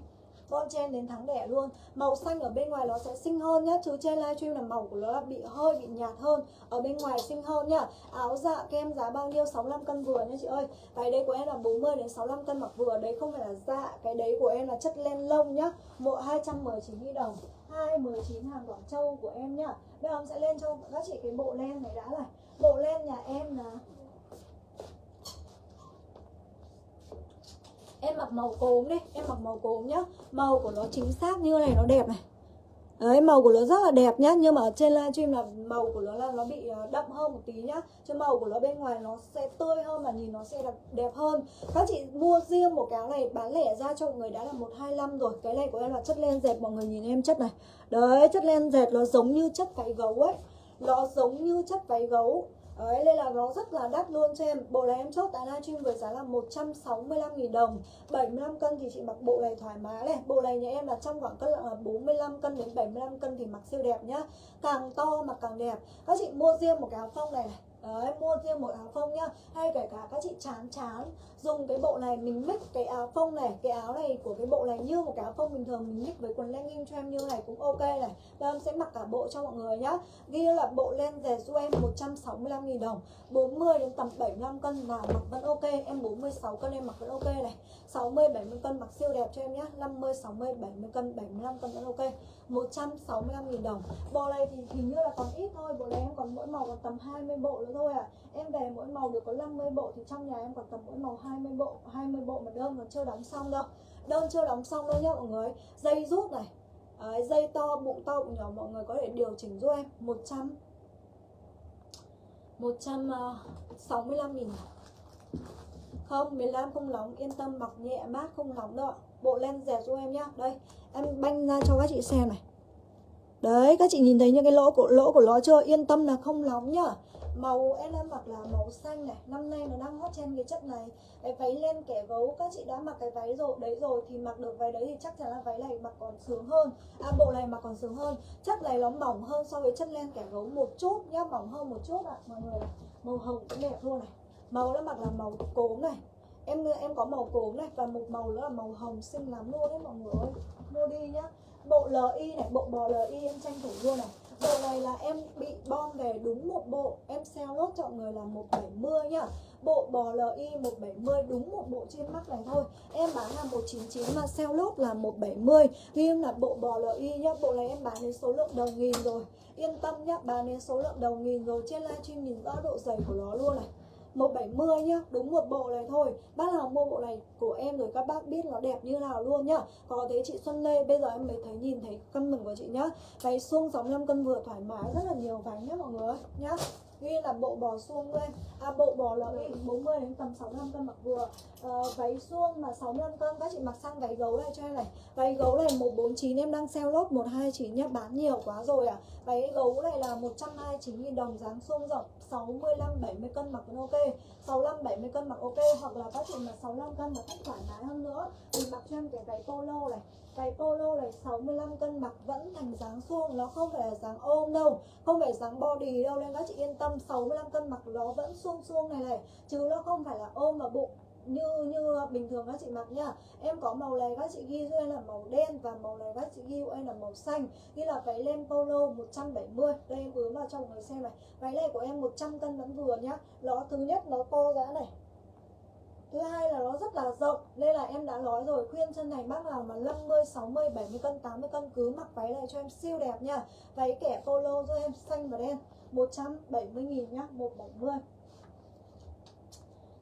con chen đến thắng đẻ luôn. Màu xanh ở bên ngoài nó sẽ xinh hơn nhá. Chứ trên livestream là màu của nó bị hơi bị nhạt hơn. Ở bên ngoài xinh hơn nhá. Áo dạ kem giá bao nhiêu? 65 cân vừa nha chị ơi. Váy đấy của em là 40 đến 65 cân mặc vừa. Đấy không phải là dạ Cái đấy của em là chất len lông nhá. Bộ 219 đồng. 219 hàng Quảng Châu của em nhá. Bây giờ em sẽ lên cho các chị cái bộ len này đã này. Bộ len nhà em là em mặc màu cốm đi em mặc màu cốm nhá. Màu của nó chính xác như này nó đẹp này. Đấy, màu của nó rất là đẹp nhá Nhưng mà ở trên livestream là màu của nó là nó bị ờ, đậm hơn một tí nhá. Chứ màu của nó bên ngoài nó sẽ tươi hơn và nhìn nó sẽ đẹp, đẹp hơn. Các chị mua riêng một cái này bán lẻ ra cho mọi người đã là 125 rồi. Cái này của em là chất len dệt mọi người nhìn em chất này. Đấy, chất len dệt nó giống như chất váy gấu ấy. Nó giống như chất váy gấu. Đấy, nên là nó rất là đắt luôn cho em. Bộ này em chốt tại livestream với giá là 165.000 đồng. 75 cân thì chị mặc bộ này thoải mái này. Bộ này nhà em là trong khoảng cân là 45 cân đến 75 cân thì mặc siêu đẹp nhá. Càng to mặc càng đẹp. Các chị mua riêng một cái áo phông này này. Đấy, mua riêng một áo phông nhá. Hay kể cả các chị chán chán. Dùng cái bộ này mình mix cái áo phông này Cái áo này của cái bộ này như một cái áo phông bình thường Mình mix với quần legging cho em như này cũng ok này. Và em sẽ mặc cả bộ cho mọi người nhá. Ghi là bộ len dè du em 165.000 đồng 40 đến tầm 75 cân là mặc vẫn ok Em 46 cân em mặc vẫn ok này. 60, 70 cân mặc siêu đẹp cho em nhá. 50, 60, 70 cân, 75 cân vẫn ok. 165.000 đồng. Bộ này thì hình như là còn ít thôi Bộ này em còn mỗi màu còn tầm 20 bộ nữa thôi à Em về mỗi màu được có 50 bộ Thì trong nhà em còn tầm mỗi màu 20 bộ 20 bộ mà đơn còn chưa đóng xong đâu. Đơn chưa đóng xong đâu nhá mọi người. Dây rút này. Đấy, dây to, bụng to, bụng nhỏ mọi người có thể điều chỉnh giúp em. 100 165 ờ, nghìn. Không, miền Nam không nóng, yên tâm mặc nhẹ mát không nóng đâu ạ. Bộ len dệt giúp em nhá. Đây, em banh ra cho các chị xem này. Đấy, các chị nhìn thấy những cái lỗ của lỗ của nó chưa? Yên tâm là không nóng nhá. Màu em đang mặc là màu xanh này. Năm nay nó đang hot trên cái chất này. Cái váy len kẻ gấu Các chị đã mặc cái váy rồi đấy rồi Thì mặc được váy đấy thì chắc chắn là váy này mặc còn sướng hơn. À bộ này mặc còn sướng hơn. Chất này nó mỏng hơn so với chất len kẻ gấu một chút nhá Mỏng hơn một chút ạ. À. Mọi người Màu hồng cũng đẹp luôn này. Màu nó mặc là màu cốm này. Em em có màu cốm này Và một màu nữa là màu hồng xinh lắm luôn đấy mọi người ơi. Mua đi nhá. Bộ LI này, bộ bò LI em tranh thủ luôn này. Bộ này là em bị bom về đúng một bộ. Em sell lốt chọn người là 170 nhá. Bộ bò LI 170 đúng một bộ trên mắt này thôi. Em bán là 199 mà sell lốt là 170 Riêng là bộ bò LI nhá Bộ này em bán đến số lượng đầu nghìn rồi. Yên tâm nhá, bán đến số lượng đầu nghìn rồi. Trên livestream nhìn rõ độ dày của nó luôn này. 170 nhá, đúng một bộ này thôi. Bác nào mua bộ này của em rồi các bác biết nó đẹp như nào luôn nhá. Có thấy chị Xuân Lê, bây giờ em mới thấy nhìn thấy cân comment của chị nhá. Váy suông 65 cân vừa thoải mái, rất là nhiều váy nhá mọi người nhá. Ghi là bộ bò suông lên à bộ bò là 40 đến tầm 65 cân mặc vừa. À, váy suông là 65 cân các chị mặc sang váy gấu này cho em này. Váy gấu này 149 em đang sale lốt 129 nhá bán nhiều quá rồi à váy gấu này là 129 000 đồng dáng suông rộng. 65 70 cân mặc vẫn ok. 65 70 cân mặc ok hoặc là các chị mà 65 cân mà thích thoải mái hơn nữa. Mình mặc cho em cái váy polo này. Váy polo này 65 cân mặc vẫn thành dáng suông, Nó không phải là dáng ôm đâu. Không phải dáng body đâu Nên các chị yên tâm 65 cân mặc nó vẫn suông suông này này. Chứ nó không phải là ôm vào bụng như như bình thường các chị mặc nha em có màu này các chị ghi cho em là màu đen và màu này các chị ghi cho em là màu xanh. Ghi là váy len polo 170 đây em ướm vào cho mọi người xem này. Váy này của em 100 cân vẫn vừa nhá. Nó thứ nhất nó to giá này. Thứ hai là nó rất là rộng, nên là em đã nói rồi, khuyên chân này bác nào mà 50 60 70 cân 80 cân cứ mặc váy này cho em siêu đẹp nha váy kẻ polo cho em xanh và đen 170 nghìn nhá 170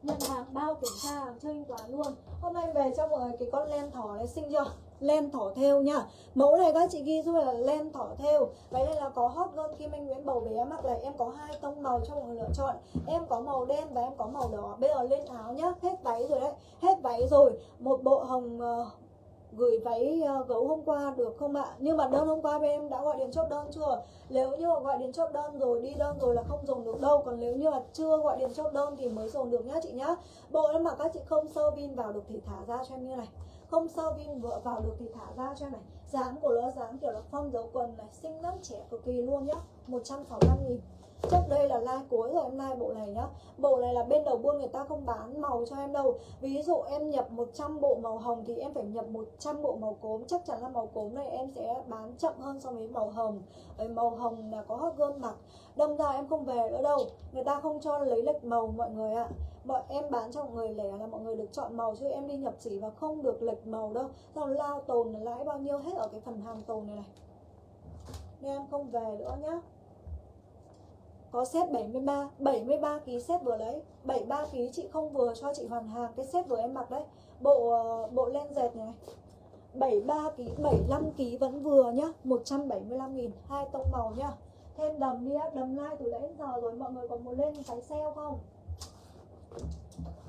nhận hàng bao kiểm tra hàng chơi thanh toán luôn. Hôm nay về cho mọi người cái con len thỏ này xinh chưa? Len thỏ theo nha mẫu này các chị ghi giúp là len thỏ theo Vậy đây là có hot girl kim anh nguyễn bầu bé mặc này. Em có hai tông màu cho mọi người lựa chọn. Em có màu đen và em có màu đỏ. Bây giờ lên áo nhá. Hết váy rồi đấy. Hết váy rồi. Một bộ hồng uh, gửi váy ờ, gấu hôm qua được không ạ? Nhưng mà đơn hôm qua bên em đã gọi điện chốt đơn chưa? Nếu như gọi điện chốt đơn rồi, đi đơn rồi là không dùng được đâu. Còn nếu như là chưa gọi điện chốt đơn thì mới dùng được nhá chị nhá. Bộ em mà các chị không sơ vin vào được thì thả ra cho em như này. Không sơ vin vợ vào được thì thả ra cho em này. Dáng của nó dáng kiểu là phong dấu quần này xinh lắm trẻ cực kỳ luôn nhá. 165 nghìn. Trước đây là like cuối rồi em like bộ này nhá. Bộ này là bên đầu buôn người ta không bán màu cho em đâu. Ví dụ em nhập 100 bộ màu hồng thì em phải nhập 100 bộ màu cốm. Chắc chắn là màu cốm này em sẽ bán chậm hơn so với màu hồng. Bởi màu hồng là có hot girl mặc Đâm ra em không về nữa đâu. Người ta không cho lấy lệch màu, mọi người ạ. À bọn em bán cho mọi người lẻ là mọi người được chọn màu, chứ em đi nhập chỉ và không được lệch màu đâu. Sau lao tồn là lãi bao nhiêu hết ở cái phần hàng tồn này này. Nên em không về nữa nhá có set 73 73 ký set vừa lấy 73 ký chị không vừa cho chị hoàn hàng cái set vừa em mặc đấy. Bộ ờ, bộ len dệt này 73 ký 75 ký vẫn vừa nhá 175 nghìn, hai tông màu nhá. Thêm đầm đi á, đầm lai từ nãy giờ rồi, mọi người còn muốn lên cái sale không?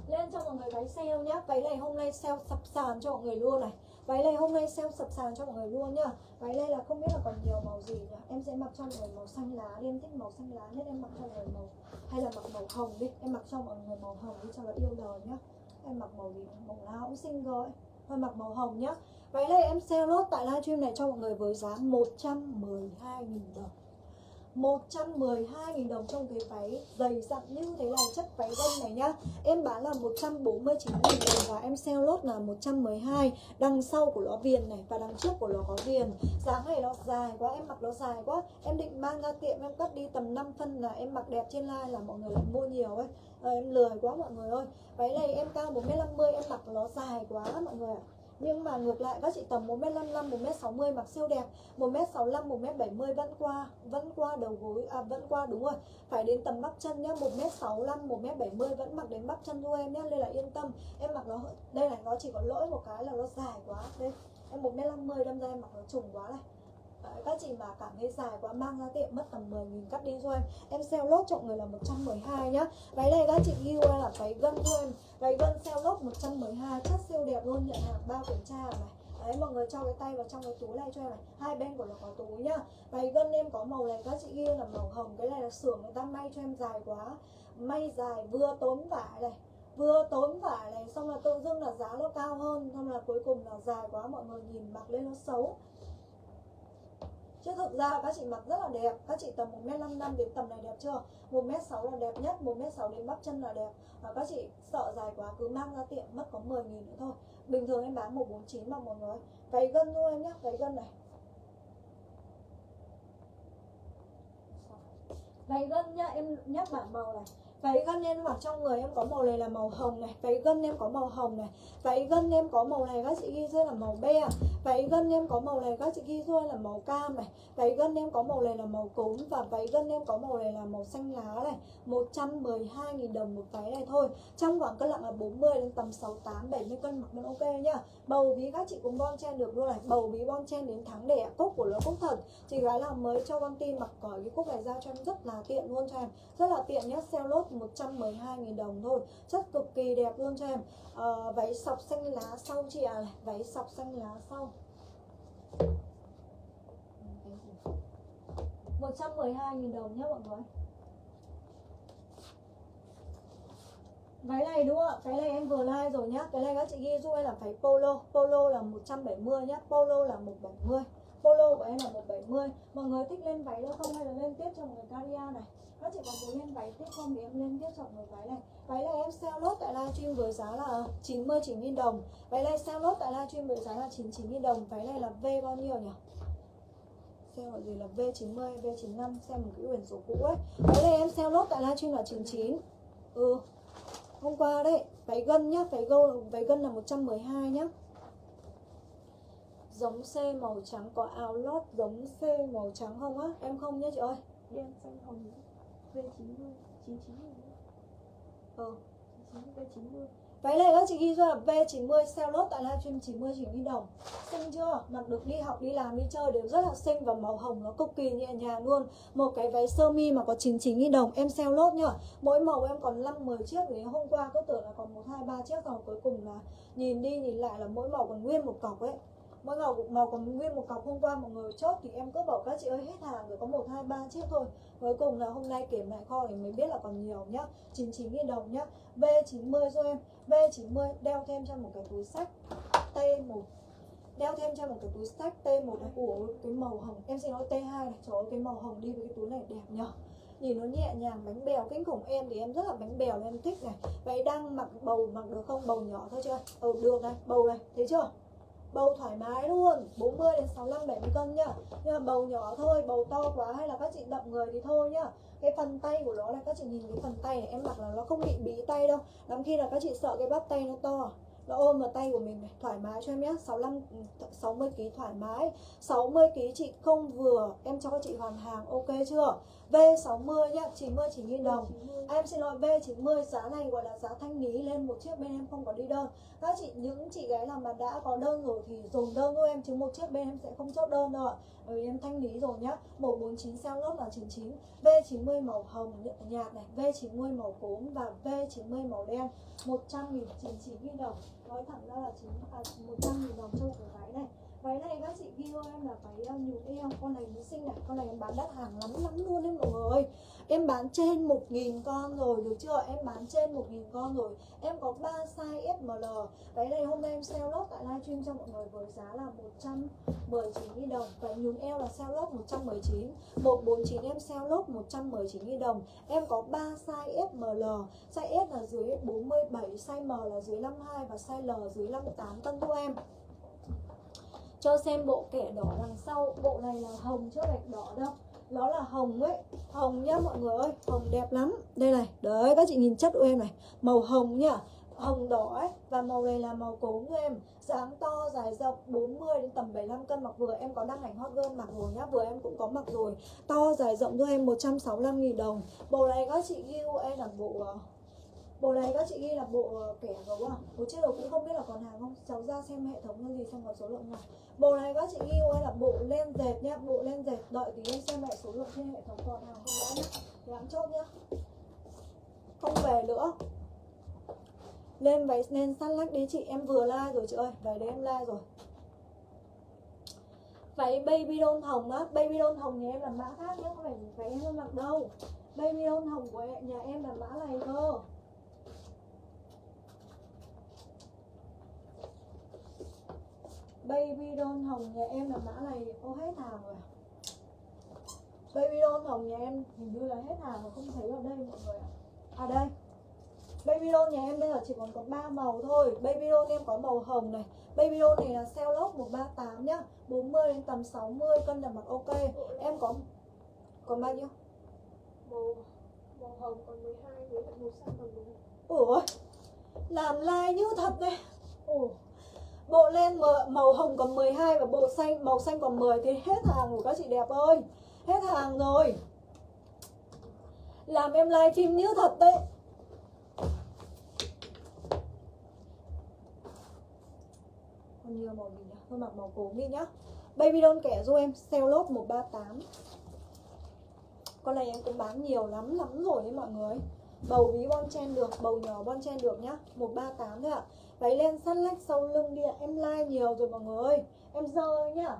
Lên cho mọi người váy sale nhá. Váy này hôm nay sale sập sàn cho mọi người luôn này váy này hôm nay sale sập sàn cho mọi người luôn nhá. Váy này là không biết là còn nhiều màu gì nhá em sẽ mặc cho mọi người màu xanh lá đi. Em thích màu xanh lá nên em mặc cho mọi người màu, hay là mặc màu hồng đi. Em mặc cho mọi người màu hồng đi cho nó yêu đời nhá. Em mặc màu gì? Màu nào cũng xinh rồi. Thôi mặc màu hồng nhá. Váy này em sale lốt tại livestream này cho mọi người với giá 112.000 đồng. 112.000 đồng trong cái váy dày dặn như thế này chất váy gân này nhá. Em bán là 149.000 đồng và em sale lốt là 112 Đằng sau của nó viền này và đằng trước của nó có viền. Dáng này nó dài quá, em mặc nó dài quá. Em định mang ra tiệm em cắt đi tầm 5 phân là em mặc đẹp trên like là mọi người lại mua nhiều ấy. À, Em lười quá mọi người ơi. Váy này em cao 1m50 em mặc nó dài quá mọi người ạ. à nhưng mà ngược lại các chị tầm 1m55, 1m60 mặc siêu đẹp 1m65, 1m70 vẫn qua Vẫn qua đầu gối, à vẫn qua đúng rồi. Phải đến tầm bắp chân nhá 1m65, 1m70 vẫn mặc đến bắp chân thôi em nhá Nên là yên tâm. Em mặc nó, đây này nó chỉ có lỗi một cái là nó dài quá. Đây, em 1m50 đâm ra em mặc nó trùng quá này. Đấy, các chị mà cảm thấy dài quá mang ra tiệm mất tầm 10 nghìn cắt đi cho em Em sale lốt cho người là 112 nhá. Váy này các chị ghi là váy gân cho em Váy gân sale lốt 112 chất siêu đẹp luôn nhận hàng bao kiểm tra này. Đấy mọi người cho cái tay vào trong cái túi này cho em này. Hai bên của nó có túi nhá. Váy gân em có màu này các chị ghi là màu hồng. Cái này là xưởng người ta may cho em dài quá. May dài vừa tốn vải này vừa tốn vải này xong là tự dưng là giá nó cao hơn. Xong là cuối cùng là dài quá mọi người nhìn mặc lên nó xấu chứ thực ra các chị mặc rất là đẹp. Các chị tầm 1m55 đến tầm này đẹp chưa? 1m6 là đẹp nhất 1m6 đến bắp chân là đẹp. Và các chị sợ dài quá cứ mang ra tiệm mất có 10 nghìn nữa thôi. Bình thường em bán 149 mà mọi người váy gân thôi em nhé váy gân này. Váy gân nhá, em nhắc bảng màu này váy gân em mặc trong người em có màu này là màu hồng này. Váy gân em có màu hồng này. Váy gân em có màu này các chị ghi dưới là màu be. Váy gân em có màu này các chị ghi dưới là màu cam này. Váy gân em có màu này là màu cốm và váy gân em có màu này là màu xanh lá này. 112.000 đồng một váy này thôi. Trong khoảng cân nặng là 40 đến tầm 68 70 cân mặc vẫn ok nhá. Bầu bí các chị cũng bon chen được luôn này. Bầu bí bon chen đến tháng đẻ cúc của nó cúc thật. Chị gái là mới cho con tin mặc cởi cái cúc này ra cho em rất là tiện luôn cho em. Rất là tiện nhá sale lốt 112.000 đồng thôi. Chất cực kỳ đẹp luôn cho em. À, váy sọc xanh lá sau chị à này váy sọc xanh lá sau. 112.000 đồng nhé mọi người. Váy này đúng không ạ? Cái này em vừa like rồi nhá. Cái này các chị ghi giúp em là váy polo. Polo là 170 nhá. Polo là 170 Polo của em là 170 Mọi người thích lên váy đâu không hay là lên tiếp cho người carrier này nó chỉ còn muốn nhân váy tiếp không thì em lên tiếp chọn một váy này. Váy này em sale lốt tại livestream với giá là 99.000 đồng. Váy này sale lốt tại livestream với giá là 99.000 đồng. Váy này là V bao nhiêu nhỉ? Xem gọi gì là V90, V95 xem một cái quyển số cũ ấy. Váy này em sale lốt tại livestream là 99 ừ hôm qua đấy váy gân nhá váy gâu váy gân là 112 nhá. Giống C màu trắng có áo lót giống C màu trắng không á? Em không nhá chị ơi. Đen xanh hồng V90 99 Ờ 99 V90 Váy này các chị ghi cho là V90 sale lốt tại livestream 90 chỉ nghìn đồng. Xinh chưa? Mặc được đi học, đi làm, đi chơi đều rất là xinh và màu hồng nó cực kỳ nhẹ nhàng luôn. Một cái váy sơ mi mà có 99 nghìn đồng em sale lốt nhá. Mỗi màu em còn 5-10 chiếc vì hôm qua cứ tưởng là còn 1, 2, 3 chiếc rồi cuối cùng là nhìn đi nhìn lại là mỗi màu còn nguyên một cọc ấy mỗi màu màu, còn nguyên một cọc hôm qua mọi người. Chốt thì em cứ bảo các chị ơi, hết hàng rồi, có một, hai, ba chiếc thôi. Cuối cùng là hôm nay kiểm lại kho thì mới biết là còn nhiều nhá. 99 000 đồng nhá. V90 cho em. V90 đeo thêm cho một cái túi sách T1 đeo thêm cho một cái túi sách T1 này của cái màu hồng. Em xin nói T2 này. Trời ơi, cái màu hồng đi với cái túi này đẹp nhở. Nhìn nó nhẹ nhàng, bánh bèo kinh khủng. Em thì em rất là bánh bèo, em thích này. Vậy đang mặc bầu mặc được không? Bầu nhỏ thôi chưa? Ừ được này, bầu này, thấy chưa? Bầu thoải mái luôn 40 đến 65 70 cân nhá. Nhưng mà bầu nhỏ thôi, bầu to quá hay là các chị đậm người thì thôi nhá. Cái phần tay của nó này các chị nhìn cái phần tay này, em mặc là nó không bị bí tay đâu. Lắm khi là các chị sợ cái bắp tay nó to, nó ôm vào tay của mình này, thoải mái cho em nhé 65 60 kg thoải mái. 60 kg chị không vừa, em cho các chị hoàn hàng, ok chưa? B60 nhá 90 chỉ nghìn đồng. À, Em xin lỗi B90 giá này gọi là giá thanh lý lên một chiếc bên em không có đi đơn. Các chị những chị gái nào mà đã có đơn rồi thì dùng đơn thôi em chứ một chiếc bên em sẽ không chốt đơn đâu ạ. Bởi vì em thanh lý rồi nhá 149 xeo lốt là 99 B90 màu hồng nhạt này V90 màu cốm và V90 màu đen. 100 000 99 nghìn đồng. Nói thẳng ra là 9, à, 100 000 đồng cho cái váy váy này các chị ghi em là váy uh, nhún eo con này nó xinh đẹp con này em bán đắt hàng lắm lắm luôn em mọi người em bán trên 1.000 con rồi được chưa? Em bán trên 1.000 con rồi. Em có 3 size SML váy này hôm nay em sale lốt tại livestream cho mọi người với giá là 119 000 đồng. Váy nhún eo là sale lốt 119 149 em sale lốt 119 000 đồng. Em có 3 size SML size S là dưới 47 size M là dưới 52 và size L dưới 58 cân thu em cho xem bộ kẻ đỏ đằng sau, bộ này là hồng chứ gạch đỏ đâu. Nó là hồng ấy, hồng nhá mọi người ơi, hồng đẹp lắm. Đây này, đấy, các chị nhìn chất của em này. Màu hồng nhá, hồng đỏ ấy, và màu này là màu cốm của em. Dáng to, dài rộng 40 đến tầm 75 cân, mặc vừa em có đăng ảnh hot girl mặc rồi nhá, vừa em cũng có mặc rồi. To, dài rộng cho em 165 000 đồng. Bộ này các chị ghi em là bộ ờ, bộ này các chị ghi là bộ ờ, kẻ gấu à? Bộ chiếc đầu cũng không biết là còn hàng không? Cháu ra xem hệ thống cái gì xem có số lượng nào. Bộ này các chị ghi hay là bộ len dệt nhá, bộ len dệt. Đợi tí em xem lại số lượng trên hệ thống còn hàng không đã nhá. Làm chốt nhá. Không về nữa. Lên váy nên săn lách đi chị, em vừa like rồi chị ơi. Váy đấy em like rồi. Váy baby doll hồng á. Baby doll hồng nhà em là mã khác nhá, không phải váy em mặc đâu. Baby doll hồng của nhà em là mã này cơ. Baby doll hồng nhà em là mã này Ô hết hàng rồi. Baby doll hồng nhà em hình như là hết hàng mà không thấy ở đây mọi người ạ. À đây. Baby doll nhà em bây giờ chỉ còn có 3 màu thôi. Baby doll em có màu hồng này. Baby doll này là sale lốt 138 nhá. 40 đến tầm 60 cân là mặc ok. Em có Còn bao nhiêu? màu màu hồng còn 12 với màu xanh còn 4 Ủa Làm like như thật đây Ủa Bộ len màu hồng còn 12 và bộ xanh màu xanh còn 10 thì hết hàng của các chị đẹp ơi. Hết hàng rồi. Làm em live stream như thật đấy. Còn nhiều màu gì nhỉ? Tôi mặc màu cốm đi nhá. Baby doll kẻ du em sale lốt 138. Con này em cũng bán nhiều lắm lắm rồi đấy mọi người. Bầu ví bon chen được, bầu nhỏ bon chen được nhá. 138 thôi ạ. À váy len sát lách sau lưng đi ạ. Em like nhiều rồi mọi người. Ơi em dơ nhá.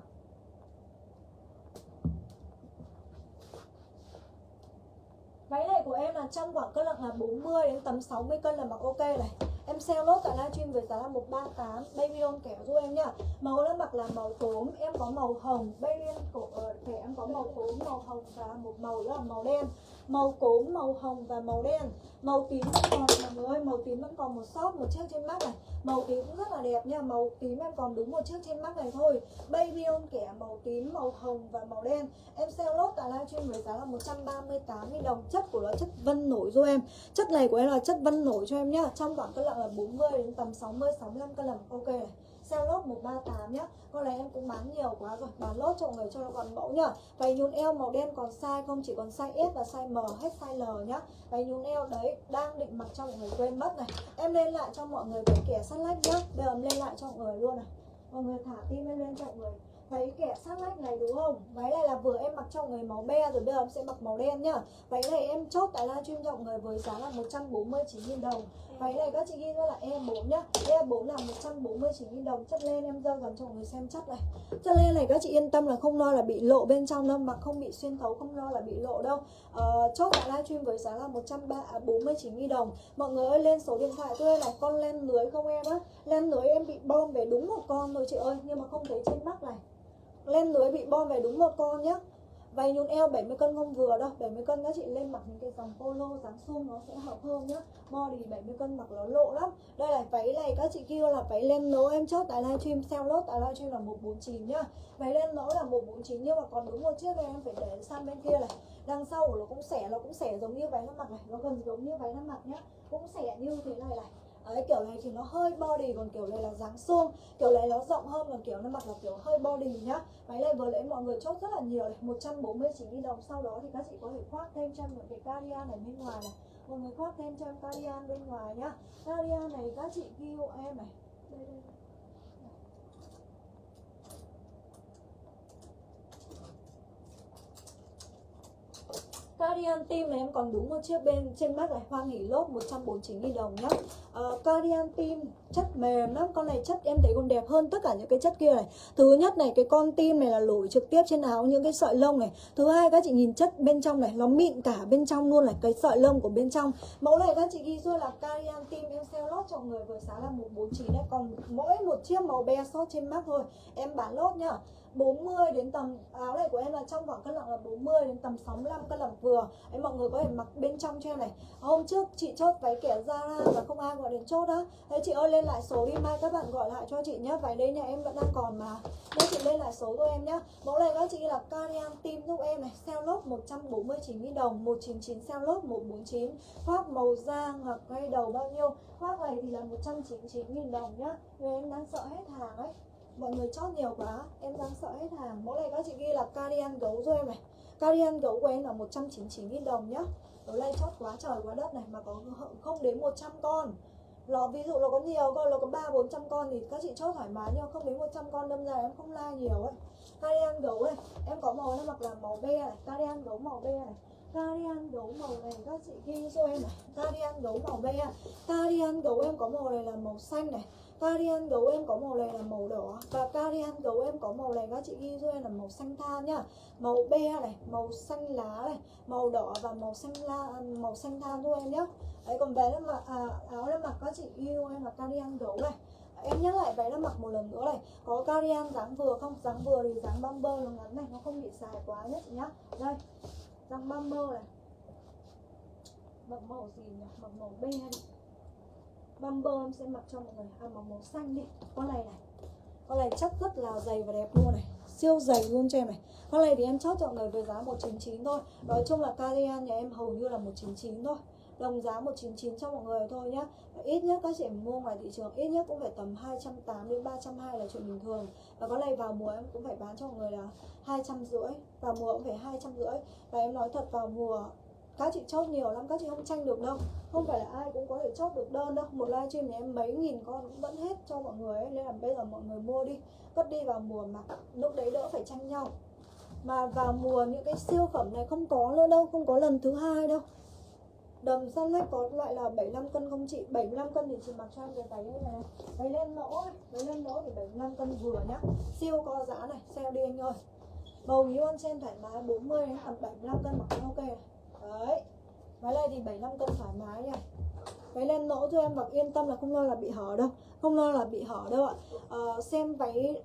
Váy này của em là trong khoảng cân nặng là 40 đến tầm 60 cân là mặc ok này. Em sale lốt tại livestream với giá là 138 baby doll kẻo giúp em nhá. Màu nó mặc là màu tốm em có màu hồng. Baby cổ uh, ờ, thẻ em có màu tốm màu hồng và một màu đó là màu đen màu cốm, màu hồng và màu đen. Màu tím vẫn còn, mọi người ơi, màu tím vẫn còn một shop, một chiếc trên mắt này. Màu tím cũng rất là đẹp nha, màu tím em còn đúng một chiếc trên mắt này thôi. Baby on kẻ, màu tím, màu hồng và màu đen. Em sale lốt tại livestream với giá là 138 000 đồng. Chất của nó chất vân nổi cho em. Chất này của em là chất vân nổi cho em nhá. Trong khoảng cân nặng là 40 đến tầm 60 65 cân nặng ok này sale lốt 138 nhá. Con này em cũng bán nhiều quá rồi, bán lốt cho người cho nó còn mẫu nhá. Váy nhún eo màu đen còn size không? Chỉ còn size S và size M, hết size L nhá. Váy nhún eo đấy đang định mặc cho mọi người quên mất này. Em lên lại cho mọi người cái kẻ sát lách nhá. Bây giờ em lên lại cho mọi người luôn này. Mọi người thả tim em lên cho mọi người. Váy kẻ sát lách này đúng không? Váy này là vừa em mặc cho người màu be rồi, bây giờ em sẽ mặc màu đen nhá. Váy này em chốt tại livestream cho mọi người với giá là 149 000 đồng váy này các chị ghi nữa là E4 nhá. E4 là 149 000 đồng. Chất len em dơ gần cho người xem chất này. Chất len này các chị yên tâm là không lo là bị lộ bên trong đâu mà không bị xuyên thấu không lo là bị lộ đâu. À, chốt lại livestream với giá là 149 000 à, đồng. Mọi người ơi lên số điện thoại tôi là con len lưới không em á? Len lưới em bị bom về đúng một con thôi chị ơi nhưng mà không thấy trên mắt này. Len lưới bị bom về đúng một con nhá váy nhún eo 70 cân không vừa đâu. 70 cân các chị, lên mặc những cái dòng polo dáng suông nó sẽ hợp hơn nhá. Body 70 cân mặc nó lộ lắm. Đây là váy này các chị kêu là váy len nấu em chốt, tại livestream sale lốt, tại livestream là 149 nhá. Váy len nấu là 149 nhưng mà còn đúng một chiếc này em phải để sang bên kia này. Đằng sau của nó cũng xẻ, nó cũng xẻ giống như váy nó mặc này. Nó gần giống như váy nó mặc nhá. Cũng xẻ như thế này này. Đấy, kiểu này thì nó hơi body còn kiểu này là dáng suông kiểu này nó rộng hơn còn kiểu nó mặc là kiểu hơi body nhá máy này vừa lấy mọi người chốt rất là nhiều này 149 000 đồng sau đó thì các chị có thể khoác thêm cho em những cái cardigan này bên ngoài này. Mọi người khoác thêm cho em cardigan bên ngoài nhá. Cardigan này các chị ghi hộ em này. Đây đây. Cardian team này em còn đúng một chiếc bên trên mắt này hoa nghỉ lốp 149.000 đồng nhá. Ờ, uh, Cardigan team chất mềm lắm Con này chất em thấy còn đẹp hơn tất cả những cái chất kia này. Thứ nhất này cái con tim này là lỗi trực tiếp trên áo những cái sợi lông này. Thứ hai các chị nhìn chất bên trong này Nó mịn cả bên trong luôn này Cái sợi lông của bên trong. Mẫu này các chị ghi rồi là Cardian team em sale lốt cho người vừa giá là 149 đấy Còn mỗi một chiếc màu be sót trên mắt thôi Em bán lốt nhá. 40 đến tầm à, áo này của em là trong khoảng cân nặng là 40 đến tầm 65 cân nặng vừa. Ấy mọi người có thể mặc bên trong cho em này. À, hôm trước chị chốt váy kẻ Zara và không ai gọi đến chốt á. Thế chị ơi, lên lại số đi. Mai các bạn gọi lại cho chị nhá. Váy đây nhà em vẫn đang còn mà. Nên chị lên lại số cho em nhá. Mẫu này các chị là cardigan team giúp em này. Sale lốp 149 000 đồng 199 sale lốp 149 khoác màu da hoặc ngay đầu bao nhiêu? Khoác này thì là 199 000 đồng nhá. Người em đang sợ hết hàng ấy mọi người chót nhiều quá em đang sợ hết hàng. Mẫu này các chị ghi là carian gấu cho em này. Carian gấu của em là 199 000 đồng nhá. Đấu này chót quá trời quá đất này mà có không đến 100 con. Lò ví dụ nó có nhiều con, nó có 3 400 con thì các chị chốt thoải mái nhưng không đến 100 con đâm ra em không la nhiều ấy. carian gấu này, em có màu nó mặc là màu be này, carian gấu màu be này. Carian gấu màu này các chị ghi cho em này, Carian gấu màu be. Carian gấu em có màu này là màu xanh này, Cardigan gấu em có màu này là màu đỏ. Và cardigan gấu em có màu này các chị ghi cho em là màu xanh than nhá. Màu be này, màu xanh lá này Màu đỏ và màu xanh la, màu xanh than cho em nhá. Đấy còn váy em mặc, à, áo em mặc các chị ghi cho em là cardigan gấu này. Em nhắc lại váy nó mặc một lần nữa này. Có cardigan dáng vừa không? Dáng vừa thì dáng bumper nó ngắn này Nó không bị dài quá nhất chị nhá. Đây, dáng bumper này. Mặc màu gì nhỉ? Mặc màu be này bumper em sẽ mặc cho mọi người. À màu màu xanh đi. Con này này. Con này chắc rất là dày và đẹp luôn này. Siêu dày luôn cho em này. Con này thì em chốt cho mọi người với giá 199 thôi. Nói chung là cardigan nhà em hầu như là 199 thôi. Đồng giá 199 cho mọi người thôi nhá. Ít nhất các chị mua ngoài thị trường, ít nhất cũng phải tầm 280 đến 320 là chuyện bình thường. Và có này vào mùa em cũng phải bán cho mọi người là hai trăm rưỡi, vào mùa cũng phải hai trăm rưỡi. Và em nói thật, vào mùa các chị chốt nhiều lắm, các chị không tranh được đâu. Không phải là ai cũng có thể chốt được đơn đâu. Một livestream này em mấy nghìn con cũng vẫn hết cho mọi người ấy. Nên là bây giờ mọi người mua đi. Cất đi vào mùa mà. Lúc đấy đỡ phải tranh nhau. Mà vào mùa những cái siêu phẩm này không có nữa đâu. Không có lần thứ hai đâu. Đầm săn lách có loại là 75 cân không chị? 75 cân thì chị mặc cho em cái váy này này. Váy lên lỗ váy lên lỗ thì 75 cân vừa nhá. Siêu co giá này, sale đi anh ơi. Bầu nhí on trên thoải mái 40 đến tầm 75 cân mặc ok. này đấy. Váy này thì 75 cân thoải mái nha váy len lỗ cho em mặc yên tâm là không lo là bị hở đâu. Không lo là bị hở đâu ạ. À, xem váy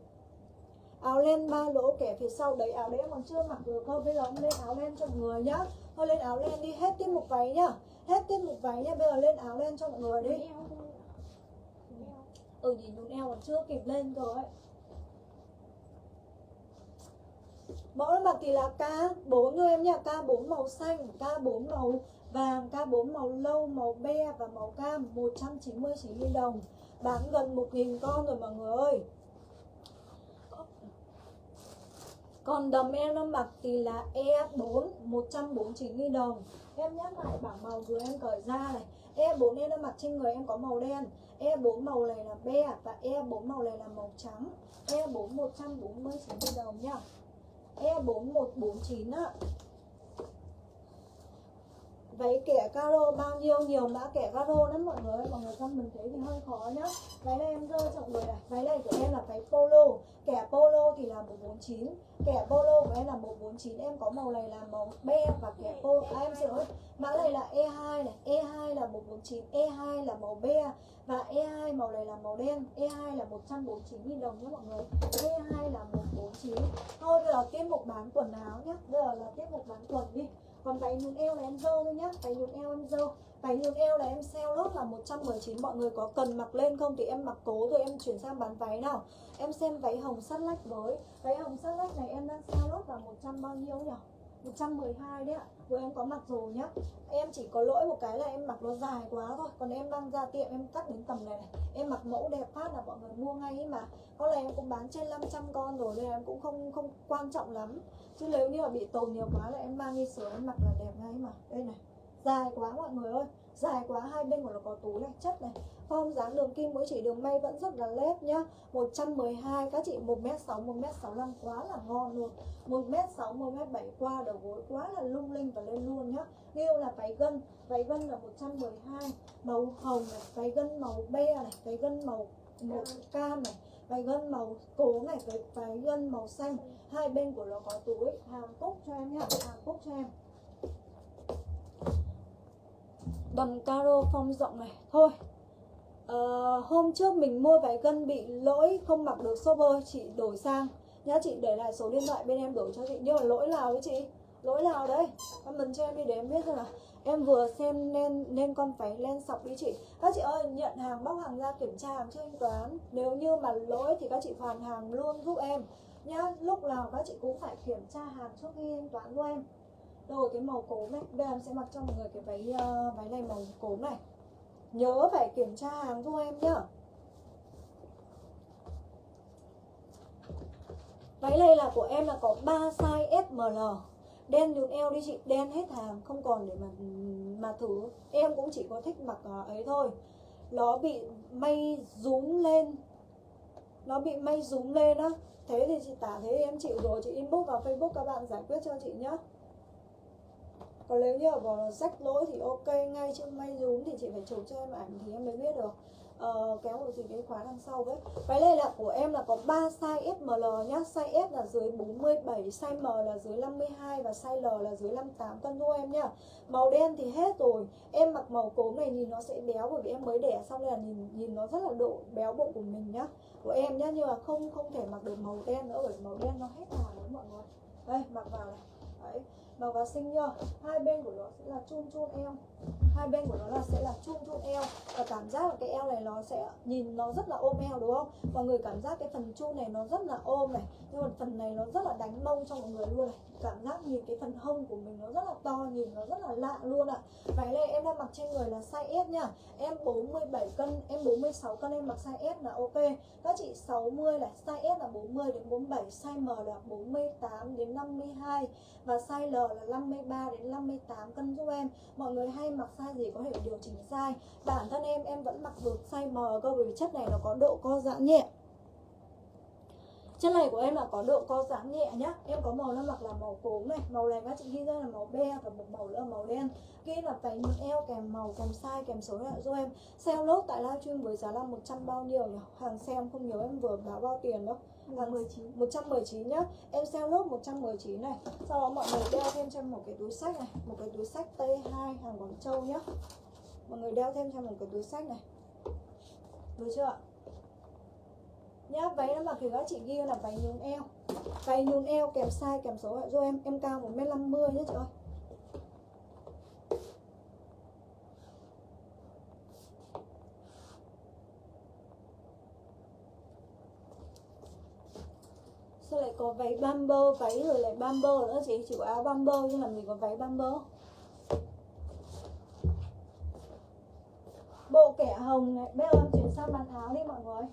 áo len ba lỗ kẻ phía sau. Đấy áo đấy em còn chưa mặc được thôi bây giờ em lên áo len cho mọi người nhá. Thôi lên áo len đi. Hết tiết mục váy nhá. Hết tiết mục váy nhá. Bây giờ lên áo len cho mọi người đi. Ừ nhìn nhún eo còn chưa kịp lên rồi ấy. Mẫu đơn mặt thì là K4 người em nhá K4 màu xanh, K4 màu vàng, K4 màu lâu, màu be và màu cam 199 000 đồng. Bán gần 1.000 con rồi mọi người ơi. Còn đầm em đơn mặc thì là E4 149 000 đồng. Em nhắc lại bảng màu vừa em cởi ra này. E4 em đơn mặc trên người em có màu đen. E4 màu này là be và E4 màu này là màu trắng. E4 149 000 đồng nhá. E4149 á Váy kẻ caro bao nhiêu, nhiều mã kẻ caro lắm mọi người Mọi người xem mình thấy thì hơi khó nhá. Váy này em rơi trọng người này Váy này của em là váy polo. Kẻ polo thì là 149 Kẻ polo của em là 149 Em có màu này là màu be và kẻ polo. À em xin lỗi. Mã này là E2 này. E2 là 149 E2 là màu be Và E2 màu này là màu đen. E2 là 149 000 đồng nhé mọi người. E2 là 149 Thôi, bây giờ tiếp mục bán quần áo nhé Bây giờ là tiếp mục bán quần đi còn váy nhún eo là em dơ thôi nhá. Váy nhún eo em dơ. Váy nhún eo là em sale lốt là 119 mọi người có cần mặc lên không thì em mặc cố rồi em chuyển sang bán váy nào. Em xem váy hồng sắt lách với váy hồng sắt lách này em đang sale lốt là 100 bao nhiêu nhỉ? 112 đấy ạ. Vừa em có mặc dù nhá. Em chỉ có lỗi một cái là em mặc nó dài quá thôi. Còn em đang ra tiệm, em cắt đến tầm này này. Em mặc mẫu đẹp phát là mọi người mua ngay ấy mà. Có lẽ em cũng bán trên 500 con rồi Nên em cũng không không quan trọng lắm. Chứ nếu như mà bị tồn nhiều quá là em mang đi sửa, em mặc là đẹp ngay mà. Đây này, Dài quá mọi người ơi. Dài quá, hai bên của nó có túi này, chất này. Form dáng đường kim mỗi chỉ đường may vẫn rất là lép nhá. 112 các chị 1m6 1m65 quá là ngon luôn. 1m6 1m7 qua đầu gối quá là lung linh và lên luôn nhá. Yêu là váy gân. Váy gân là 112 màu hồng này váy gân màu be này váy gân màu màu cam này váy gân màu cố này váy, váy gân màu xanh. Hai bên của nó có túi hàng cúc cho em nhá hàng cúc cho em. Đầm caro phong rộng này. Thôi uh, hôm trước mình mua váy gân bị lỗi không mặc được sober chị đổi sang. Nhá chị để lại số điện thoại bên em đổi cho chị. Nhưng mà lỗi nào đấy chị? Lỗi nào đấy? Comment cho em đi để em biết là em vừa xem nên nên con phải lên sọc đi chị. Các chị ơi nhận hàng bóc hàng ra kiểm tra hàng chưa thanh toán. Nếu như mà lỗi thì các chị hoàn hàng luôn giúp em. Nhá lúc nào các chị cũng phải kiểm tra hàng trước khi thanh toán luôn em. Rồi cái màu cốm này bây giờ em sẽ mặc cho mọi người cái váy uh, váy này màu cốm này nhớ phải kiểm tra hàng giúp em nhá. Váy này là của em là có 3 size SML đen nhún eo đi chị, đen hết hàng, không còn để mà mà thử. Em cũng chỉ có thích mặc à, ấy thôi. Nó bị may rúm lên. Nó bị may rúm lên á. Thế thì chị tả thế em chịu rồi, chị inbox vào facebook các bạn giải quyết cho chị nhá còn nếu như bảo là rách lỗi thì ok ngay chứ may rúm thì chị phải chụp cho em ảnh thì em mới biết được. Uh, kéo một gì cái khóa đằng sau đấy váy này là của em là có 3 size SML nhá. Size S là dưới 47 size M là dưới 52 và size L là dưới 58 cân cho em nhá. Màu đen thì hết rồi. Em mặc màu cốm này nhìn nó sẽ béo bởi vì em mới đẻ xong là nhìn nhìn nó rất là độ béo bụng của mình nhá. Của em nhá nhưng mà không không thể mặc được màu đen nữa bởi màu đen nó hết hàng đấy mọi người. Đây mặc vào này. Đấy nó và sinh nhờ hai bên của nó sẽ là chun chun eo hai bên của nó là sẽ là chung chun eo. Và cảm giác là cái eo này nó sẽ nhìn nó rất là ôm eo, đúng không? Mọi người cảm giác cái phần chun này nó rất là ôm này. Nhưng mà phần này nó rất là đánh mông cho mọi người luôn này. Cảm giác nhìn cái phần hông của mình nó rất là to, nhìn nó rất là lạ luôn ạ. À. váy này em đang mặc trên người là size S nha. em 47 cân, em 46 cân em mặc size S là ok. Các chị 60 này, size S là 40 đến 47 size M là 48 đến 52 và size L là 53 đến 58 cân giúp em. Mọi người hay mặc size gì có thể điều chỉnh size. Bản thân em em vẫn mặc được size M cơ vì chất này nó có độ co giãn nhẹ. Chất này của em là có độ co giãn nhẹ nhá. Em có màu nó mặc là màu cốm này, Màu này các chị ghi ra là màu be và một màu nữa là màu đen. Ghi là váy eo, kèm màu, kèm size, kèm số điện thoại giúp em. Sale lốt tại livestream với giá là 100 bao nhiêu nhỉ? Hàng xem không nhớ, em vừa báo bao tiền đâu. 119 119 nhá. Em sale lớp 119 này. Sau đó mọi người đeo thêm cho một cái túi sách này, Một cái túi sách T2 hàng Quảng Châu nhá. Mọi người đeo thêm cho một cái túi sách này. Được chưa ạ? nhá, váy nó mặc thì các chị ghi là váy nhún eo. Váy nhún eo kèm size, kèm số lại giúp em em cao 1m50 nhá chị ơi sao lại có váy bamboo, váy rồi lại bamboo nữa, chị chỉ có áo bamboo nhưng làm gì có váy bamboo. Bộ kẻ hồng này, bây giờ em chuyển sang bàn áo đi mọi người.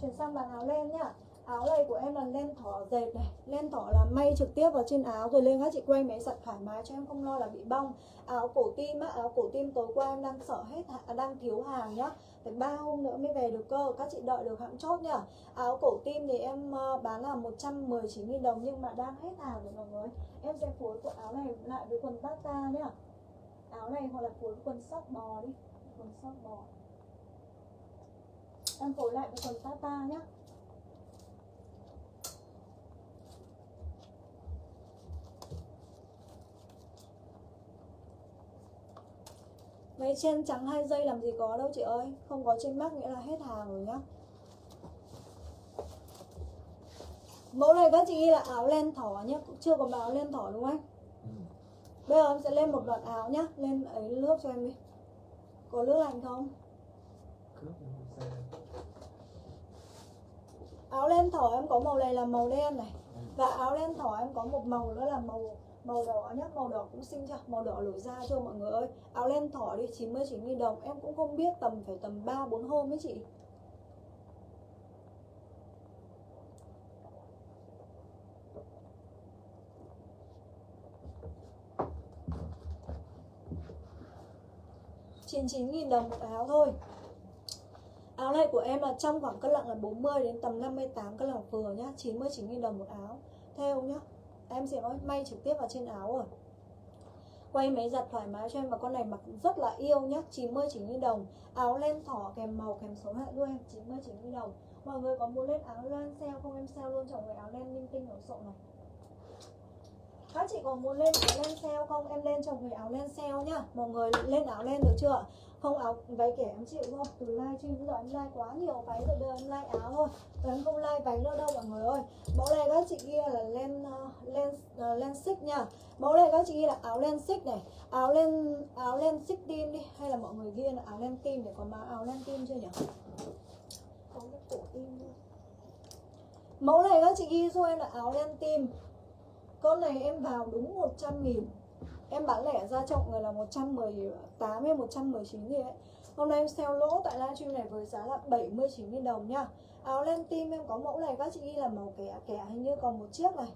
Chuyển sang bàn áo len nhá áo này của em là len thỏ dệt này. Len thỏ là may trực tiếp vào trên áo rồi lên các chị quay máy giặt thoải mái cho em không lo là bị bong. Áo cổ tim á, áo cổ tim tối qua em đang sợ hết à, đang thiếu hàng nhá. Phải ba hôm nữa mới về được cơ, các chị đợi được hãng chốt nhá. Áo cổ tim thì em ờ, bán là 119.000 đồng nhưng mà đang hết hàng rồi mọi người. Em sẽ phối quần áo này lại với quần tata nhá. Áo này hoặc là phối quần sóc bò đi, quần sóc bò. Em phối lại với quần tata nhá. Váy trên trắng hai dây làm gì có đâu chị ơi. Không có trên mắt nghĩa là hết hàng rồi nhá. Mẫu này các chị ghi là áo len thỏ nhé Chưa có áo len thỏ đúng không anh? Ừ. Bây giờ em sẽ lên một loạt áo nhá. Lên ấy nước cho em đi. Có nước lạnh không? Áo len thỏ em có màu này là màu đen này. Và áo len thỏ em có một màu nữa là màu màu đỏ nhá, màu đỏ cũng xinh chưa? Màu đỏ lửa da cho mọi người ơi? Áo len thỏ đi 99 000 đồng. Em cũng không biết, tầm phải tầm 3 4 hôm ấy chị. chín chín nghìn đồng một áo thôi. Áo này của em là trong khoảng cân nặng là 40 đến tầm 58 cân nặng vừa nhá 99 nghìn đồng một áo. Theo nhá. Em sẽ nói may trực tiếp vào trên áo rồi. Quay máy giặt thoải mái cho em Và con này mặc rất là yêu nhá 90 chỉ như đồng. Áo len thỏ kèm màu kèm số hệ luôn em 99 nghìn đồng. Mọi người có muốn lên áo len sale không? Em sale luôn cho người áo len linh tinh nổi sộ này. Các chị còn muốn lên áo len sale không? Em lên cho người áo len sale nhá. Mọi người lên áo len được chưa không áo váy kẻ em chịu thôi từ live trên bây giờ em like quá nhiều váy rồi bây giờ em like áo thôi. Em không like váy nữa đâu mọi người ơi. Mẫu này các chị kia là len uh, len uh, len xích nha. Mẫu này các chị ghi là áo len xích này. Áo len áo len xích tim đi. Hay là mọi người ghi là áo len tim để có má áo len tim chưa nhỉ? Có cái cổ tim nữa. mẫu này các chị ghi cho em là áo len tim. Con này em vào đúng 100 nghìn. Em bán lẻ ra trọng người là 118 hay 119 gì ấy Hôm nay em sale lỗ tại livestream này với giá là 79 000 đồng nha. Áo len tim em có mẫu này, các chị ghi là màu kẻ kẻ hình như còn một chiếc này.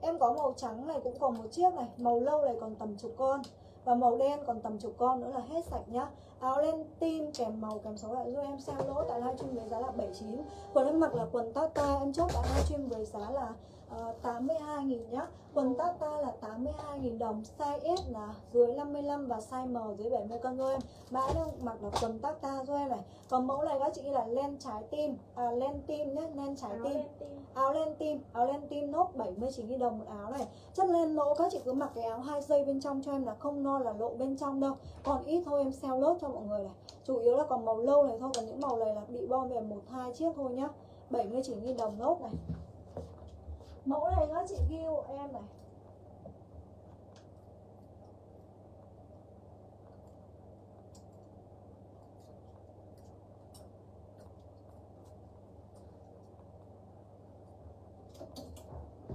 Em có màu trắng này cũng còn một chiếc này. Màu lâu này còn tầm chục con. Và màu đen còn tầm chục con nữa là hết sạch nhá. Áo len tim kèm màu kèm số lại giúp em sale lỗ tại livestream với giá là 79 Quần em mặc là quần tata. Em chốt tại livestream với giá là uh, 82 000 nhá. Quần Tata là 82.000 đồng Size S là dưới 55 và size M dưới 70 cân cho em. Mã đang mặc là quần Tata cho em này Còn mẫu này các chị là len trái tim À len tim nhé, len trái Áo tim. Áo len tim, áo len tim nốt 79.000 đồng một áo này. Chất len lỗ các chị cứ mặc cái áo hai dây bên trong cho em là không no là lộ bên trong đâu. Còn ít thôi em sell lốt cho mọi người này. Chủ yếu là còn màu lâu này thôi Còn những màu này là bị bom về một hai chiếc thôi nhá. 79.000 đồng nốt này Mẫu này các chị ghi hộ em này.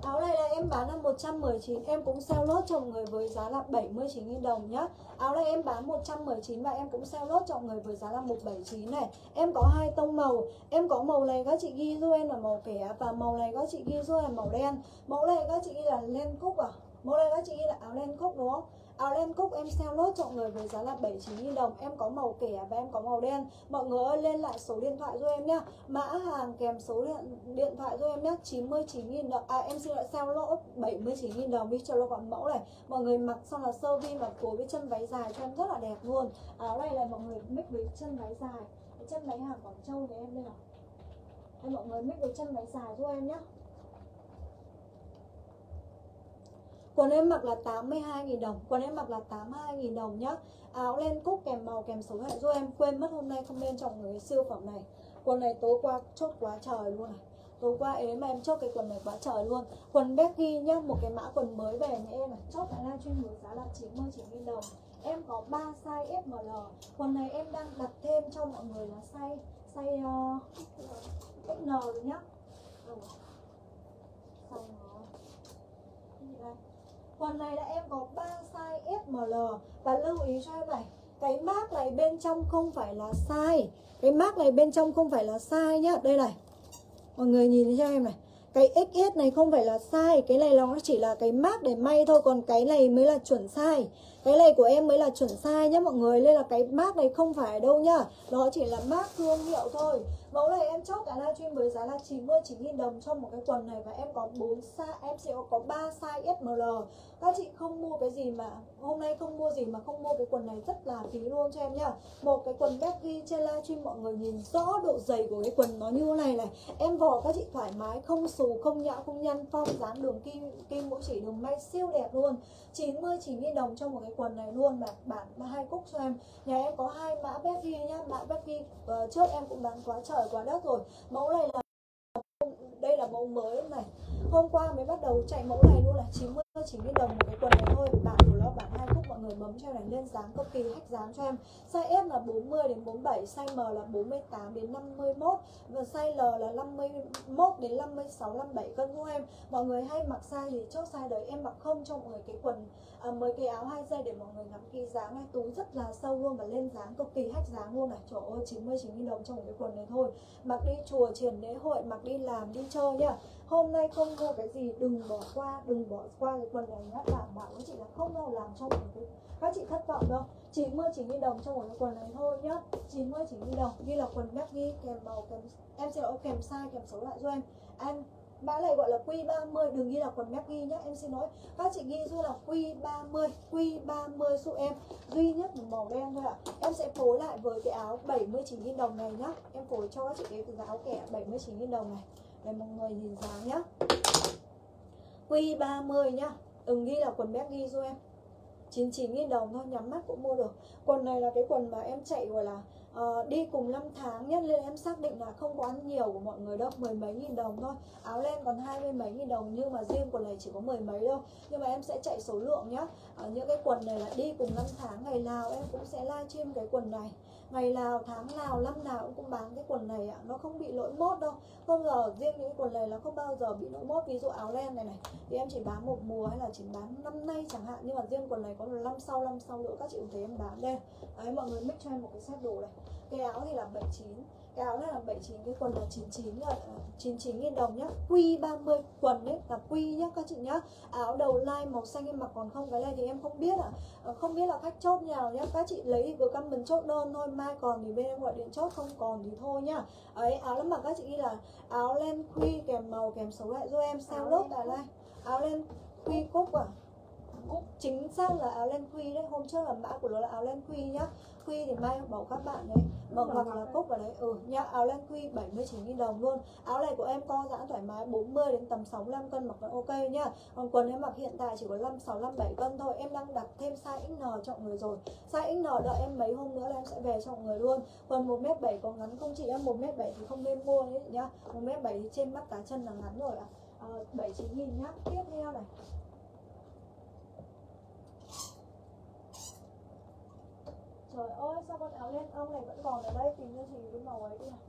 Áo này là em bán là 119 Em cũng sale lốt cho mọi người với giá là 79.000 đồng nhá. Áo này em bán 119 Và em cũng sale lốt cho mọi người với giá là 179 này. Em có hai tông màu, Em có màu này các chị ghi giúp em là màu kẻ Và màu này các chị ghi giúp em là màu đen. Mẫu này các chị ghi là len cúc à? Mẫu này các chị ghi là áo len cúc đúng không? Áo len cúc em sale lốt cho mọi người với giá là 79.000 đồng. Em có màu kẻ và em có màu đen. Mọi người ơi lên lại số điện thoại cho em nhá. Mã hàng kèm số điện, điện thoại cho em nhé 99.000 đồng. À em xin lại sale lỗ 79.000 đồng đi cho lô còn mẫu này. Mọi người mặc xong là sơ vi và phối với chân váy dài cho em rất là đẹp luôn. Áo này là mọi người mix với chân váy dài. Chân váy hàng Quảng Châu của em đây nào? Em mọi người mix với chân váy dài cho em nhé Quần em mặc là 82.000 đồng Quần em mặc là 82.000 đồng nhá. Áo len cúc kèm màu kèm số hệ giúp em Quên mất hôm nay không nên chọn người siêu phẩm này. Quần này tối qua chốt quá trời luôn này Tối qua ế mà em chốt cái quần này quá trời luôn. Quần Becky nhá Một cái mã quần mới về nhà em này. Chốt tại livestream với giá là 99.000 đồng. Em có 3 size FML Quần này em đang đặt thêm cho mọi người là size Size ờ, uh, XL rồi nhá. Size Quần này là em có 3 size SML Và lưu ý cho em này, Cái mác này bên trong không phải là size. Cái mác này bên trong không phải là size nhá. Đây này, Mọi người nhìn cho em này. Cái XS này không phải là size, Cái này nó chỉ là cái mác để may thôi, Còn cái này mới là chuẩn size. Cái này của em mới là chuẩn size nhá mọi người Nên là cái mác này không phải đâu nhá. Đó chỉ là mác thương hiệu thôi. Mẫu này em chốt cả livestream với giá là 99.000 đồng cho một cái quần này Và em có 4 size, em sẽ có 3 size SML Các chị không mua cái gì mà Hôm nay không mua gì mà không mua cái quần này rất là phí luôn cho em nhá. Một cái quần Becky trên livestream mọi người nhìn rõ độ dày của cái quần nó như thế này này. Em vò các chị thoải mái, không xù, không nhão, không nhăn Phong dáng đường kim, kim mũi chỉ đường may siêu đẹp luôn. 99.000 đồng cho một cái quần này luôn mà bản hai cúc cho em. Nhà em có hai mã Becky nhá. Mã Becky uh, trước em cũng bán quá trời quá đất rồi. Mẫu này là đây là mẫu mới này. Hôm qua mới bắt đầu chạy mẫu này luôn là 90 90 đồng một cái quần này thôi. Bản của nó bản hai mọi người bấm cho em này lên dáng cực kỳ hách dáng cho em. Size S là 40 đến 47 size M là 48 đến 51 và size L là 51 đến 56 57 cân của em. Mọi người hay mặc size thì chốt size đấy em mặc không cho mọi người cái quần à, mới cái áo hai dây để mọi người ngắm kỹ dáng này túi rất là sâu luôn và lên dáng cực kỳ hách dáng luôn này. Trời ơi 99 000 đồng trong một cái quần này thôi. Mặc đi chùa triển lễ hội mặc đi làm đi chơi nhá hôm nay không mua cái gì, đừng bỏ qua, đừng bỏ qua cái quần này nhá. Đảm bảo với chị là không đâu làm cho một cái các chị thất vọng đâu. 99 000 đồng trong một cái quần này thôi nhá. 99 000 đồng, ghi là quần baggy kèm màu, kèm em sẽ kèm size, kèm số lại cho em. Em, mã này gọi là Q30 đừng ghi là quần mép ghi nhá. Em xin lỗi, các chị ghi giúp là Q30 Q30 giúp em. Duy nhất một màu đen thôi ạ. À. em sẽ phối lại với cái áo 79 000 đồng này nhá. Em phối cho các chị cái áo kẻ 79 000 đồng này để mọi người nhìn dáng nhá. Q30 nhá. Đừng ghi là quần baggy giúp em. 99 000 đồng thôi nhắm mắt cũng mua được. Quần này là cái quần mà em chạy gọi là uh, đi cùng 5 tháng nhất nên em xác định là không có ăn nhiều của mọi người đâu. mười mấy nghìn đồng thôi. Áo len còn hai mươi mấy nghìn đồng nhưng mà riêng quần này chỉ có mười mấy đâu nhưng mà em sẽ chạy số lượng nhá. Uh, những cái quần này là đi cùng 5 tháng ngày nào em cũng sẽ livestream cái quần này ngày nào, tháng nào, năm nào cũng cũng bán cái quần này ạ. Nó không bị lỗi mốt đâu. Không giờ riêng những cái quần này là không bao giờ bị lỗi mốt. Ví dụ áo len này này, thì em chỉ bán một mùa hay là chỉ bán năm nay chẳng hạn. Nhưng mà riêng quần này có là năm sau năm sau nữa các chị cũng thấy em bán đây đấy, mọi người mix cho em một cái set đồ này. Cái áo thì là 79 cái áo này là 79 cái quần là 99 là 99 nghìn đồng nhá. Q30 quần đấy là Q nhá các chị nhá. Áo đầu line màu xanh em mặc còn không cái này thì em không biết ạ. À. không biết là khách chốt nào nhá. Các chị lấy thì vừa căn mình chốt đơn thôi mai còn thì bên em gọi điện chốt không còn thì thôi nhá. Ấy áo lắm mà các chị ghi là áo len Q kèm màu kèm số lại giúp em. Sao lốt tại đây. Áo len Q cúc à Cúc chính xác là áo len quy đấy. Hôm trước là mã của nó là áo len quy nhá. Quy thì may bảo các bạn đấy. Mở hoặc là cúc vào đấy. Ừ nhá áo len quy 79 000 đồng luôn. Áo này của em co giãn thoải mái 40 đến tầm 65 cân mặc vẫn ok nhá. Còn quần em mặc hiện tại chỉ có 5 6 5 7 cân thôi. Em đang đặt thêm size XN cho mọi người rồi. Size XN đợi em mấy hôm nữa là em sẽ về cho mọi người luôn. Quần 1m7 có ngắn không chị em 1m7 thì không nên mua đấy nhá. 1m7 thì trên mắt cá chân là ngắn rồi ạ. À, 79 000 nhá. Tiếp theo này Trời ơi, sao con áo len ong này vẫn còn ở đây? Tìm cho chị cái màu ấy đi nào.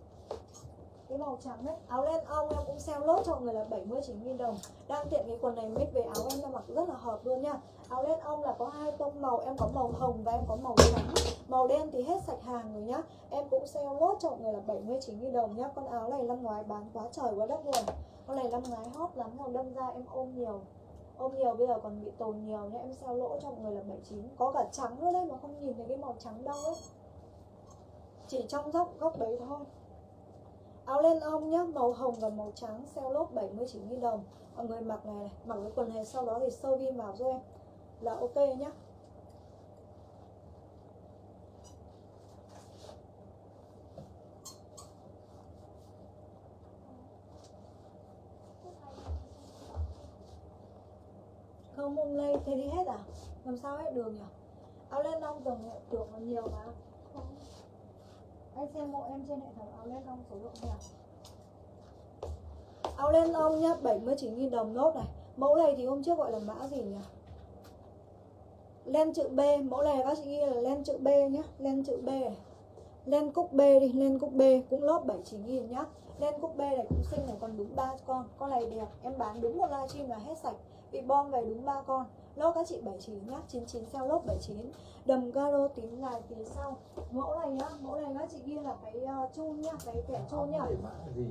Cái màu trắng đấy áo len ong em cũng sale lốt cho người là 79 000 đồng. Đang tiện cái quần này mix về áo em cho mặc rất là hợp luôn nha. Áo len ong là có hai tông màu, em có màu hồng và em có màu trắng. Màu đen thì hết sạch hàng rồi nhá. Em cũng sale lốt cho người là 79 000 đồng nhá. Con áo này năm ngoái bán quá trời, quá đất luôn. Con này năm ngoái hot lắm, màu đâm ra em ôm nhiều ôm nhiều bây giờ còn bị tồn nhiều nhá em sale lỗ cho mọi người là 79 có cả trắng nữa đấy mà không nhìn thấy cái màu trắng đâu ấy. Chỉ trong góc góc đấy thôi. Áo len ong nhá màu hồng và màu trắng sale lốp 79 000 đồng. Mọi người mặc này, này mặc cái quần này sau đó thì sơ vi vào cho em. Là ok nhá. Không hôm nay thế đi hết à? Làm sao hết đường nhỉ? Áo len long tưởng tưởng là nhiều mà. Không. Anh xem hộ em trên hệ thống áo len long số lượng nhỉ áo len long nhá 79.000 đồng nốt này. Mẫu này thì hôm trước gọi là mã gì nhỉ? Len chữ B, mẫu này các chị ghi là len chữ B nhá, len chữ B này. Len cúc B đi, len cúc B cũng lót 79 nghìn nhá. Len cúc B này cũng xinh này còn đúng ba con con này đẹp, em bán đúng một livestream là hết sạch bị bom về đúng ba con. Lốt các chị 79 nhá 99 theo lốt 79 đầm caro tím dài phía sau. Mẫu này nhá mẫu này các chị ghi là váy uh, chun nhá váy kẻ chun nhá.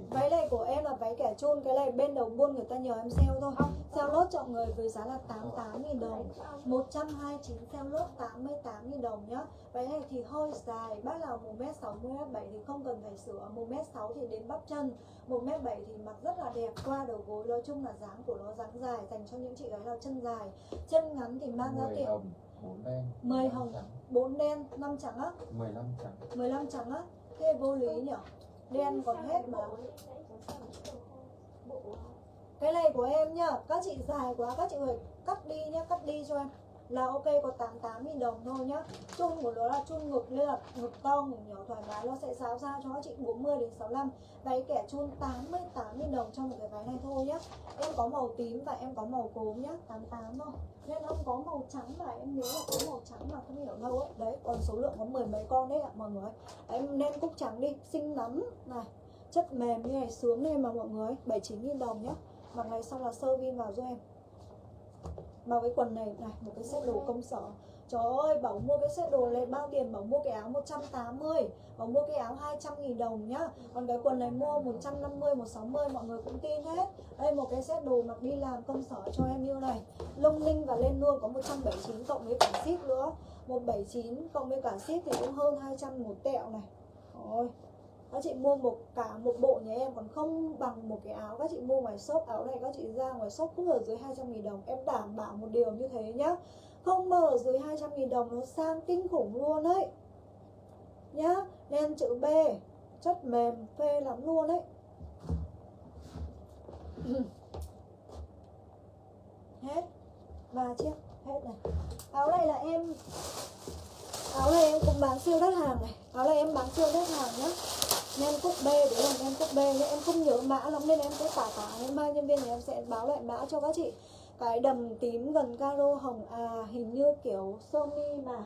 Váy này của em là váy kẻ chun cái này bên đầu buôn người ta nhờ em sale thôi. Sale lốt cho người với giá là 88 000 đồng. 129 sale lốt 88 000 đồng nhá. Váy này thì hơi dài bác nào 1m60 1m7 thì không cần phải sửa. 1m6 thì đến bắp chân 1m7 thì mặc rất là đẹp qua đầu gối. Nói chung là dáng của nó dáng dài dành cho những chị gái nào chân dài. Chân ngắn thì mang ra tiện hồng, 4 đen 10 hồng, 4 đen, 5 trắng á? 15 trắng. 15 trắng á? Thế vô lý nhỉ? Đen còn hết mà. Cái này của em nhá Các chị dài quá các chị phải cắt đi nhá Cắt đi cho em là ok có 88 000 đồng thôi nhá. Chung của nó là chung ngực nên là ngực to ngực nhỏ thoải mái nó sẽ giáo ra cho các chị 40 đến 65 váy kẻ chun 88 000 đồng trong một cái váy này thôi nhá. Em có màu tím và em có màu cốm nhá. 88 thôi. Nên không có màu trắng mà em nhớ là có màu trắng mà không hiểu đâu ấy. Đấy còn số lượng có mười mấy con đấy ạ à, mọi người. Em nên cúc trắng đi xinh lắm. Này chất mềm như này sướng lên mà mọi người. 79 000 đồng nhá. Mặc này xong là sơ vin vào giúp em mà cái quần này này một cái set đồ công sở. Trời ơi, bảo mua cái set đồ này bao tiền? Bảo mua cái áo 180 Bảo mua cái áo 200 nghìn đồng nhá. Còn cái quần này mua 150, 160 Mọi người cũng tin hết. Đây một cái set đồ mặc đi làm công sở cho em như này. Lông linh và lên luôn có 179 cộng với cả ship nữa. 179 cộng với cả ship thì cũng hơn 200 một tẹo này. Rồi các chị mua một cả một bộ nhà em, còn không bằng một cái áo. Các chị mua ngoài shop áo này, các chị ra ngoài shop cũng ở dưới 200 nghìn đồng. Em đảm bảo một điều như thế nhá. Không mở ở dưới 200 nghìn đồng, nó sang kinh khủng luôn đấy nhá nên chữ B. Chất mềm, phê lắm luôn đấy hết. Ba chiếc. Hết này. Áo này là em áo này em cũng bán siêu đắt hàng này. Áo này em bán siêu đắt hàng nhá nem cúc B đấy là nem cúc B nhưng em không nhớ mã lắm nên em sẽ tả tả em mai nhân viên thì em sẽ báo lại mã cho các chị. Cái đầm tím gần caro hồng à hình như kiểu sơ mi mà.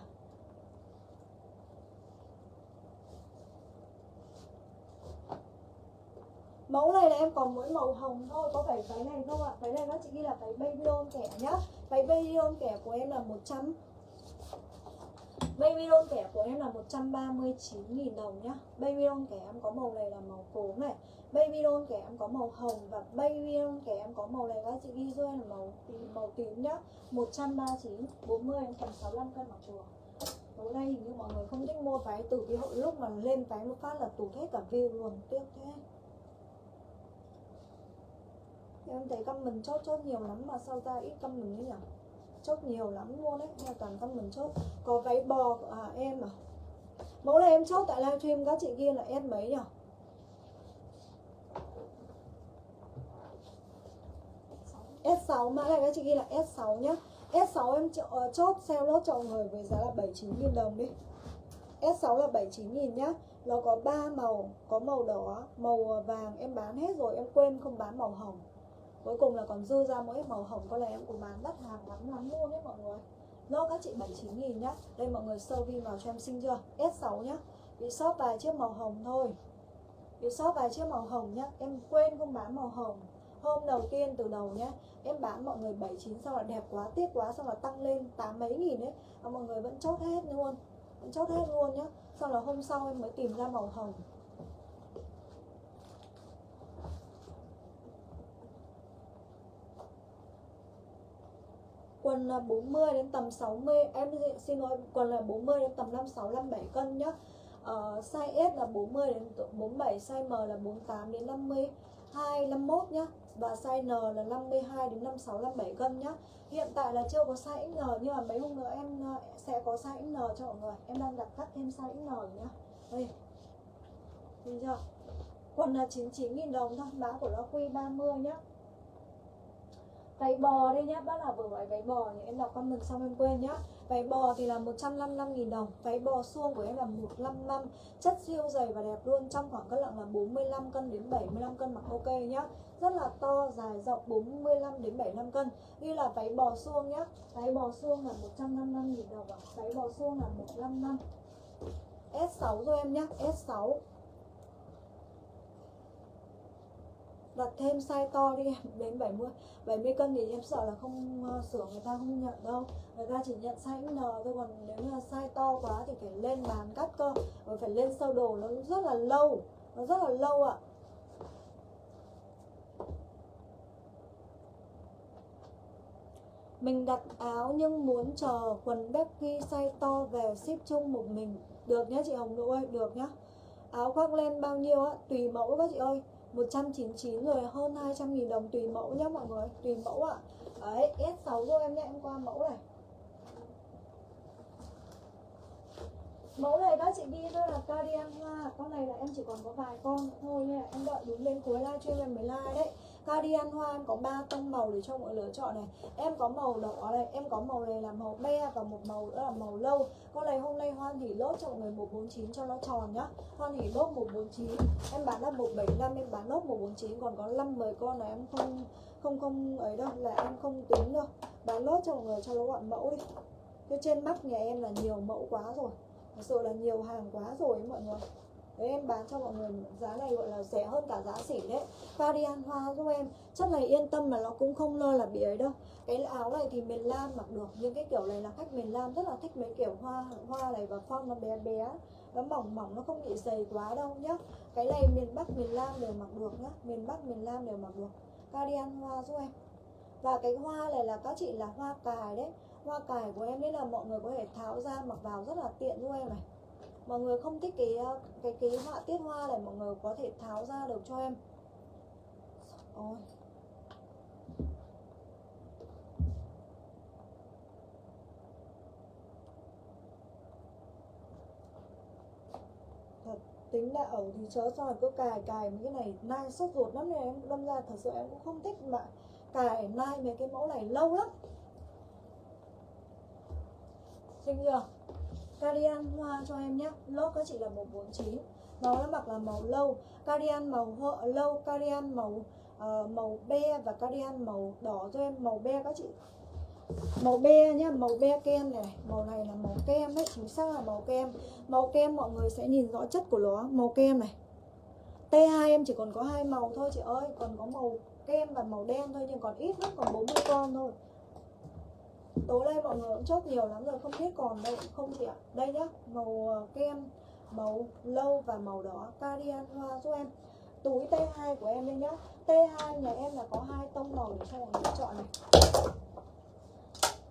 Mẫu này là em còn mỗi màu hồng thôi, có phải váy này không ạ? Váy này nó chỉ ghi là váy baby doll kẻ nhá. Váy baby doll kẻ của em là 100 Baby doll kẻ của em là 139.000 đồng nhá. Baby doll kẻ em có màu này là màu cốm này. Baby doll kẻ em có màu hồng Và baby doll kẻ em có màu này các chị ghi cho em là màu tím, màu tím nhá. 139, 40 em tầm 65 cân mặc chùa. Tối nay hình như mọi người không thích mua váy từ cái hội lúc mà lên váy một phát là tụt hết cả view luôn Tiếc thế. Em thấy comment chốt chốt nhiều lắm mà sao ra ít comment như nhỉ chốt nhiều lắm luôn đấy nha toàn tâm mình chốt. Có váy bò của à em à. Mẫu này em chốt tại livestream các chị kia là em mấy nhỉ? S6 mã này các chị ghi là S6 nhá. S6 em ờ, chốt sale lốt cho người với giá là 79.000 đồng đi. S6 là 79.000 nhá. Nó có 3 màu Có màu đỏ, màu ờ, vàng em bán hết rồi Em quên không bán màu hồng cuối cùng là còn dư ra mỗi màu hồng có lẽ em cũng bán đắt hàng lắm lắm luôn đấy mọi người. Lô các chị 79 nghìn nhá. Đây mọi người sơ vi vào cho em xinh chưa? S6 nhá. Bị shop vài chiếc màu hồng thôi. Bị shop vài chiếc màu hồng nhá. Em quên không bán màu hồng. Hôm đầu tiên từ đầu nhá, em bán mọi người 79 sau là đẹp quá, tiếc quá sau là tăng lên tám mấy nghìn đấy. Mà mọi người vẫn chốt hết luôn, vẫn chốt hết luôn nhá. Sau là hôm sau em mới tìm ra màu hồng. Quần là 40 đến tầm 60 em xin lỗi quần là 40 đến tầm 56 57 cân nhá. Uh, size S là 40 đến 47 size M là 48 đến 52 51 nhá và size N là 52 đến 56 57 cân nhá. Hiện tại là chưa có size XL nhưng mà mấy hôm nữa em à, sẽ có size XL cho mọi người. Em đang đặt cắt thêm size XL nhá. Đây. Nhìn chưa? Quần là 99.000 đồng thôi mã của nó Q30 nhá váy bò đây nhá, bác là vừa gọi váy bò thì em đọc comment xong em quên nhá. Váy bò thì là 155.000 đồng, váy bò suông của em là 155 chất siêu dày và đẹp luôn, trong khoảng cân nặng là 45 cân đến 75 cân mặc ok nhá. Rất là to, dài rộng 45 đến 75 cân. Như là váy bò suông nhá. Váy bò suông là 155.000 đồng và váy bò suông là 155 S6 rồi em nhá S6 đặt thêm size to đi em đến 70 70 cân thì em sợ là không uh, sửa người ta không nhận đâu. Người ta chỉ nhận size N thôi còn nếu là size to quá thì phải lên bàn cắt cơ rồi phải lên sơ đồ nó rất là lâu nó rất là lâu ạ. Mình đặt áo nhưng muốn chờ quần Becky size to về ship chung một mình. Được nhá chị Hồng nội ơi, được nhá. Áo khoác lên bao nhiêu á, tùy mẫu các chị ơi. 199 rồi, hơn 200 nghìn đồng tùy mẫu nhá mọi người, Tùy mẫu ạ. À. Đấy S6 rồi em nhé, em qua mẫu này. Mẫu này các chị đi thôi là Cardian hoa Con này là em chỉ còn có vài con thôi nha Em đợi đúng đến cuối livestream em mới like đấy. Cardigan hoa em có 3 tông màu để cho mọi lựa chọn này. Em có màu đỏ này, em có màu này là màu be và một màu nữa là màu lâu. Con này hôm nay Hoan hỉ lốt cho mọi người 149 cho nó tròn nhá. Hoan hỉ lốt 149 Em bán là 175, em bán lốt 149 Còn có 5-10 con là em không không không ấy đâu Là em không tính đâu. Bán lốt cho mọi người cho nó gọn mẫu đi. Cái trên mắt nhà em là nhiều mẫu quá rồi. Thật sự là nhiều hàng quá rồi ấy mọi người. Đấy em bán cho mọi người giá này gọi là rẻ hơn cả giá xỉ đấy. Varian hoa giúp em. Chất này yên tâm là nó cũng không lo là bị ấy đâu. Cái áo này thì miền Nam mặc được, Nhưng cái kiểu này là khách miền Nam rất là thích mấy kiểu hoa Hoa này và form nó bé bé. Nó mỏng mỏng, nó không bị dày quá đâu nhá. Cái này miền Bắc, miền Nam đều mặc được nhá. Miền Bắc, miền Nam đều mặc được. Varian hoa giúp em. Và cái hoa này là các chị là hoa cài đấy. Hoa cài của em đấy là mọi người có thể tháo ra mặc vào rất là tiện giúp em này mọi người không thích cái ờ, cái cái họa tiết hoa này, mọi người có thể tháo ra được cho em. Ôi thật, tính là ở thì chớ soi cứ cài cài mấy cái này nai sốt ruột lắm này em. Đâm ra thật sự em cũng không thích mà cài, nai mấy cái mẫu này lâu lắm. Xinh chưa? Cardigan hoa cho em nhé. Lốt các chị là 149 màu nó mặc là màu lâu. Cardigan màu hộ lâu cardigan màu uh, màu be và cardigan màu đỏ cho em màu be các chị. Màu be nhá màu be kem này màu này là màu kem đấy chính xác là màu kem. Màu kem mọi người sẽ nhìn rõ chất của nó. Màu kem này. T2 em chỉ còn có hai màu thôi chị ơi. Còn có màu kem và màu đen thôi nhưng còn ít lắm còn 40 con thôi tối nay mọi người cũng chốt nhiều lắm rồi, không biết còn đâu, không chị ạ. Đây nhá, màu ờ, kem, màu lâu và màu đỏ cardigan hoa giúp em. Túi T2 của em đây nhá. T2 nhà em là có hai tông màu để cho mọi người chọn này.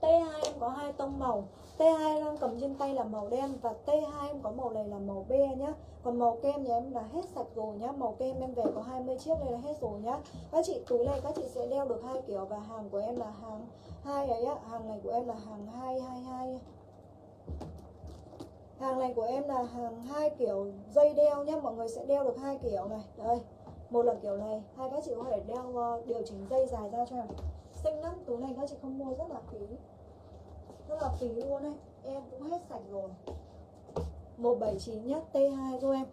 T2 em có hai tông màu. T2 đang cầm trên tay là màu đen và T2 em có màu này là màu be nhá. Còn màu kem nhà em là hết sạch rồi nhá. Màu kem em về có 20 chiếc đây là hết rồi nhá. Các chị túi này các chị sẽ đeo được hai kiểu và hàng của em là hàng hai ấy á. Hàng này của em là hàng hai hai hai. Hàng này của em là hàng hai kiểu dây đeo nhá. Mọi người sẽ đeo được hai kiểu này. Đây, một là kiểu này. Hai, các chị có thể đeo ờ, điều chỉnh dây dài ra cho em. Xinh lắm, túi này các chị không mua rất là phí rất là phí luôn đấy em cũng hết sạch rồi. 179 nhá T2 cho em.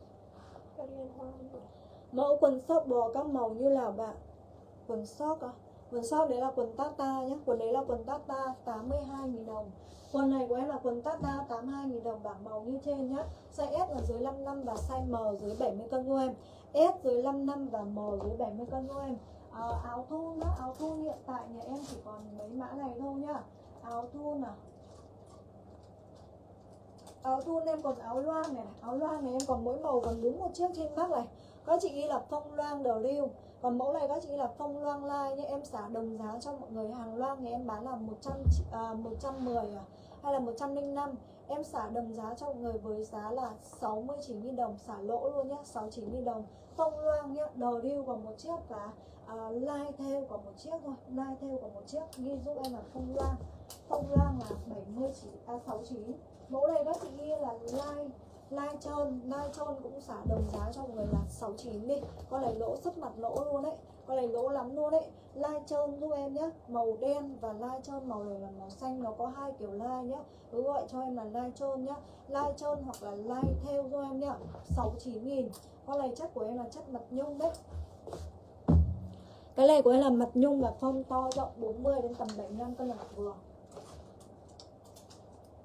Mẫu quần sóc bò các màu như là bạn. Quần sóc à? Quần sóc đấy là quần tata nhé quần đấy là quần tata 82.000 đồng. Quần này của em là quần tata 82.000 đồng bảng màu như trên nhá. Size S là dưới 5 năm và size M dưới 70 cân cho em. S dưới 5 năm và M dưới 70 cân cho em. À, áo thun á áo thun hiện tại nhà em chỉ còn mấy mã này thôi nhá áo thun à áo thun em còn áo loang này, áo loang này em còn mỗi màu còn đúng một chiếc trên mắt này. Các chị ghi là phong loang đầu lưu còn mẫu này các chị ghi là phong loang lai nhé. Em xả đồng giá cho mọi người hàng loang này em bán là 100 à, 110 à, hay là 105 em xả đồng giá cho mọi người với giá là 69.000 đồng. Xả lỗ luôn nhé 69.000 đồng. Phong loang nhé đầu lưu còn một chiếc và uh, lai theo còn một chiếc thôi. Lai theo còn một chiếc. Ghi giúp em là phong loang phong loang là 79 à 69 mẫu này các chị ghi là lai lai trơn lai trơn cũng xả đồng giá cho người là 69 đi. Con này lỗ sấp mặt lỗ luôn đấy. Con này lỗ lắm luôn đấy. Lai trơn giúp em nhé màu đen và lai trơn màu này là màu xanh, nó có hai kiểu lai nhá. Cứ gọi cho em là lai trơn nhá. Lai trơn hoặc là lai theo giúp em nhá. 69 nghìn. Con này chất của em là chất mặt nhung đấy. Cái này của em là mặt nhung và phong to rộng 40 đến tầm 75 cân là vừa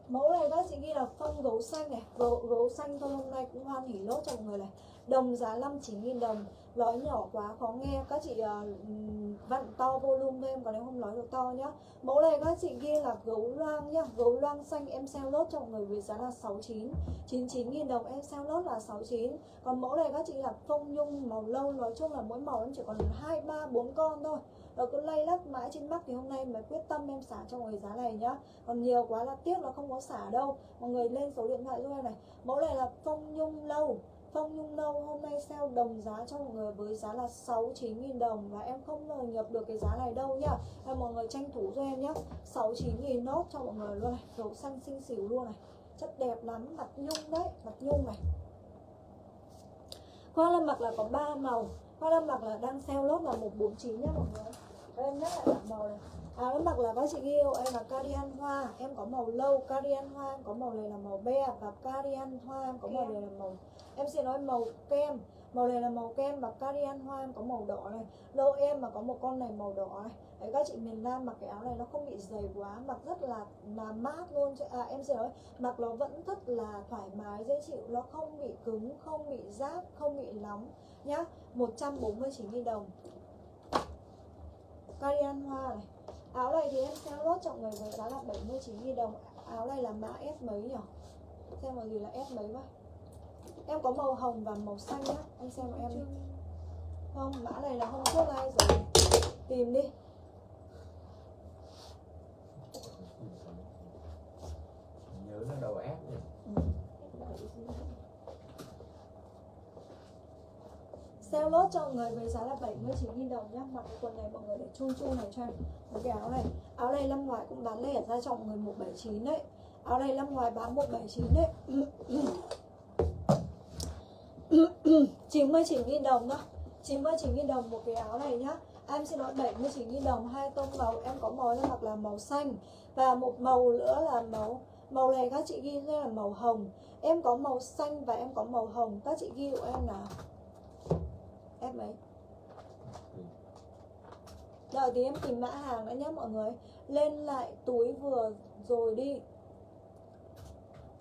mẫu này các chị ghi là phong gấu xanh này gấu, gấu xanh thôi hôm nay cũng hoan hỉ lốt cho mọi người này. Đồng giá 59.000 đồng nói nhỏ quá khó nghe. Các chị uh, vặn to volume thêm còn nếu không nói được to nhá. Mẫu này các chị ghi là gấu loang nhá gấu loang xanh em sale lốt cho mọi người với giá là 69 99.000 đồng em sale lốt là 69 còn mẫu này các chị là phong nhung màu lâu nói chung là mỗi màu em chỉ còn hai ba bốn con thôi và cứ lay lắc mãi trên mắt thì hôm nay mới quyết tâm em xả cho mọi người giá này nhá. Còn nhiều quá là tiếc nó không có xả đâu. Mọi người lên số điện thoại giúp em này. Mẫu này là phong nhung lâu. Phong Nhung Lâu hôm nay sale đồng giá cho mọi người với giá là 69.000 đồng. Và em không ngờ nhập được cái giá này đâu nhá. Em mọi người tranh thủ cho em nhá. 69.000 nốt cho mọi người luôn này. Màu xanh xinh xỉu luôn này. Chất đẹp lắm, mặt nhung đấy, mặt nhung này. Khoa lâm mặc là có 3 màu. Khoa lâm mặc là đang sale lốt là 149 nhá mọi người em rất là bản màu này áo em mặc là các chị yêu em là carian hoa. Em có màu lâu carian hoa. Em có màu này là màu be và carian hoa em có màu này là màu em sẽ nói màu kem. Màu này là màu kem và carian hoa em có màu đỏ này. Lâu em mà có một con này màu đỏ này. Đấy, các chị miền Nam mặc cái áo này nó không bị dày quá mặc rất là là mát luôn à, em sẽ nói mặc nó vẫn rất là thoải mái dễ chịu. Nó không bị cứng không bị ráp không bị nóng nhá. 149.000 đồng cardigan hoa này. Áo này thì em sẽ lốt trọng người với giá là 79.000 đồng. Áo này là mã S mấy nhỉ? Xem là gì là S mấy vậy em có màu hồng và màu xanh nhá. Anh xem mà em không, mã này là hôm trước nay rồi? Tìm đi. Nhớ nó đầu ép nhỉ? Sale lốt cho người với giá là 79.000 đồng nhá. Mặc cái quần này mọi người để chu chu này cho em. Một cái áo này. Áo này năm ngoái cũng bán lẻ ra cho người 179 đấy. Áo này năm ngoái bán 179 đấy. 99.000 đồng đó 99.000 đồng một cái áo này nhá. Em xin lỗi 79.000 đồng hai tông màu. Em có màu em mặc là màu xanh Và một màu nữa là màu Màu này các chị ghi là màu hồng. Em có màu xanh và em có màu hồng. Các chị ghi của em là Em mấy Đợi tí em tìm mã hàng đã nhé mọi người. Lên lại túi vừa rồi đi.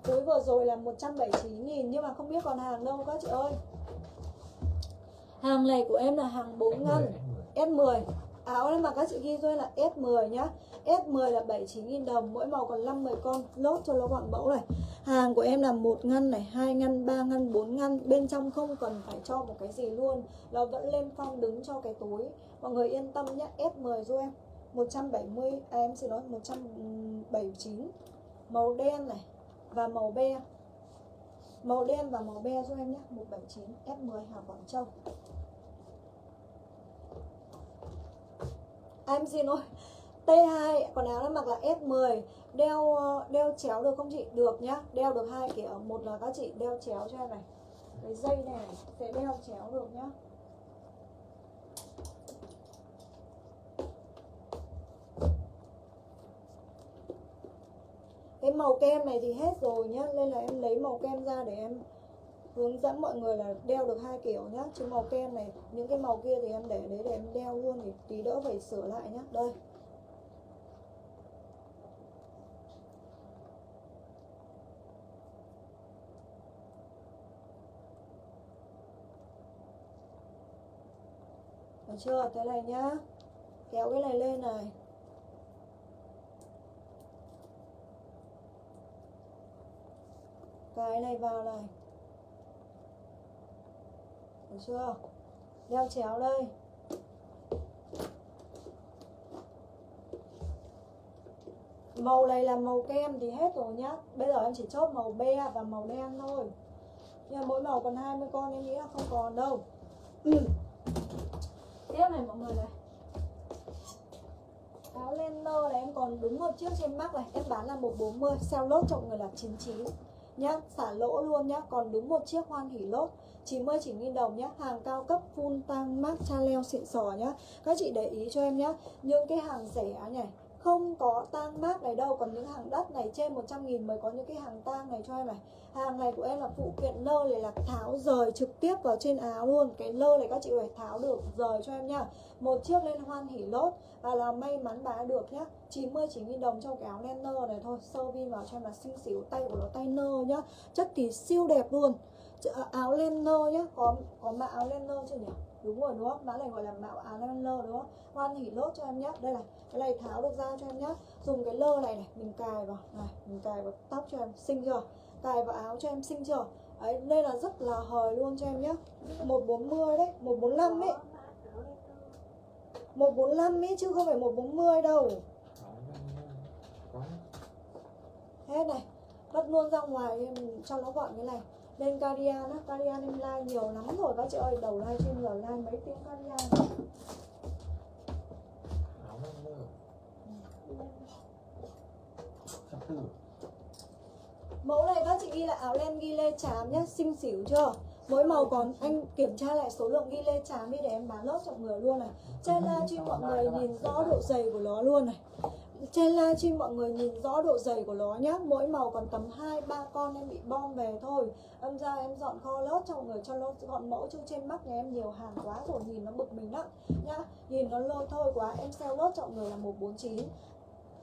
Túi vừa rồi là 179 nghìn Nhưng mà không biết còn hàng đâu các chị ơi. Hàng này của em là hàng 4 ngăn S10 Áo em mà các chị ghi cho em là S10 nhá. S10 là 79.000 đồng Mỗi màu còn 5-10 con. Lốt cho nó gọn mẫu này. Hàng của em là một ngăn này, hai ngăn, ba ngăn, bốn ngăn. Bên trong không cần phải cho một cái gì luôn. Nó vẫn lên phong đứng cho cái túi. Mọi người yên tâm nhá S10 cho em. 170, à em xin nói 179 Màu đen này Và màu be. Màu đen và màu be cho em nhé 179 F10 Hà Quảng Châu. Em xin ơi T2 quần áo nó mặc là S10 đeo đeo chéo được không chị? Được nhá. Đeo được hai, kiểu, một là các chị đeo chéo cho em này. Cái dây này sẽ đeo chéo được nhá. Cái màu kem này thì hết rồi nhá, nên là em lấy màu kem ra để em hướng dẫn mọi người là đeo được hai kiểu nhá. Chứ màu kem này, những cái màu kia thì em để đấy để em đeo luôn thì tí đỡ phải sửa lại nhá. Đây. Được chưa? Thế này nhá. Kéo cái này lên này. Cái này vào này. Được chưa? Đeo chéo đây. Màu này là màu kem thì hết rồi nhá. Bây giờ em chỉ chốt màu be và màu đen thôi. Nhưng mà mỗi màu còn 20 con em nghĩ là không còn đâu. Tiếp này mọi người này. Áo len nơ này em còn đúng một chiếc trên mắc này. Em bán là 140 sale lốt cho mọi người là 99 nhá, xả lỗ luôn nhá, còn đúng một chiếc hoan hỉ lốt 99 000 đồng nhá, Hàng cao cấp full tăng mát cha leo xịn sò nhá. Các chị để ý cho em nhá, Những cái hàng rẻ này không có tang mát này đâu, còn những hàng đắt này trên 100 nghìn mới có những cái hàng tang này cho em này. Hàng này của em là phụ kiện lơ này là tháo rời trực tiếp vào trên áo luôn. Cái lơ này các chị phải tháo được, rời cho em nha một chiếc lên hoan hỉ lốt. Và là may mắn bán được nhá. 99 000 đồng cho cái áo len nơ này thôi. Sơ vi vào cho em là xinh xỉu tay của nó tay nơ nhá. Chất thì siêu đẹp luôn. À, áo len nơ nhá. Có có mã áo len nơ chưa nhỉ? Đúng rồi, đúng không? Mã này gọi là, mạo áo len đúng không? Hoan hỉ lốt cho em nhé đây này, cái này tháo được ra cho em nhé dùng cái lơ này này, mình cài vào, này, mình cài vào tóc cho em, xinh chưa? Cài vào áo cho em xinh chưa? Đấy đây là rất là hời luôn cho em nhé 140 đấy 145 ấy. 145 ấy chứ không phải 140 đâu. Hết này. Bắt luôn ra ngoài em cho nó gọn cái này lên caria đó caria em like nhiều lắm rồi các chị ơi, đầu like trên nhiều like mấy tiếng caria mẫu này các chị ghi là áo len ghi lê chám nhé xinh xỉu chưa? Mỗi màu còn anh kiểm tra lại số lượng ghi lê chám đi để em bán lốt cho mọi người luôn này. Trên livestream mọi người nhìn rõ độ dày của nó luôn này trên livestream mọi người nhìn rõ độ dày của nó nhá. Mỗi màu còn tầm hai, ba con em bị bom về thôi. Em ra em dọn kho lót cho mọi người, cho lót gọn mẫu cho trên mắt nhà em nhiều hàng quá rồi, nhìn nó bực mình lắm. Nhá, nhìn nó lôi thôi quá, em sale lốt cho mọi người là 149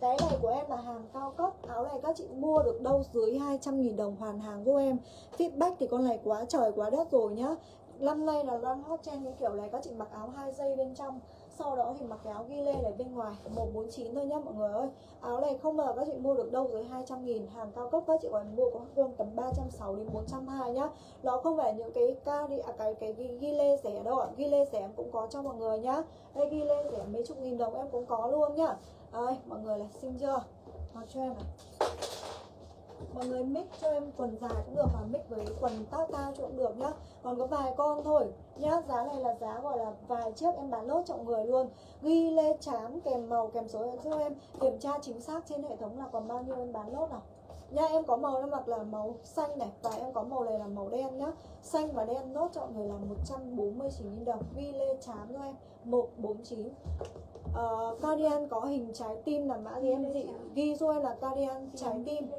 cái này của em là hàng cao cấp, Áo này các chị mua được đâu dưới 200.000 đồng hoàn hàng của em. Feedback thì con này quá trời, quá đất rồi nhá. Năm nay là đang hot trend cái kiểu này, Các chị mặc áo hai dây bên trong. Sau đó thì mặc cái áo ghi lê này bên ngoài 149 thôi nhá mọi người ơi. Áo này không bao các chị mua được đâu dưới 200 nghìn Hàng cao cấp các chị còn mua có hơn tầm 360 đến 420 nhá. Nó không phải những cái ca đi à, cái cái ghi, ghi lê rẻ đâu ạ. Ghi lê rẻ em cũng có cho mọi người nhá. Đây ghi lê rẻ mấy chục nghìn đồng em cũng có luôn nhá. Đây, mọi người là xinh chưa? Mặc cho em này. Mọi người mix cho em quần dài cũng được Và mix với quần tao tao cũng được nhá. Còn có vài con thôi nhá. Giá này là giá gọi là vài chiếc em bán lốt mọi người luôn. Ghi lê chám kèm màu kèm số cho em. Kiểm tra chính xác trên hệ thống là còn bao nhiêu em bán lốt nào? Nha em có màu em mặc là màu xanh này Và em có màu này là màu đen nhá. Xanh và đen nốt cho mọi người là 149 đồng. Ghi lê chám cho em 149 uh, cardigan có hình trái tim là mã gì em? Chị ghi cho em là cardigan trái tim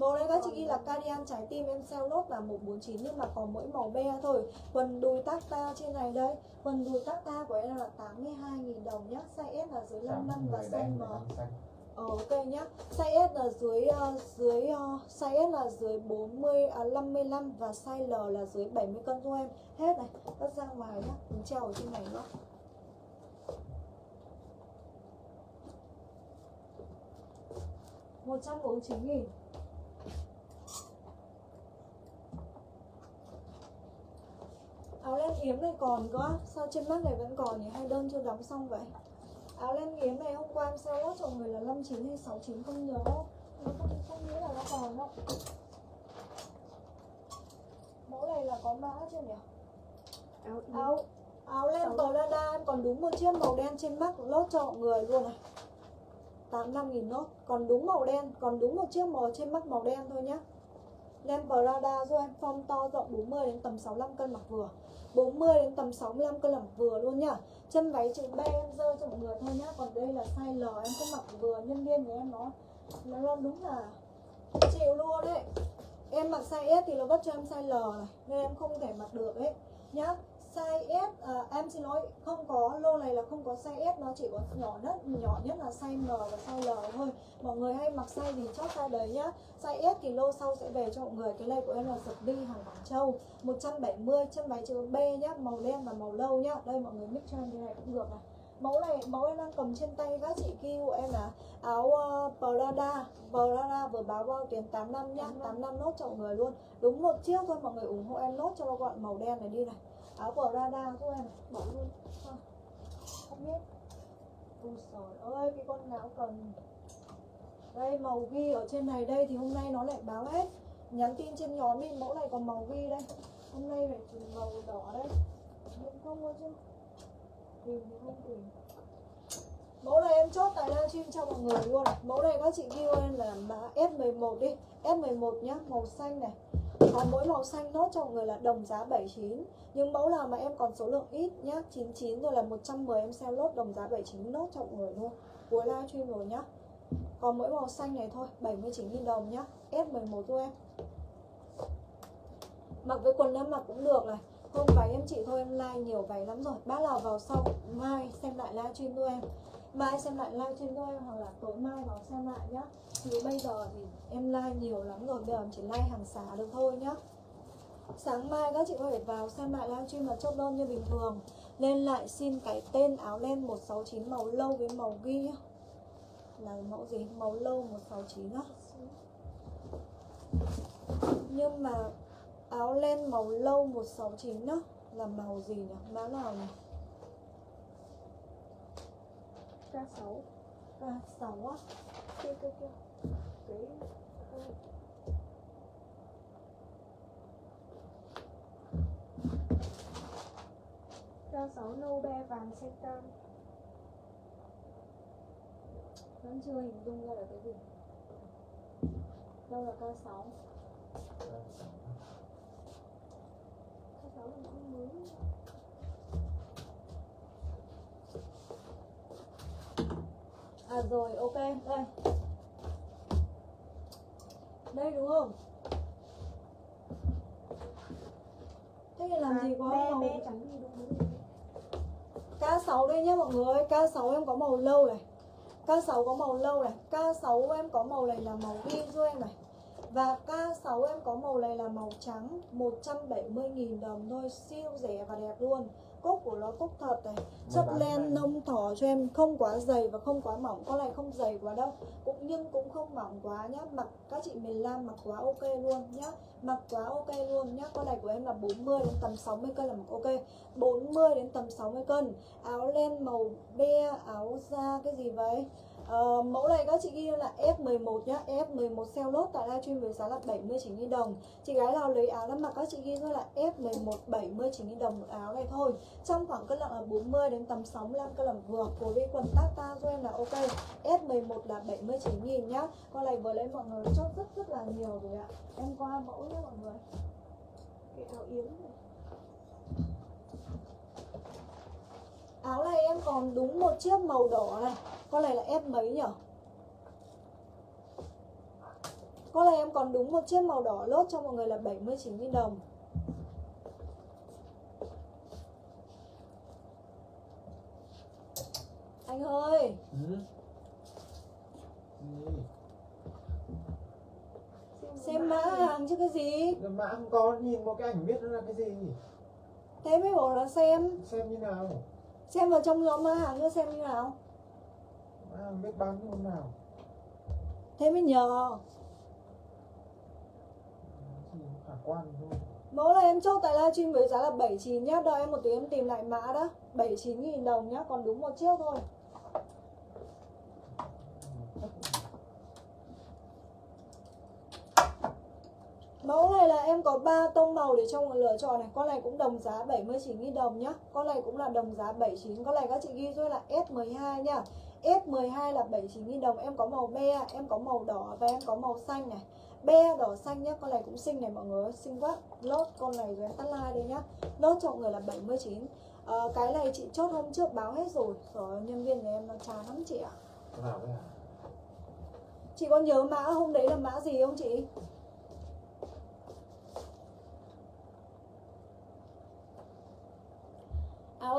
màu này các chị ghi là cardigan trái tim em sell lốt là 149 nhưng mà còn mỗi màu be thôi quần đùi tác ta trên này đây quần đùi tác ta của em là 82.000 đồng nhá size S là dưới 55 và size M Ờ, ok nhá. Size S là dưới uh, dưới uh, size S là dưới 40 à, 55 và size L là dưới 70 cân cho em. Hết này, cất ra ngoài nhá. Mình treo ở trên này nữa. 149 nghìn Áo len yếm này còn có Sao trên mắt này vẫn còn nhỉ? Hay đơn chưa đóng xong vậy? Áo len yếm này hôm qua em sale lốt cho người là 59 hay 69 không nhớ. Nó không, không nhớ là nó còn đâu. Mẫu này là có mã chưa nhỉ? Áo Áo áo len Prada em còn đúng một chiếc màu đen trên mắt lốt cho mọi người luôn này. 85 nghìn nốt Còn đúng màu đen Còn đúng một chiếc màu trên mắt màu đen thôi nhá. Len Prada giúp em form to rộng 40 đến tầm 65 cân mặc vừa 40 đến tầm 65 cân làm vừa luôn nhá. Chân váy chữ B em dơ cho mọi người thôi nhá. Còn đây là size L, em không mặc vừa, nhân viên của em nó Nó đúng là chịu luôn đấy. Em mặc size S thì nó vất cho em size L này, Nên em không thể mặc được ấy Nhá size S à, em xin lỗi không có lô này là không có size S nó chỉ có nhỏ nhất nhỏ nhất là size M và size L thôi. Mọi người hay mặc size gì chốt size đấy nhá. Size S thì lô sau sẽ về cho mọi người cái này của em là giật đi hàng Quảng Châu 170 chân váy chữ B nhá màu đen và màu lâu nhá. Đây mọi người mix cho em cái này cũng được này. Mẫu này mẫu em đang cầm trên tay các chị kêu em là áo uh, Prada Prada vừa báo bao tiền 8 năm nhá. 8 năm. Nốt cho mọi người luôn. Đúng một chiếc thôi mọi người ủng hộ em nốt cho nó gọn màu đen này đi này áo của Rada giúp em bỏ luôn. Không biết ôi trời ơi cái con não cần. Đây màu ghi ở trên này đây thì hôm nay nó lại báo hết. Nhắn tin trên nhóm đi mẫu này còn màu ghi đây. Hôm nay phải tìm màu đỏ đây. Nhưng không có chứ. Tìm thì không tìm Mẫu này em chốt tại livestream cho mọi người luôn. Mẫu này các chị ghi em là mã F11 đi. F11 nhá, màu xanh này có mỗi màu xanh nốt cho người là đồng giá 79 Nhưng mẫu nào mà em còn số lượng ít nhá 99 rồi là 110 em sell lốt đồng giá 79 nốt cho người luôn. Cuối live stream rồi nhá. Còn mỗi màu xanh này thôi 79.000 đồng nhá. F11 cho em. Mặc với quần em mặc cũng được này. Hôm váy em chị thôi, em like nhiều váy lắm rồi. Bác nào vào sau mai xem lại livestream cho em. Mai xem lại live trên em hoặc là tối mai vào xem lại nhá Thì bây giờ thì em like nhiều lắm rồi, Bây giờ em chỉ like hàng xả được thôi nhá Sáng mai các chị có thể vào xem lại livestream và chốt đơn như bình thường Lên lại xin cái tên áo len 169 màu lâu với màu ghi nhá Là mẫu gì? Màu lâu 169 á Nhưng mà áo len màu lâu 169 á Là màu gì nhỉ? Mã nào nhỉ? K6 K6 á. Kia kia kia cái K6 nâu be vàng cam Vẫn chưa hình dung ra là cái gì. Đâu là K6 K6 à rồi ok đây. Đây đúng không? Thế thì làm gì có À, bé màu? bé trắng đi đúng đúng K6 đây nhá mọi người. K6 em có màu lâu này. K6 có màu lâu này. K6 em có màu này là màu ghi cho em này. Và K6 em có màu này là màu trắng 170.000 đồng thôi. Siêu rẻ và đẹp luôn Cúc của nó cúc thật này. Chất len nông thỏ cho em Không quá dày và không quá mỏng Con này không dày quá đâu. Cũng Nhưng cũng không mỏng quá nhá. Mặc các chị miền Nam mặc quá ok luôn nhá. Mặc quá ok luôn nhá. Con này của em là 40 đến tầm 60 cân là mặc ok. 40 đến tầm 60 cân. Áo len màu be áo da cái gì vậy Uh, mẫu này các chị ghi là F11 nhá F11 sale lốt tại livestream với giá là 79.000 đồng. Chị gái nào lấy áo lắm mặc các chị ghi thôi là F11 79.000 đồng một áo này thôi. Trong khoảng cân nặng là 40 đến tầm 65 cân là vừa. Của vi quần tác ta cho em là ok. F11 là 79.000 nhá. Con này vừa lấy mọi người chốt rất rất là nhiều rồi ạ. Em qua mẫu nhá mọi người. Cái áo yếm này. Áo này em còn đúng một chiếc màu đỏ này. Con này là F mấy nhỉ? Con này em còn đúng một chiếc màu đỏ lốt cho mọi người là 79.000 đồng. Anh ơi! Ừ. Xem mã hàng chứ cái gì? Mà không có nhìn một cái ảnh biết nó là cái gì Thế mới bảo là xem. Xem như nào Xem vào trong nhóm mã hàng nữa xem như nào. Không biết bán như thế nào? Thế mới nhờ. Khả quan thôi. Mẫu này em chốt tại livestream với giá là 79 nhá. Đợi em một tí em tìm lại mã đã. 79.000 đồng nhá Còn đúng một chiếc thôi Mẫu này là em có 3 tông màu để cho mọi lựa chọn này. Con này cũng đồng giá 79.000 đồng nhá. Con này cũng là đồng giá 79 Con này các chị ghi cho là S12 nhá S12 là 79.000 đồng. Em có màu be, em có màu đỏ và em có màu xanh này. Be đỏ xanh nhá. Con này cũng xinh này mọi người Xinh quá. Lốt con này rồi em tắt like đây nhá. Lốt cho mọi người là 79 Ờ, Cái này chị chốt hôm trước báo hết rồi. Rồi nhân viên của em nó chán lắm chị ạ. À Chị có nhớ mã hôm đấy là mã gì không chị?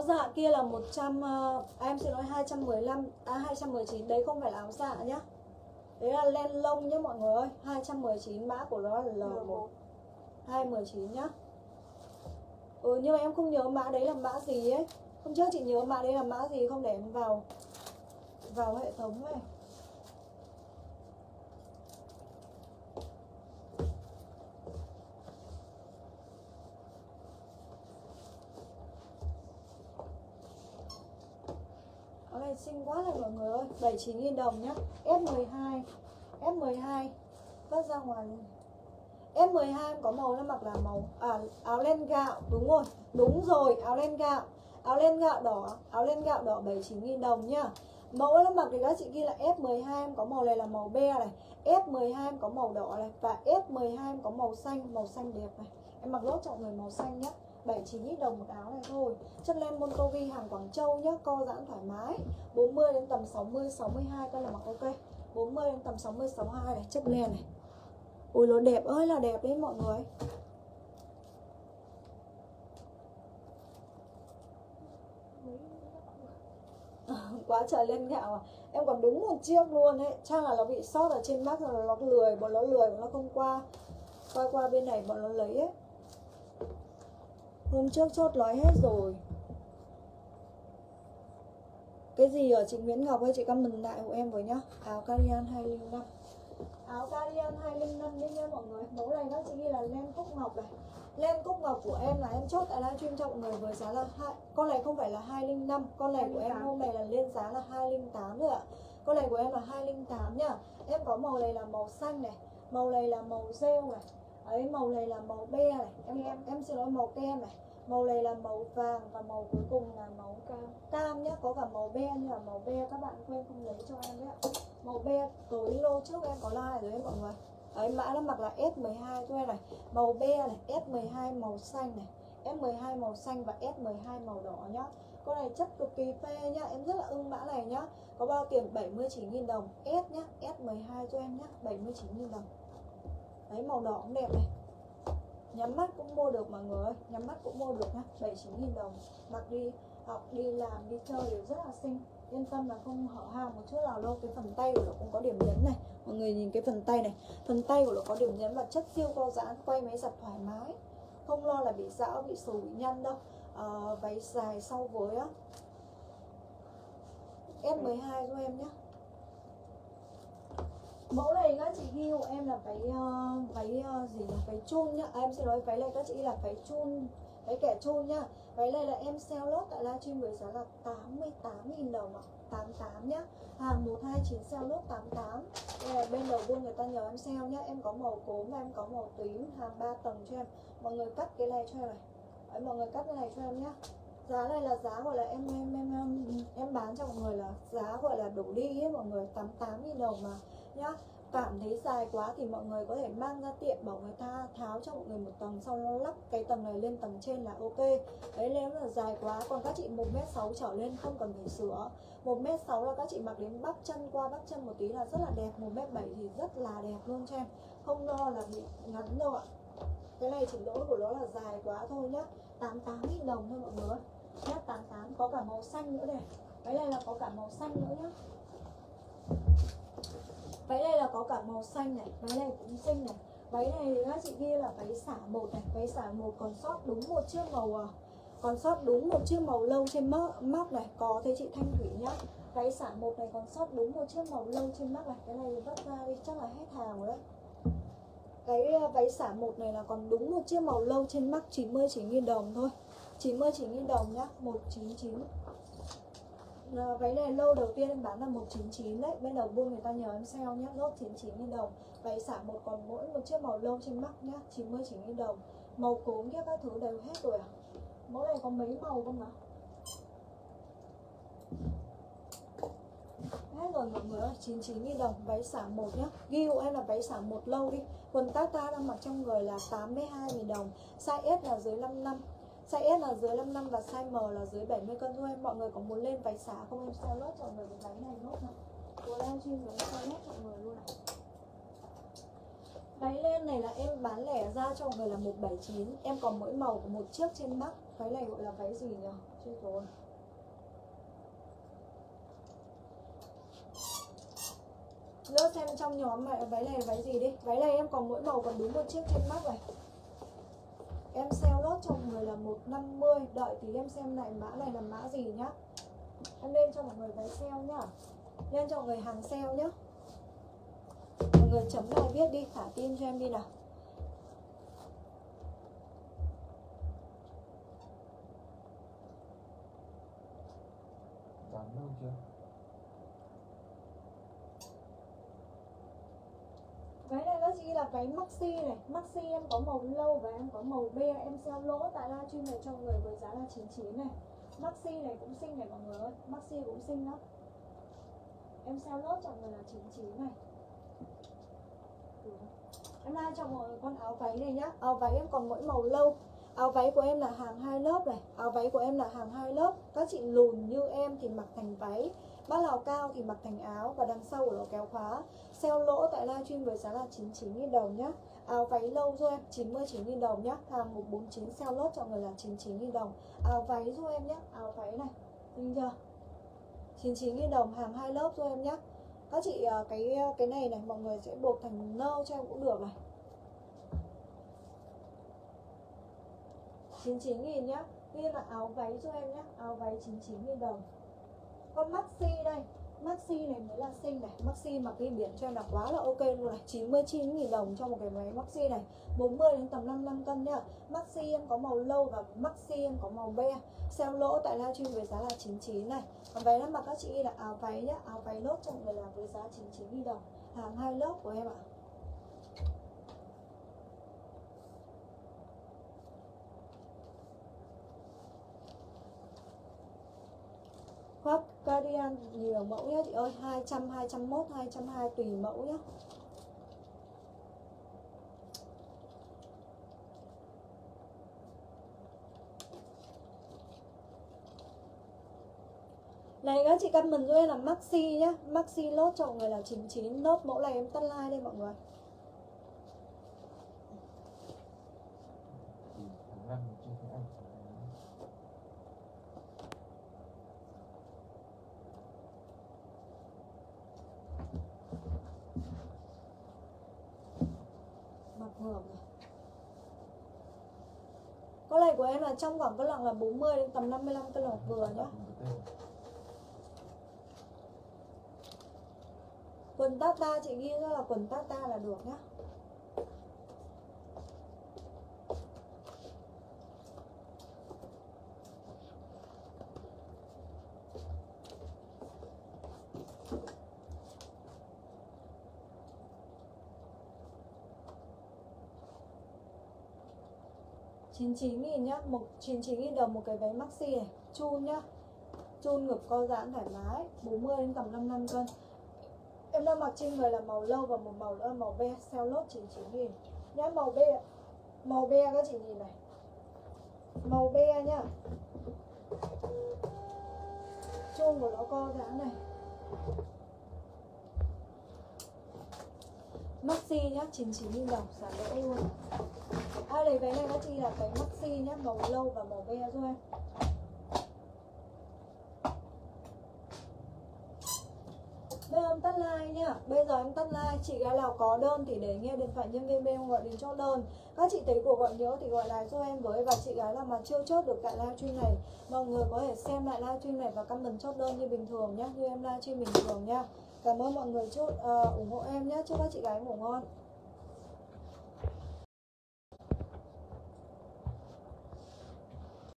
Áo dạ kia là 100 ờ, à, em xin lỗi 215 à 219 đấy không phải là áo dạ nhá. Đấy là len lông nhá mọi người ơi, 219 mã của nó là L1 219 nhá. Ừ nhưng mà em không nhớ mã đấy là mã gì ấy. Hôm trước chị nhớ mã đấy là mã gì không để em vào vào hệ thống này. Áo này xinh quá này mọi người ơi. 79.000 đồng nhá. F12 F12 phát ra ngoài luôn F12 có màu nó mặc là màu à, áo len gạo. Đúng rồi đúng rồi áo len gạo. Áo len gạo đỏ áo len gạo đỏ 79.000 đồng nhá. Mẫu nó mặc thì các chị ghi là F12 em có màu này là màu be này. F12 em có màu đỏ này. Và F12 em có màu xanh màu xanh đẹp này. Em mặc lốt cho mọi người màu xanh nhé 79 000 đồng một áo này thôi. Chân len Moncovi hàng Quảng Châu nhá, Co giãn thoải mái. 40 đến tầm 60 62 con là mặc ok. 40 đến tầm 60 62 này chất len này. Ui nó đẹp ơi, là đẹp đấy mọi người. Quá trời lên gạo à. Em còn đúng một chiếc luôn ấy. Chắc là nó bị sót ở trên mắt rồi nó lười, Bọn nó lười, bọn nó không qua. Qua qua bên này bọn nó lấy ấy. Hôm trước chốt nói hết rồi. Cái gì ở chị Nguyễn Ngọc ơi chị comment lại hộ em với nhá. Áo Carian 205 Áo Carian 205 đi nha mọi người. Mẫu này nó chị ghi là len cúc ngọc này. Len cúc ngọc của em là em chốt tại livestream cho mọi người với giá là 2 Con này không phải là 205 Con này 208. của em hôm nay là lên giá là 208 rồi ạ. Con này của em là 208 nhá. Em có màu này là màu xanh này, Màu này là màu rêu này ấy màu này là màu be này. Em em, em xin lỗi màu kem này. Màu này là màu vàng và màu cuối cùng là màu cam. Cam nhá có cả màu be như là màu be các bạn quên không lấy cho em đấy ạ. Màu be tối lô trước em có like rồi đấy mọi người. Ấy mã nó mặc là S12 cho em này. Màu be này S12 màu xanh này. S12 màu xanh và S12 màu đỏ nhá. Con này chất cực kỳ phê nhá. Em rất là ưng mã này nhá. Có bao tiền? 79.000 đồng. S nhá S12 cho em nhá. 79.000 đồng đấy màu đỏ cũng đẹp này. Nhắm mắt cũng mua được mọi người ơi. Nhắm mắt cũng mua được nhá. 79.000 đồng. Mặc đi học đi làm đi chơi đều rất là xinh. Yên tâm là không hở hang một chút nào đâu. Cái phần tay của nó cũng có điểm nhấn này. Mọi người nhìn cái phần tay này. Phần tay của nó có điểm nhấn và chất siêu co giãn quay máy giặt thoải mái. Không lo là bị dão bị sù bị nhăn đâu. À, váy dài sau với á. S12 cho em nhé mẫu này các chị ghi hộ em là váy uh, váy uh, gì là váy chun nhá. À, em xin nói váy này các chị là váy chun váy kẻ chun nhá. Váy này là em sale lốt tại livestream với giá là 88.000 đồng ạ. 88 nhá. Hàng 129 sale lốt 88 đây là bên đầu buôn người ta nhờ em sale nhá. Em có màu cốm và em có màu tím. Hàng 3 tầng cho em. Mọi người cắt cái này cho em này. Đấy, mọi người cắt cái này cho em nhá. Giá này là giá gọi là em em em em, em bán cho mọi người là giá gọi là đủ đi ấy mọi người. 88 000 đồng mà nhá. Cảm thấy dài quá thì mọi người có thể mang ra tiệm bảo người ta tháo cho mọi người một tầng, sau lắp cái tầng này lên tầng trên là ok. Đấy, nếu là dài quá, còn các chị 1m6 trở lên không cần phải sửa. 1m6 là các chị mặc đến bắp chân qua bắp chân một tí là rất là đẹp. 1m7 thì rất là đẹp luôn cho em. Không lo là bị ngắn đâu ạ. Cái này chỉ lỗi của nó là dài quá thôi nhá. 88 000 đồng thôi mọi người. Nhá 88 có cả màu xanh nữa này. Cái này là có cả màu xanh nữa nhá váy này là có cả màu xanh này váy này cũng xinh này. Váy này các chị ghi là váy xả một này váy xả một còn sót đúng một chiếc màu à, còn sót đúng một chiếc màu lâu trên móc, này. Có thấy chị Thanh Thủy nhá. Váy xả một này còn sót đúng một chiếc màu lâu trên mắt này. Cái này vất ra đi chắc là hết hàng rồi đấy. Cái à, váy xả một này là còn đúng một chiếc màu lâu trên mắc 99.000 đồng thôi. 99.000 đồng nhá 199 Ờ, váy này lâu đầu tiên em bán là 199 đấy. Bên đầu buôn người ta nhờ em sale nhé lốt 99 000 đồng. Váy xả một còn mỗi một chiếc màu lâu trên mắt nhá 99 000 đồng. Màu cốm kia các thứ đều hết rồi à? Mẫu này có mấy màu không ạ? Hết rồi, mọi người ơi 99 000 đồng, váy xả một nhá. Ghi hộ em là váy xả một lâu đi. Quần tata đang mặc trong người là 82 000 đồng, size S là dưới 55 Size S là dưới 55 và size M là dưới 70 cân thôi. Em Mọi người có muốn lên váy xả không em? Sao lót cho mọi người cái váy này nốt này Của livestream trên sale lốt cho mọi người luôn này Váy lên này là em bán lẻ ra cho mọi người là 179 Em còn mỗi màu của một chiếc trên mắt Váy này gọi là váy gì nhỉ? Chưa rồi à. Lướt xem trong nhóm này váy này là váy gì đi. Váy này em còn mỗi màu còn đúng một chiếc trên mắt này em sale lốt cho mọi người là 150 đợi tí em xem lại mã này là mã gì nhá. Em lên cho mọi người váy sale nhá. Lên cho mọi người hàng sale nhá. Mọi người chấm lại viết đi, thả tin cho em đi nào Dám lâu chưa? Như là váy maxi này. Maxi em có màu lâu và em có màu be, em sale lỗ tại livestream này cho người với giá là 99 này. Maxi này cũng xinh này mọi người ơi. Maxi cũng xinh lắm. Em sale lốt cho người là 99 này. Em đang cho mọi người con áo váy này nhá. Áo váy em còn mỗi màu lâu. Áo váy của em là hàng hai lớp này. Áo váy của em là hàng hai lớp. Các chị lùn như em thì mặc thành váy bác nào cao thì mặc thành áo và đằng sau của nó kéo khóa. Sale lỗ tại livestream với giá là 99.000 đồng nhá. Áo váy lâu cho em 99.000 đồng nhá. Hàng 149 sale lốt cho người là 99.000 đồng. Áo váy cho em nhá. Áo váy này, nhìn chưa? 99.000 đồng, hàng hai lớp cho em nhá. Các chị à, cái à, cái này này, mọi người sẽ buộc thành nơ cho em cũng được này. 99.000 nhá. Ghi là áo váy cho em nhá. Áo váy 99.000 đồng. Con maxi đây. Maxi này mới là xinh này. Maxi mà cái biển cho em là quá là ok luôn này. 99.000 đồng cho một cái máy maxi này. 40 đến tầm 55 cân nhá Maxi em có màu lâu và maxi em có màu be. Sale lỗ tại livestream với giá là 99 này. Còn váy em mặc các chị là áo váy nhá. Áo váy lốt cho mọi người là với giá 99.000 đồng. Hàng hai lớp của em ạ. Hot cardigan nhiều mẫu nhé. Chị ơi 200, 201, 202 tùy mẫu nhé. Này các chị comment giúp em là maxi nhá Maxi lốt cho mọi người là 99 Nốt mẫu này em tắt like đây mọi người thì tháng năm chưa thấy anh Mặc ngược rồi Con này của em là trong khoảng cân nặng là 40 đến tầm 55 cân nặng vừa nhá. Quần tata chị ghi ra là quần tata là được nhá. Chín chín nghìn nhá, một chín chín nghìn đồng một cái váy maxi này, chun nhá. Chun ngực co giãn thoải mái 40 đến tầm 55 cân. Em đang mặc trên người là màu lâu và một màu nữa là màu be Sale lốt 99 nghìn. Nhá, màu be Màu be các chị nhìn này. Màu be nhá. Chun của nó co giãn này. Maxi nhá 99 000 đồng Giá lỗ luôn. Ai lấy váy này các chị là váy maxi nhá, Màu lâu và màu be thôi. Em Bây giờ em tắt like nhá. Bây giờ em tắt like Chị gái nào có đơn thì để nghe điện thoại nhân viên bên gọi đến cho đơn. Các chị thấy của gọi nhớ thì gọi lại cho em với, Và chị gái nào mà chưa chốt được tại livestream này, Mọi người có thể xem lại livestream này và comment chốt đơn như bình thường nhá, Như em livestream bình thường nhá. Cảm ơn mọi người chốt uh, ủng hộ em nhé. Chúc các chị gái ngủ ngon.